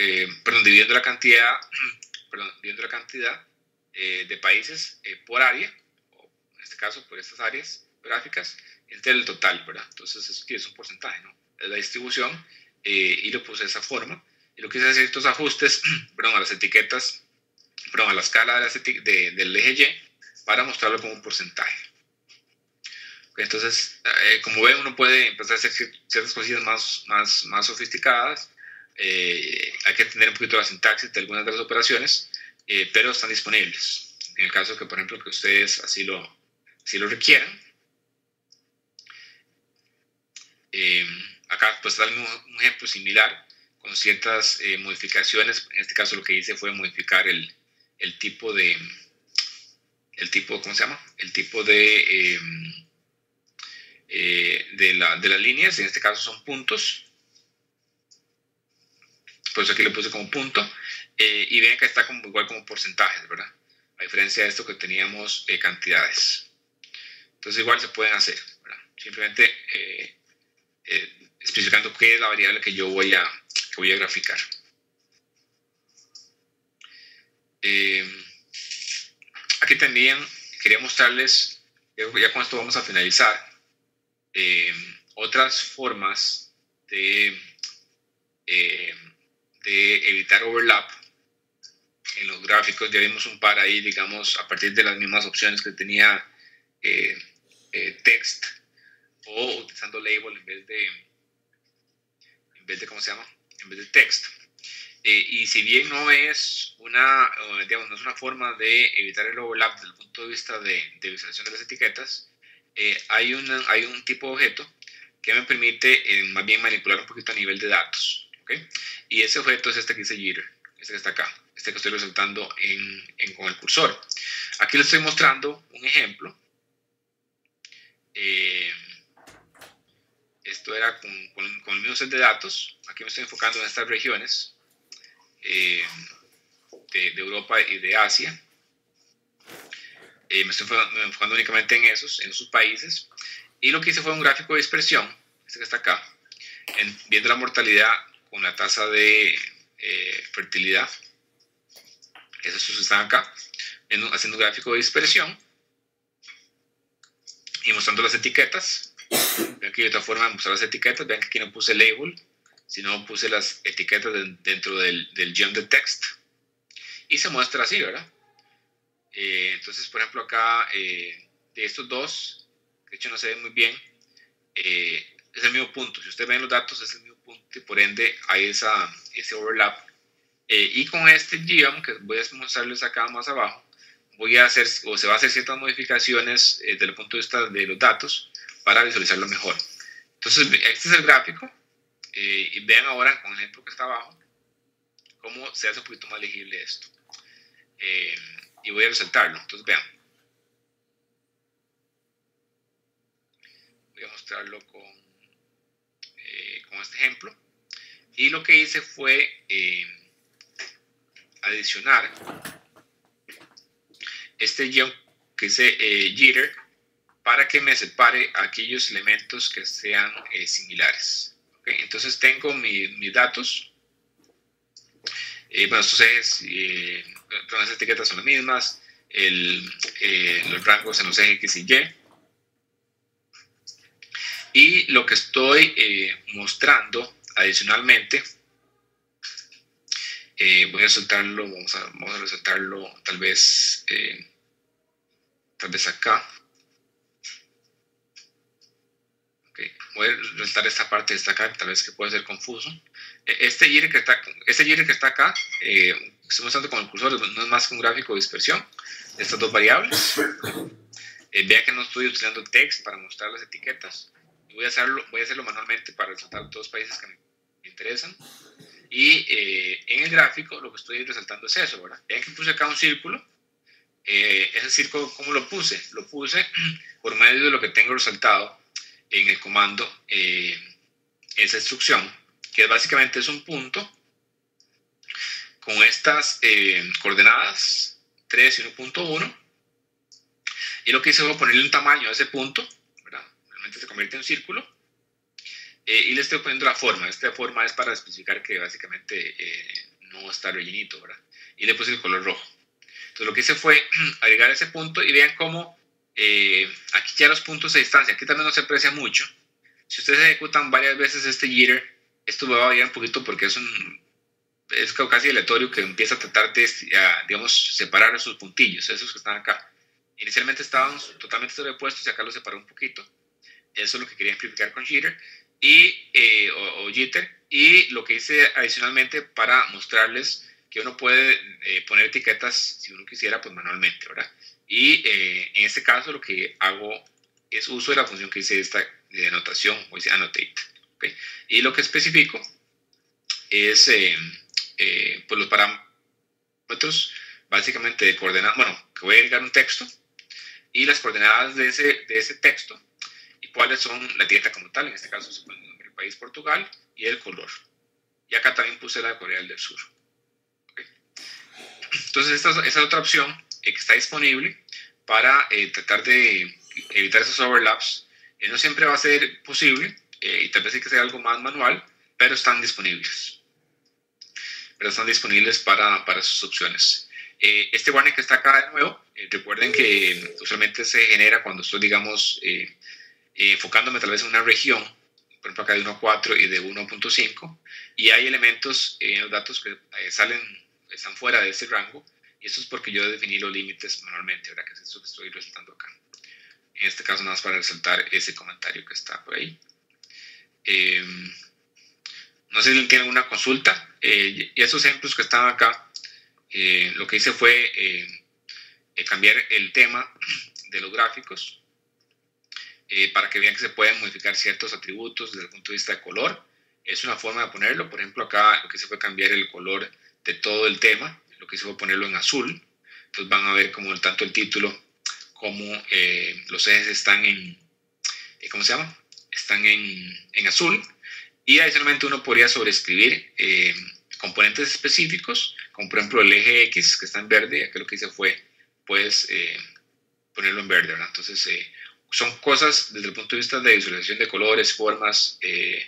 perdón, dividiendo la cantidad, <clears throat> perdón, dividiendo la cantidad de países por área, o en este caso por estas áreas gráficas, entre el total, ¿verdad? Entonces eso es un porcentaje, ¿no? Es la distribución y lo puse de esa forma. Y lo que hice es hacer estos ajustes, <clears throat> perdón, a las etiquetas pero a la escala de, del eje Y para mostrarlo como un porcentaje. Entonces, eh, como ven, uno puede empezar a hacer ciertas cosillas más, más, más sofisticadas. Eh, hay que tener un poquito la sintaxis de algunas de las operaciones, eh, pero están disponibles. En el caso que, por ejemplo, que ustedes así lo, así lo requieran. Acá pues está un ejemplo similar con ciertas modificaciones. En este caso lo que hice fue modificar el, el tipo de, el tipo, ¿cómo se llama? El tipo de, em, eh, de, la, de, las líneas, en este caso son puntos. Por eso aquí lo puse como punto. Eh, y ven que está como, igual como porcentajes, ¿verdad? A diferencia de esto que teníamos eh, cantidades. Entonces igual se pueden hacer. Simplemente especificando qué es la variable que yo voy a, que voy a graficar. Eh, aquí también quería mostrarles, ya con esto vamos a finalizar, eh, otras formas de, eh, de evitar overlap en los gráficos. Ya vimos un par ahí, digamos, a partir de las mismas opciones que tenía text o utilizando label en vez de, en vez de, ¿cómo se llama? En vez de text. Eh, y si bien no es, una, digamos, no es una forma de evitar el overlap desde el punto de vista de, de visualización de las etiquetas, eh, hay, una, hay un tipo de objeto que me permite eh, más bien manipular un poquito a nivel de datos. ¿okay? Y ese objeto es este que dice jitter, este que está acá, este que estoy resaltando en, en, con el cursor. Aquí les estoy mostrando un ejemplo. Esto era con, con, con el mismo set de datos. Aquí me estoy enfocando en estas regiones eh, de, Europa y de Asia. Eh, me estoy enfocando únicamente en esos, en sus países. Y lo que hice fue un gráfico de dispersión, este que está acá, viendo la mortalidad con la tasa de eh, fertilidad. Esos están acá, haciendo un gráfico de dispersión y mostrando las etiquetas. Vean que hay otra forma de mostrar las etiquetas. Vean que aquí no puse label, si no puse las etiquetas dentro del, del guion de text y se muestra así, ¿verdad? Eh, entonces, por ejemplo, acá eh, de estos dos, de hecho no se ve muy bien, eh, es el mismo punto. Si ustedes ven los datos, es el mismo punto y por ende hay esa, ese overlap. y con este guion, que voy a mostrarles acá más abajo, voy a hacer o se va a hacer ciertas modificaciones desde el punto de vista de los datos para visualizarlo mejor. Entonces, este es el gráfico eh, y vean ahora con el ejemplo que está abajo cómo se hace un poquito más legible esto. Eh, y voy a resaltarlo. Entonces vean. Voy a mostrarlo con, eh, con este ejemplo. Y lo que hice fue adicionar este guion que dice jitter para que me separe aquellos elementos que sean similares entonces tengo mis datos. Eh, bueno, estos ejes, eh, las etiquetas son las mismas. Eh, los rangos en los ejes X y Y. Y lo que estoy eh, mostrando adicionalmente, voy a soltarlo, vamos a, vamos a resaltarlo tal vez, tal vez acá. Voy a resaltar esta parte de esta tal vez que puede ser confuso. este jitter que está, este que está acá, eh, estoy mostrando con el cursor, no es más que un gráfico de dispersión de estas dos variables. Eh, vea que no estoy utilizando text para mostrar las etiquetas. Voy a hacerlo, voy a hacerlo manualmente para resaltar todos los países que me, interesan. Y eh, en el gráfico lo que estoy resaltando es eso, ¿verdad? Vean que puse acá un círculo. Eh, ese círculo, ¿cómo lo puse? Lo puse <clears throat> por medio de lo que tengo resaltado en el comando, esa instrucción, que básicamente es un punto con estas coordenadas 3 y 1.1 y lo que hice fue ponerle un tamaño a ese punto. Realmente se convierte en un círculo. Eh, y le estoy poniendo la forma. Esta forma es para especificar que básicamente eh, no está rellenito, ¿verdad? Y le puse el color rojo. Entonces lo que hice fue <clears throat> agregar ese punto y vean cómo eh, aquí ya los puntos se distancian. Aquí también no se aprecia mucho. Si ustedes ejecutan varias veces este jitter, esto va a variar un poquito porque es un es casi aleatorio que empieza a tratar de, digamos, separar esos puntillos, esos que están acá. Inicialmente estaban totalmente sobrepuestos y acá los separó un poquito. Eso es lo que quería simplificar con Jitter y, eh, o, Jitter. Y lo que hice adicionalmente para mostrarles que uno puede eh, poner etiquetas si uno quisiera, pues manualmente, ¿verdad? Y eh, en este caso lo que hago es uso de la función que hice esta de anotación, o dice annotate. ¿okay? Y lo que especifico es pues los parámetros básicamente de coordenadas, bueno, que voy a agregar un texto y las coordenadas de ese, de ese texto y cuáles son la etiqueta como tal, en este caso se pone el país Portugal y el color. Y acá también puse la de Corea del Sur. Entonces esta, esa es otra opción eh, que está disponible para eh, tratar de evitar esos overlaps. Eh, no siempre va a ser posible y tal vez hay que hacer algo más manual, pero están disponibles. Pero están disponibles para, para sus opciones. Eh, este warning que está acá de nuevo, eh, recuerden que usualmente se genera cuando estoy, digamos, eh, enfocándome tal vez en una región, por ejemplo acá de 1.4 y de 1.5, y hay elementos en los datos que salen, están fuera de ese rango, y eso es porque yo definí los límites manualmente, ¿verdad? Que es eso que estoy resaltando acá. En este caso, nada más para resaltar ese comentario que está por ahí. no sé si tienen alguna consulta. y esos ejemplos que están acá, eh, lo que hice fue eh, eh, cambiar el tema de los gráficos para que vean que se pueden modificar ciertos atributos desde el punto de vista de color. Es una forma de ponerlo. Por ejemplo, acá lo que hice fue cambiar el color de todo el tema. Lo que hice fue ponerlo en azul. Entonces van a ver como tanto el título como los ejes están en, ¿cómo se llama? Están en, en azul. Y adicionalmente uno podría sobreescribir componentes específicos, como por ejemplo el eje X que está en verde, aquí lo que hice fue pues eh, ponerlo en verde, ¿verdad? Entonces eh, son cosas desde el punto de vista de visualización de colores, formas, eh,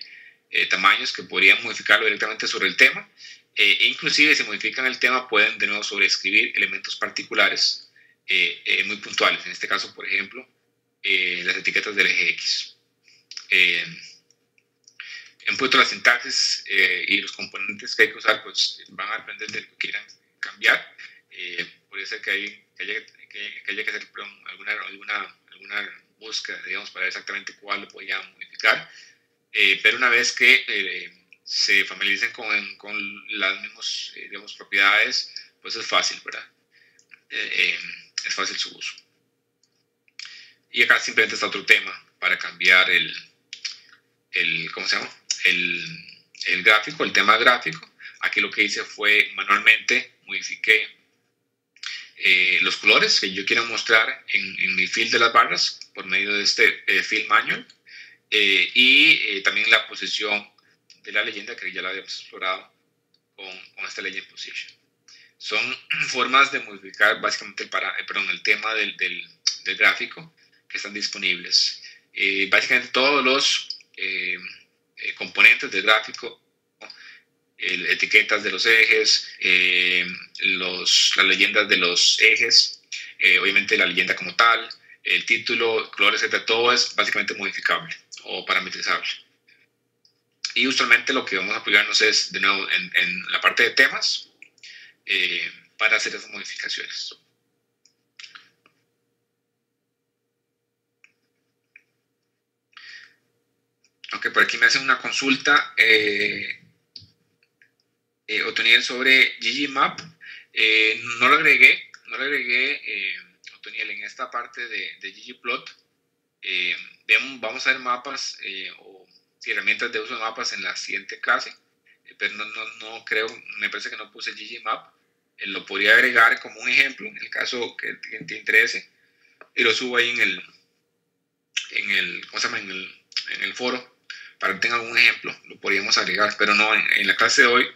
tamaños que podrían modificarlo directamente sobre el tema. E inclusive si modifican el tema pueden de nuevo sobreescribir elementos particulares muy puntuales. En este caso, por ejemplo, las etiquetas del eje X en punto la sintaxis eh, y los componentes que hay que usar, pues van a depender de lo que quieran cambiar. Eh, podría ser que, hay, que, haya, que, haya, que hacer alguna, alguna, alguna búsqueda, digamos, para ver exactamente cuál lo podía modificar. Eh, pero una vez que eh, se familiaricen con, con las mismas, digamos, propiedades, pues es fácil, ¿verdad? es fácil su uso. Y acá simplemente está otro tema para cambiar el, el ¿cómo se llama? el, gráfico, el tema gráfico. Aquí lo que hice fue manualmente modifiqué eh, los colores que yo quiero mostrar en, mi fill de las barras por medio de este eh, fill manual eh, y también la posición de la leyenda que ya la habíamos explorado con, esta legend position. Son <clears throat> formas de modificar básicamente el, para, perdón, el tema del, del, del, gráfico que están disponibles. básicamente todos los eh, componentes del gráfico, etiquetas de los ejes, eh, los, las leyendas de los ejes, eh, obviamente la leyenda como tal, el título, colores, etc. Todo es básicamente modificable o parametrizable. Y usualmente lo que vamos a apoyarnos es, de nuevo, en, la parte de temas para hacer esas modificaciones. aunque por aquí me hacen una consulta. Eh, Otoniel sobre Ggmap. Eh, no lo agregué, no lo agregué, eh, Otoniel, en esta parte de, de ggplot. Eh, vamos a ver mapas o herramientas de uso de mapas en la siguiente clase, pero no, no, no creo, me parece que no puse ggmap. lo podría agregar como un ejemplo en el caso que, te interese y lo subo ahí en el, en el, ¿cómo se llama? En el, en el foro para que tengan algún ejemplo, lo podríamos agregar, pero no, en, la clase de hoy,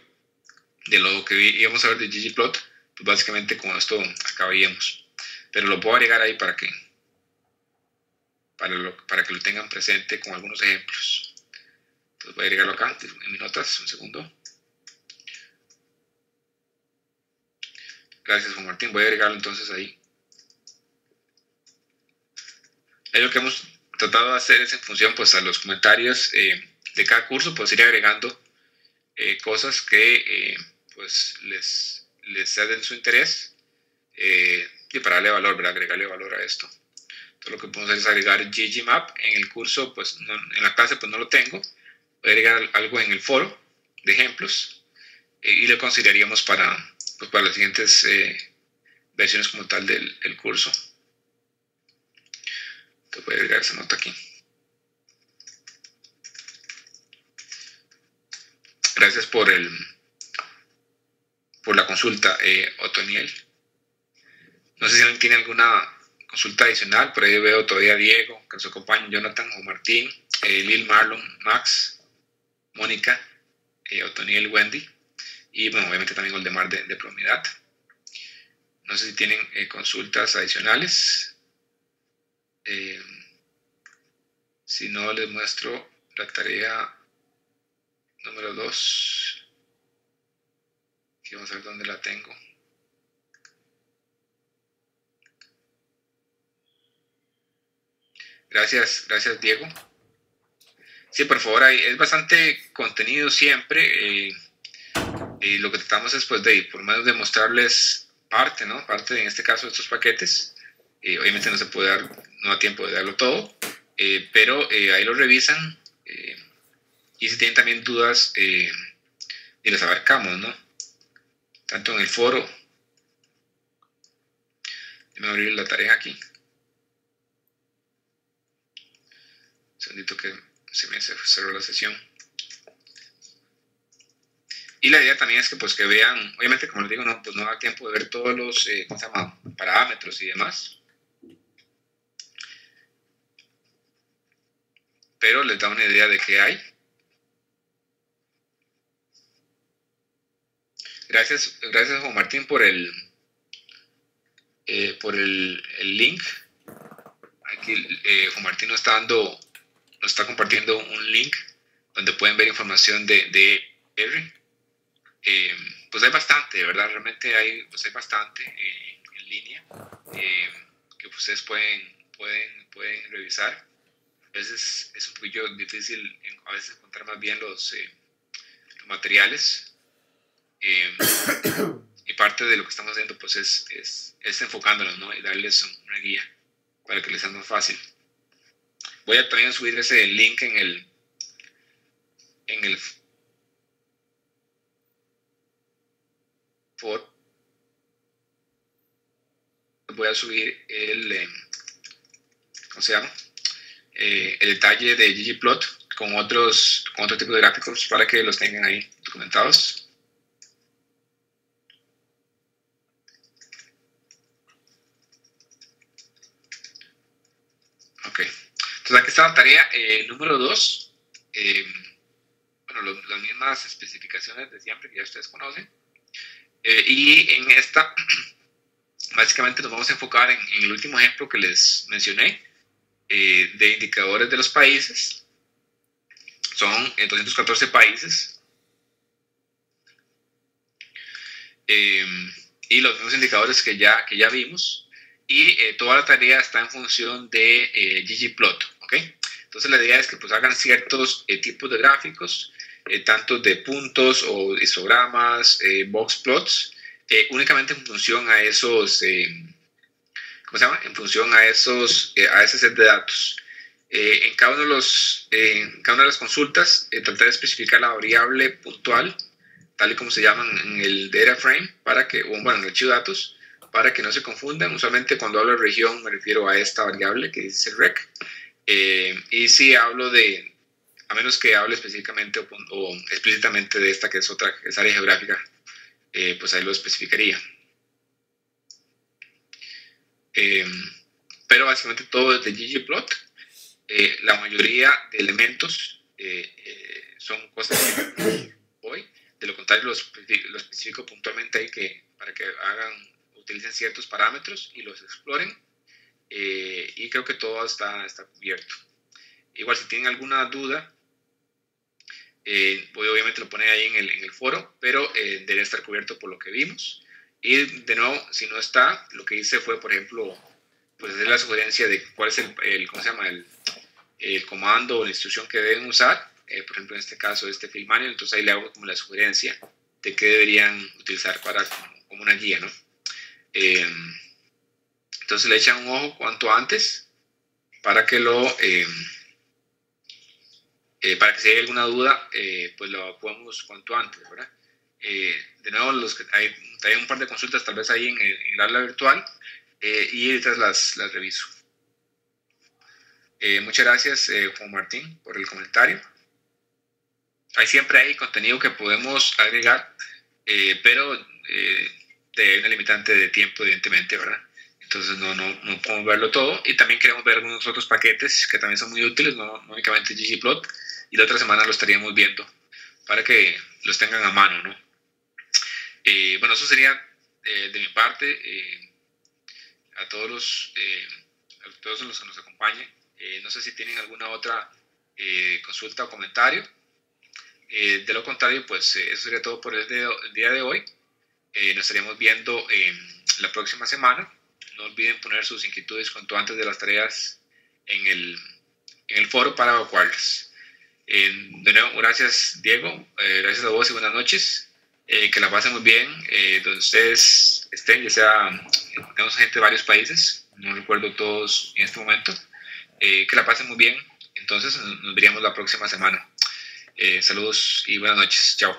de lo que íbamos a ver de ggplot, pues básicamente con esto acabaríamos. Pero lo puedo agregar ahí para que, para, para que lo tengan presente con algunos ejemplos. Entonces voy a agregarlo acá, en mis notas, un segundo. Gracias Juan Martín, voy a agregarlo entonces ahí. Es lo que hemos tratado de hacer es en función pues a los comentarios eh, de cada curso, pues ir agregando eh, cosas que eh, pues les, les den su interés y para darle valor, ¿verdad? agregarle valor a esto. Todo lo que podemos hacer es agregar Ggmap. En el curso, pues en la clase pues no lo tengo. Agregar algo en el foro de ejemplos y lo consideraríamos para, pues, para las siguientes versiones como tal del, curso voy a agregar esa nota aquí. Gracias por el por la consulta, eh, Otoniel. No sé si alguien tiene alguna consulta adicional, por ahí veo todavía a Diego, que su acompaña, Jonathan o Martín, eh, Lil Marlon, Max, Mónica, eh, Otoniel, Wendy, y bueno, obviamente también Oldemar de, de Promidad. No sé si tienen eh, consultas adicionales. Eh, si no, les muestro la tarea número 2. vamos a ver dónde la tengo. Gracias, gracias Diego. Sí, por favor, es bastante contenido siempre. Eh, y lo que tratamos es, pues, de, por menos de mostrarles parte, ¿no? Parte, en este caso, de estos paquetes. Eh, obviamente no se puede dar, no da tiempo de darlo todo, eh, pero ahí lo revisan y si tienen también dudas y las abarcamos, ¿no? Tanto en el foro. Déjame abrir la tarea aquí. Un segundito que se me cerró la sesión. Y la idea también es que pues que vean, obviamente como les digo, no, pues no da tiempo de ver todos los parámetros y demás. pero les da una idea de qué hay. Gracias, gracias Juan Martín por el, eh, por el, link. Aquí eh, Juan Martín nos está dando, nos está compartiendo un link donde pueden ver información de, de R. Eh, pues hay bastante, ¿verdad? Realmente hay, pues hay bastante en línea que ustedes pueden, pueden, pueden revisar a veces es un poquillo difícil a veces encontrar más bien los, eh, materiales. Em, y parte de lo que estamos haciendo pues es, es, es enfocándonos ¿no? y darles una guía para que les sea más fácil. Voy a también subir ese link en el, en el for voy a subir el em, ¿cómo se llama? Eh, el detalle de ggplot con otros con otro tipo de gráficos para que los tengan ahí documentados. Ok, entonces aquí está la tarea eh, número 2. Eh, bueno, las mismas especificaciones de siempre que ya ustedes conocen. y en esta, <clears throat> básicamente nos vamos a enfocar en el último ejemplo que les mencioné, eh, de indicadores de los países. Son 214 países. Em, y los mismos indicadores que ya, que ya vimos. Y eh, toda la tarea está en función de eh, ggplot. ¿Okay? Entonces la idea es que pues hagan ciertos tipos de gráficos, tanto de puntos o histogramas, box plots, únicamente en función a esos em, ¿cómo se llama? En función a, esos, eh, a ese set de datos. Eh, en, cada uno de los, en cada una de las consultas, eh, tratar de especificar la variable puntual tal y como se llaman en el data frame, para que, bueno, en el archivo de datos, para que no se confundan. Usualmente cuando hablo de región me refiero a esta variable que dice rec. Eh, y si hablo de, a menos que hable específicamente o, explícitamente de esta que es otra, es área geográfica, eh, pues ahí lo especificaría. Eh, pero básicamente todo es de ggplot. la mayoría de elementos son cosas que <coughs> hoy. De lo contrario, lo, lo especifico puntualmente ahí que, para que hagan, utilicen ciertos parámetros y los exploren. Y creo que todo está, está cubierto. Igual si tienen alguna duda, eh, obviamente lo poner ahí en el, en el foro, pero eh, debe estar cubierto por lo que vimos. Y de nuevo, si no está, lo que hice fue, por ejemplo, pues hacer la sugerencia de cuál es el, ¿cómo se llama? El, el, comando o la instrucción que deben usar. Eh, por ejemplo, en este caso, este field manual, entonces ahí le hago como la sugerencia de qué deberían utilizar para como, una guía, ¿no? Em, entonces le echan un ojo cuanto antes para que lo eh, para que si hay alguna duda, eh, pues lo podemos cuanto antes, ¿verdad? Eh, de nuevo, los que hay, un par de consultas tal vez ahí en el, en aula virtual y estas las, las reviso. muchas gracias, Juan Martín, por el comentario. Hay siempre hay contenido que podemos agregar, pero de una limitante de tiempo, evidentemente, ¿verdad? Entonces no, no, no, podemos verlo todo. Y también queremos ver algunos otros paquetes que también son muy útiles, no, no únicamente ggplot y la otra semana lo estaríamos viendo para que los tengan a mano, ¿no? Eh, bueno, eso sería eh, de mi parte. Eh, a todos los, a todos los que nos acompañen. no sé si tienen alguna otra consulta o comentario. de lo contrario, pues eso sería todo por el, día de hoy. nos estaríamos viendo la próxima semana. No olviden poner sus inquietudes cuanto antes de las tareas en el, en el foro para evacuarlas. Eh, de nuevo, gracias Diego, eh, gracias a vos y buenas noches. Eh, que la pasen muy bien donde ustedes estén, ya sea, tenemos gente de varios países, no recuerdo todos en este momento. que la pasen muy bien, entonces nos veríamos la próxima semana. saludos y buenas noches, chao.